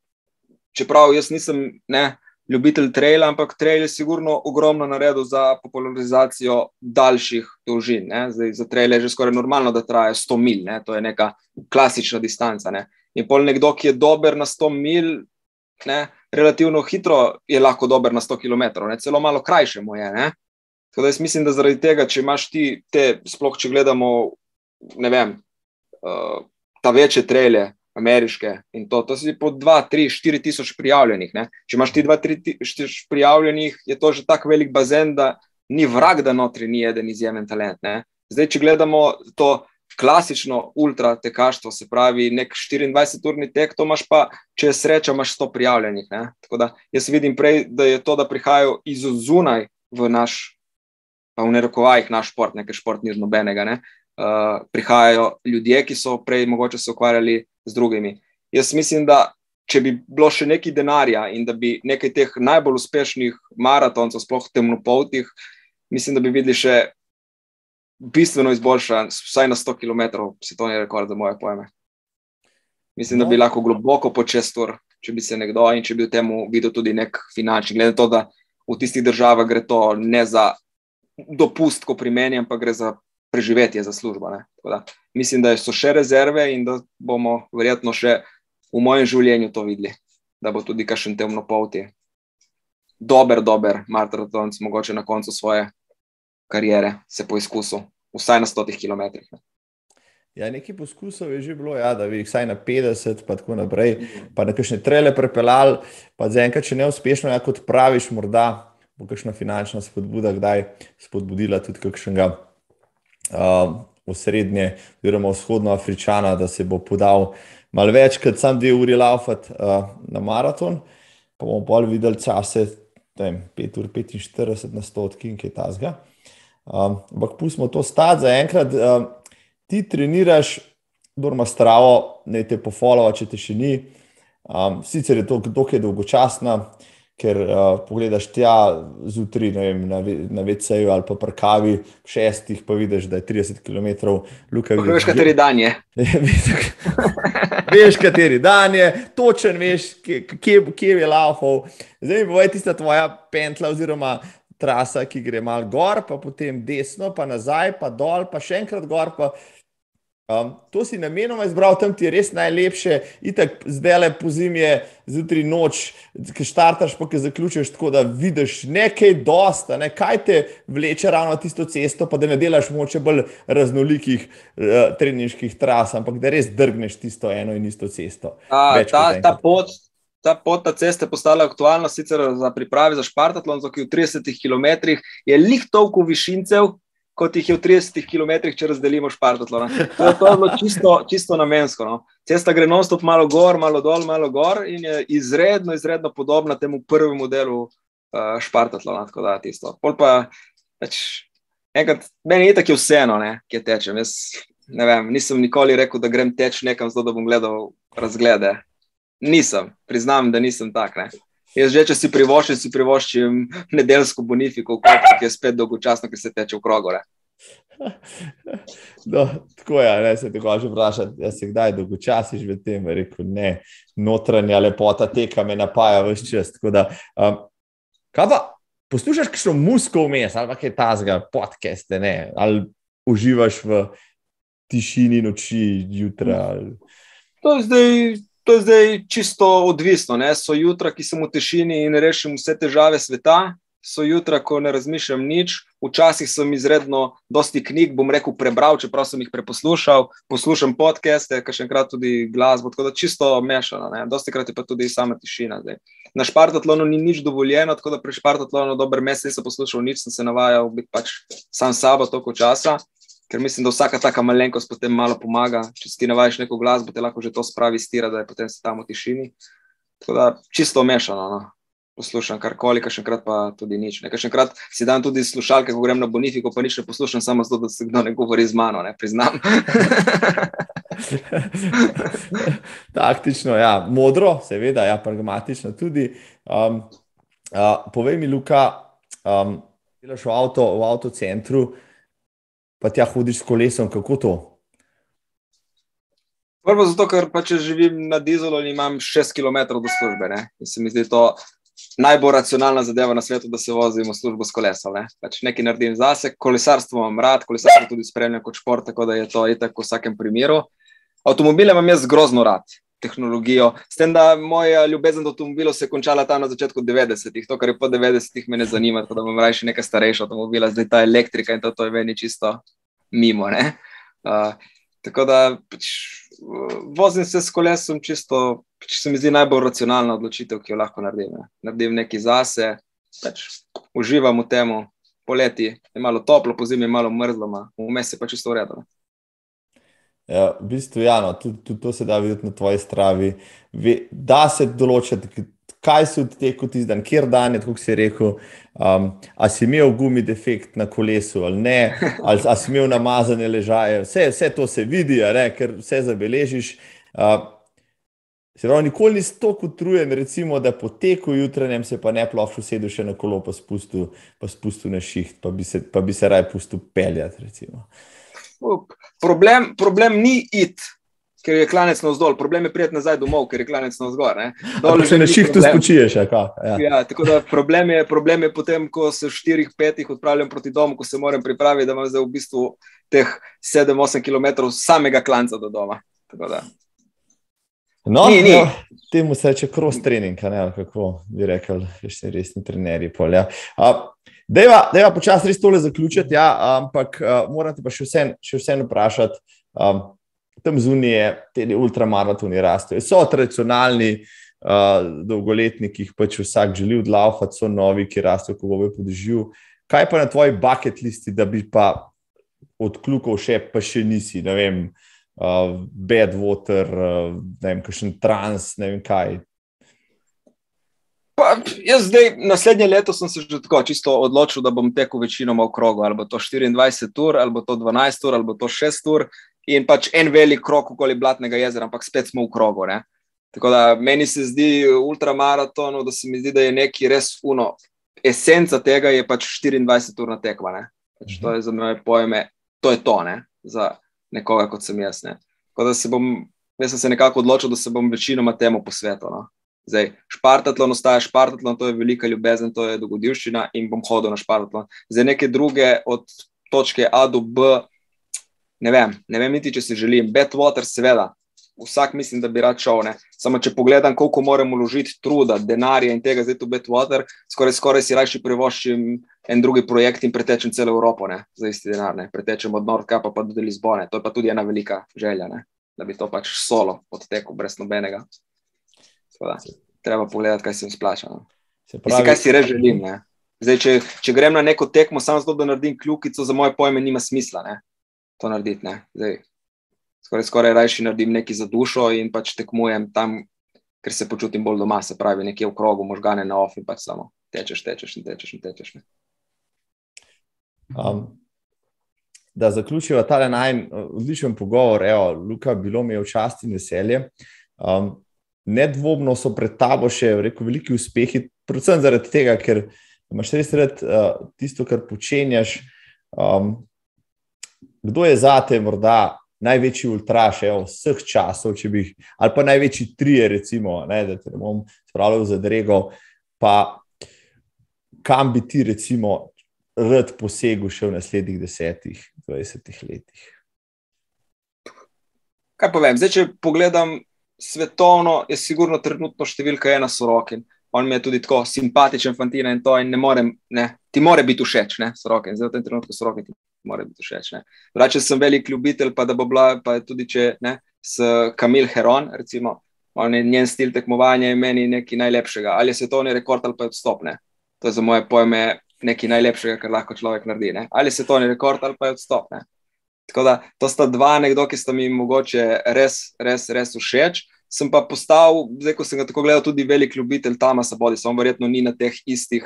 čeprav jaz nisem ne, ljubitelj traila, ampak trail je sigurno ogromno naredil za popularizacijo daljših dolžin. Zdaj, za trail je že skoraj normalno, da traja 100 mil, ne? to je neka klasična distanca. Ne? In pol nekdo, ki je dober na 100 mil, ne? relativno hitro je lahko dober na 100 km, ne? celo malo krajše mu je. Ne? Tako da jaz mislim, da zaradi tega, če imaš ti te, sploh če gledamo, ne vem, uh, ta večje trele, ameriške in to, to si po 2, 3, 4 tisoč prijavljenih. Ne? Če imaš ti 2, 3 tisoč prijavljenih, je to že tako velik bazen, da ni vrag, da notri ni eden izjemen talent. Ne? Zdaj, če gledamo to klasično ultra tekaštvo, se pravi nek 24-urni tek, to imaš pa, če je sreča, imaš 100 prijavljenih. Ne? Tako da jaz vidim prej, da je to, da prihajajo iz zunaj v naš, pa v nerokovajih naš šport, nekaj šport ni nobenega. Ne? Uh, prihajajo ljudje, ki so prej mogoče se ukvarjali z drugimi. Jaz mislim, da če bi bilo še nekaj denarja in da bi nekaj teh najbolj uspešnih maratoncev, sploh temnopoltih, mislim, da bi videli še bistveno izboljšan, vsaj na 100 km, svetovni rekord za moje pojme. Mislim, no. da bi no. lahko globoko počestor, če bi se nekdo in če bi v tem videl tudi nek finančni. Glede na to, da v tistih državah gre to ne za dopust, ko pri meni, ampak gre za preživetje za službo. Da, mislim, da so še rezerve in da bomo verjetno še v mojem življenju to videli, da bo tudi kakšen temno polti. Dober, dober maratonc, mogoče na koncu svoje kariere se poizkusil, vsaj na stotih kilometrih. Ja, nekaj poskusov je že bilo, ja, da bi jih vsaj na 50, pa tako naprej, pa na kakšne trele prepeljali, pa za enkrat, če ne uspešno, ja, kot praviš, morda bo kakšna finančna spodbuda kdaj spodbudila tudi kakšnega osrednje, oziroma vzhodno Afričana, da se bo podal malo več kot sam dve uri laufati uh, na maraton. Pa bomo bolj videli čase, 5 ur 45 na 100 odkin, ki je ta zga. Ampak um, pustimo to stati za enkrat. Um, ti treniraš, dorma stravo, ne te pofolova, če te še ni. Um, sicer je to dokaj dolgočasno, ker uh, pogledaš tja zjutraj na, na VC-ju ali pa pri kavi, šestih, pa vidiš, da je 30 km. Veš, kateri dan je. veš, kateri dan je, točen veš, kje, kje, kje je laufal. Zdaj bo tista tvoja pentla oziroma trasa, ki gre mal gor, pa potem desno, pa nazaj, pa dol, pa še enkrat gor. Pa Um, to si namenoma izbral, tam ti je res najlepše, itek zdaj le po zimi, zjutraj noč, ki štartaš, pa ki zaključiš tako, da vidiš nekaj dosta, ne? kaj te vleče ravno tisto cesto, pa da ne delaš moče bolj raznolikih uh, treninških tras, ampak da res drgneš tisto eno in isto cesto. A, ta, ta pot. Ta pot, ta cesta je postala aktualna sicer za priprave za Špartatlon, ki je v 30 km, je lih toliko višincev, kot jih je v 30 km, če razdelimo špartatlo. To je bilo čisto, čisto namensko. No. Cesta gre non-stop malo gor, malo dol, malo gor in je izredno, izredno podobna temu prvemu delu uh, špartatlo. Tako da tisto. Pol pa, pač, enkrat, meni je tako vseeno, kje tečem. Jaz ne vem, nisem nikoli rekel, da grem teč nekam, zato da bom gledal razglede. Nisem, priznam, da nisem tak. Ne. Jaz že, če si privoščim, si privoščim nedeljsko bonifiko, ki je spet dolgočasno, ker se teče v krogore. No, tako je, ne se tako že vprašati, da se kdaj dolgočasiš v tem, rekel ne, notranja lepota teka me napaja vse čas. Da, um, kaj pa, poslušaš kakšno musko vmes, ali kaj tazga, podcaste, ne, ali uživaš v tišini noči, jutra? Ali... To je zdaj To je zdaj čisto odvisno. Ne? So jutra, ki sem v tišini in rešim vse težave sveta, so jutra, ko ne razmišljam nič. Včasih sem izredno dosti knjig, bom rekel, prebral, čeprav sem jih preposlušal, poslušam podcaste, kar še enkrat tudi glasbo, tako da čisto mešano. Ne? Dosti krat je pa tudi sama tišina. Zdaj. Na Špartatlonu ni nič dovoljeno, tako da pri Špartatlonu dober mesec nisem poslušal nič, sem se navajal biti pač sam sabo toliko časa ker mislim, da vsaka taka malenkost potem malo pomaga. Če ti navajaš neko glasbo, te lahko že to spravi stira, da je potem se tam v tišini. Tako da čisto mešano. No. Poslušam karkoli, še enkrat pa tudi nič. Nekaj še enkrat si dan tudi slušalke, ko grem na Bonifiko, pa nič ne poslušam, samo zato, da se kdo ne govori z mano, ne priznam. Taktično, ja, modro, seveda, ja, pragmatično tudi. Um, uh, povej mi, Luka, um, delaš v, avto, v avtocentru, pa tja hodiš s kolesom, kako to? Prvo zato, ker pa če živim na dizelu imam 6 km do službe. Ne? In se mi zdi to najbolj racionalna zadeva na svetu, da se vozim v službo s kolesom. Ne? Pač nekaj naredim zase, kolesarstvo imam rad, kolesarstvo tudi spremljam kot šport, tako da je to itak v vsakem primeru. Avtomobile imam jaz grozno rad. Tehnologijo. S tem, da moja ljubezen do avtomobilov se je končala tam na začetku 90-ih, to, kar je po 90-ih, me ne zanima, da bom raje nekaj starejša avtomobila, zdaj ta elektrika in to, to je meni čisto mimo. Uh, tako da pač, vozim se s kolesom, čisto, pač se mi zdi najbolj racionalna odločitev, ki jo lahko naredim. Ne. Naredim nekaj zase, pač, uživam v tem, poleti je malo toplo, po zimi je malo mrzlo, vmes je pa čisto urejeno. Ja, v bistvu, ja, no, tudi, tudi to se da videti na tvoji stravi. Ve, da se določiti, kaj si odtekel ti dan, kjer dan je, kot si rekel. Um, a si imel gumi defekt na kolesu ali ne, ali a si imel namazane ležaje. Vse, vse to se vidi, ne, ker vse zabeležiš. Uh, Se pravi, nikoli nisi tako utrujen, recimo, da po teku jutranjem se pa ne plošču sedel še na kolo, pa spustil, pa spustil na šiht, pa bi se, pa bi se raj pustil peljati. Problem, problem ni id, ker je klanec na vzdolj, problem je prijeti nazaj domov, ker je klanec na vzgor. Dol se na šihtu spočiješ, ja. ja, tako da problem je, problem je potem, ko se v štirih, petih odpravljam proti domu, ko se moram pripraviti, da imam zdaj v bistvu teh 7-8 km samega klanca do doma. No, ni, ni. No, temu se reče cross training, ne, kako bi rekel, še resni trenerji. Ja. Dejva počasi res tole zaključiti, ja, ampak uh, morate pa še vseeno vse vprašati. Um, tam zunije te ultramaratoni rastejo. So tradicionalni, uh, dolgoletni, ki jih pač vsak želi odlaufati, so novi, ki rastejo, ko bojo podežil. Kaj pa na tvoji bucket listi, da bi pa odkljukal še, pa še nisi, ne vem, uh, bad water, uh, ne vem, kakšen trans, ne vem kaj. Pa, jaz zdaj, naslednje leto sem se že tako čisto odločil, da bom tekel večinoma v krogu, ali bo to 24 ur, ali bo to 12 ur, ali bo to 6 ur in pač en velik krok okoli Blatnega jezera, ampak spet smo v krogu. Ne? Tako da meni se zdi ultramaraton, da se mi zdi, da je neki res uno. Esenca tega je pač 24-urna tekma. Pač to je za moje pojme, to je to, ne? za nekoga kot sem jaz. Ne? Tako da se bom, jaz sem se nekako odločil, da se bom večinoma temu posvetil. No? Zdaj, špartatlon ostaja špartatlon, to je velika ljubezen, to je dogodivščina in bom hodil na špartatlon. Zdaj, neke druge od točke A do B, ne vem, ne vem niti, če si želim. Badwater, seveda, vsak mislim, da bi rad šel. Ne? Samo če pogledam, koliko moram vložiti truda, denarja in tega, zdaj tu Badwater, skoraj, skoraj si rajši privoščim en drugi projekt in pretečem celo Evropo ne? za isti denar. Ne? Pretečem od Nordkapa pa do Lizbone. To je pa tudi ena velika želja, ne? da bi to pač solo odtekel brez nobenega. Sveda, treba pogledati, kaj se jim splača. No? Se pravi, Mislim, kaj si res želim. Zdaj, če, če grem na neko tekmo, samo zato, da naredim kljukico, za moje pojme, nima smisla. Ne? to narediti. Zdaj, skoraj, skoraj rajši naredim nekaj za dušo in pač tekmujem tam, ker se počutim bolj doma, se pravi, nekje v krogu, možgane na off in pač samo tečeš, tečeš in tečeš in tečeš. Um, da zaključiva ta naj odličen pogovor, evo, Luka, bilo mi je v časti in veselje. Um, nedvomno so pred tabo še rekel, veliki uspehi, predvsem zaradi tega, ker imaš res rad uh, tisto, kar počenjaš. Um, kdo je za te morda največji ultraš vseh časov, bi, ali pa največji trije, recimo, ne, da te ne bom spravil za drego, pa kam bi ti, recimo, rad posegel še v naslednjih desetih, dvajsetih letih. Kaj povem? Zdaj, če pogledam svetovno, je sigurno trenutno številka ena sorokin. On mi je tudi tako simpatičen, fantina in to, in ne morem, ne, ti more biti všeč, ne, sorokin. Zdaj, v tem trenutku sorokin ti mora biti všeč. Drugače sem velik ljubitelj, pa da bo bila, pa tudi če ne, s Kamil Heron, recimo, je, njen stil tekmovanja je meni nekaj najlepšega. Ali je svetovni rekord ali pa je odstop. Ne? To je za moje pojme nekaj najlepšega, kar lahko človek naredi. Ne? Ali je svetovni rekord ali pa je odstop. Ne? Tako da to sta dva nekdo, ki sta mi mogoče res, res, res všeč. Sem pa postal, zdaj ko sem ga tako gledal, tudi velik ljubitelj Tamasa Bodi, samo verjetno ni na teh istih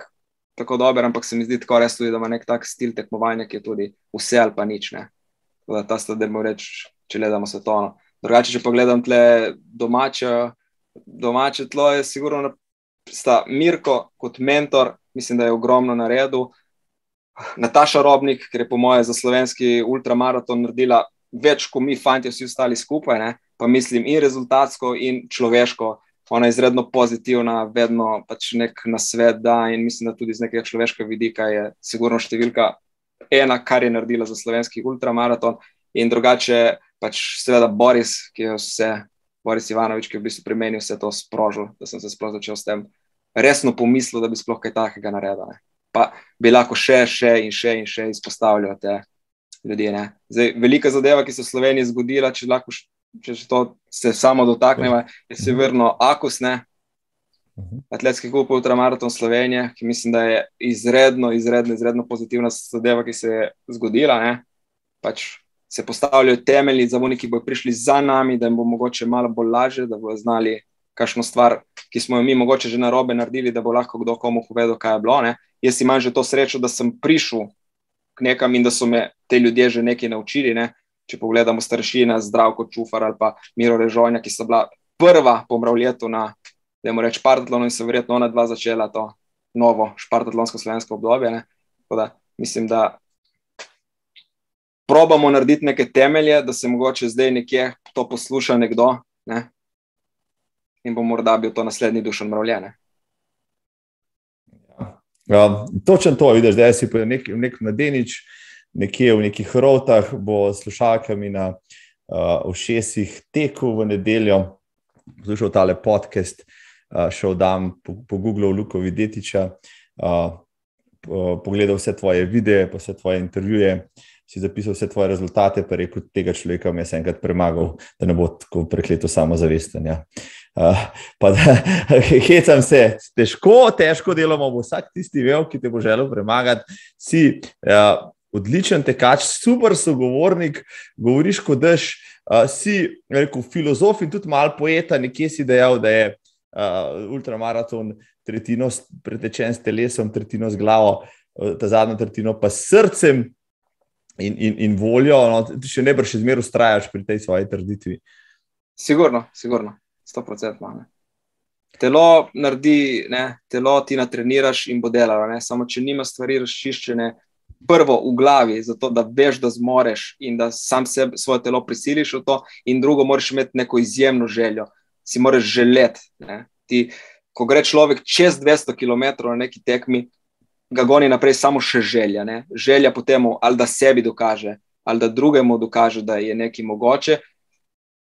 tako dober, ampak se mi zdi tako res, tudi, da ima nek tak stil tekmovanja, ki je tudi vse ali pa nič. Da ta sta, da moramo reči, če gledamo svetovno. Drugače, če pogledam tle domače, domače tlo, je sigurno, da Mirko kot mentor, mislim, da je ogromno naredil. Nataša Robnik, ker je po mojem za slovenski ultramaraton naredila več, kot mi, fanti, vsi ostali skupaj, ne? pa mislim in rezultatsko, in človeško, ona je izredno pozitivna, vedno pač nek nasvet da in mislim, da tudi z nekega človeškega vidika je sigurno številka ena, kar je naredila za slovenski ultramaraton in drugače pač seveda Boris, ki je vse, Boris Ivanovič, ki je v bistvu pri meni vse to sprožil, da sem se sploh začel s tem resno pomislil, da bi sploh kaj takega naredil. Pa bi lahko še, še in še in še izpostavljal te ljudi. Zdaj, velika zadeva, ki se je v Sloveniji zgodila, če lahko če to se samo dotaknemo, je severno Akus, ne. Atletski klub Ultramaraton Slovenije, ki mislim, da je izredno, izredno, izredno pozitivna zadeva, ki se je zgodila. Pač se postavljajo temelji za oni, ki bodo prišli za nami, da jim bo mogoče malo bolj lažje, da bodo znali kakšno stvar, ki smo jo mi mogoče že na robe naredili, da bo lahko kdo komu povedal, kaj je bilo. Ne? Jaz imam že to srečo, da sem prišel k nekam in da so me te ljudje že nekaj naučili. Ne? Če pogledamo staršina, zdravko čufar ali pa Miro Režonja, ki so bila prva po mravljetu na, da jim reč, Špartatlonu in so verjetno ona dva začela to novo špartatlonsko slovensko obdobje. Da, mislim, da probamo narediti neke temelje, da se mogoče zdaj nekje to posluša nekdo ne? in bo morda bil to naslednji dušen mravljene. Ja, točno to, vidiš, da si nek, nek mladenič, nekje v nekih rotah, bo slušalkami na uh, ušesih tekel v nedeljo, poslušal tale podcast, uh, šel dan po, po Luko Videtiča, uh, pogledal vse tvoje videe, pa vse tvoje intervjuje. Si zapisal vse tvoje rezultate, pa rekel, tega človeka mi je enkrat premagal, da ne bo tako prekleto samozavesten. Ja. Uh, pa da hecam se, težko, težko delamo, bo vsak tisti vel, ki te bo želel premagati. Si uh, odličen tekač, super sogovornik, govoriš kot daš, uh, si rekel, filozof in tudi mal poeta, nekje si dejal, da je uh, ultramaraton tretjino pretečen s telesom, tretjino z glavo, ta zadnjo tretjino pa s srcem in, in, in voljo, no, ti še ne brž izmer ustrajaš pri tej svoji trditvi. Sigurno, sigurno, sto procentno. Telo naredi, ne, telo ti natreniraš in bo delalo. Ne. Samo če nima stvari razčiščene, prvo v glavi, zato da veš, da zmoreš in da sam sebe, svoje telo prisiliš v to, in drugo, moraš imeti neko izjemno željo, si moraš želeti. Ko gre človek čez 200 km na neki tekmi, ga goni naprej samo še želja. Ne? Želja po tem, ali da sebi dokaže, ali da drugemu dokaže, da je nekaj mogoče.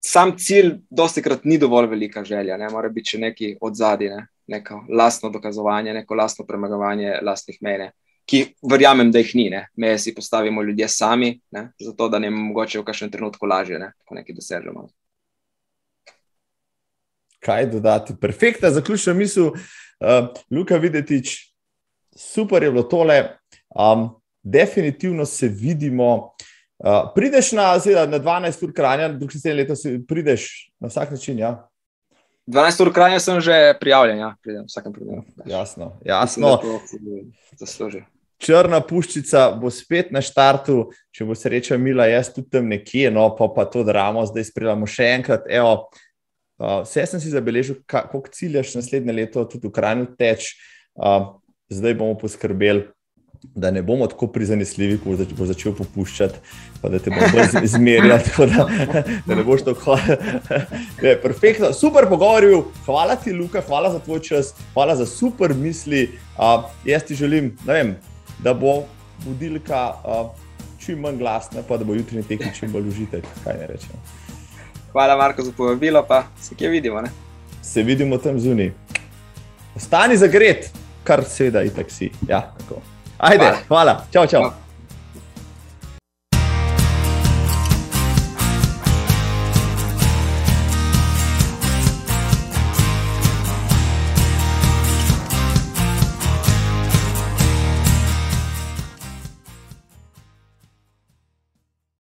Sam cilj, dosti krat, ni dovolj velika želja, ne? mora biti še nekaj od zadaj, ne? neko lastno dokazovanje, neko lastno premagovanje lastnih mene, ki verjamem, da jih ni. Meje si postavimo ljudje sami, ne? zato da ne mogoče v kakšnem trenutku lažje, ne? ko nekaj dosežemo. Kaj dodati? Perfektna zaključna misel, uh, Luka Videtič, super je bilo tole. Um, definitivno se vidimo. Uh, prideš na, seveda, na 12 ur kranja, dok si sedem let, prideš na vsak način. Ja? 12 ur kranja sem že prijavljen, ja, pridem vsakem primeru. Jasno, jasno. Črna puščica bo spet na štartu, če bo sreča mila, jaz tudi tam nekje, no pa, pa to dramo, zdaj sprejemamo še enkrat. Evo, uh, vse sem si zabeležil, koliko ciljaš naslednje leto, tudi v krajnu teč. Uh, zdaj bomo poskrbeli, da ne bomo tako prizanesljivi, ko bo začel popuščati, pa da te bomo zmerjali, da, da ne boš tako hodil. Perfektno, super pogovor, hvala ti, Luka, hvala za tvoj čas, hvala za super misli. Uh, jaz ti želim, vem, da bo budilka uh, čim manj glasna, pa da bo jutri tekmi čim bolj užitek. Hvala, Marko, za povabilo, pa se kje vidimo. Ne? Se vidimo tam zunaj. Ostani zagret kar seveda, itak si. Ja, Ajde, hvala, hvala. čau, čau. čau.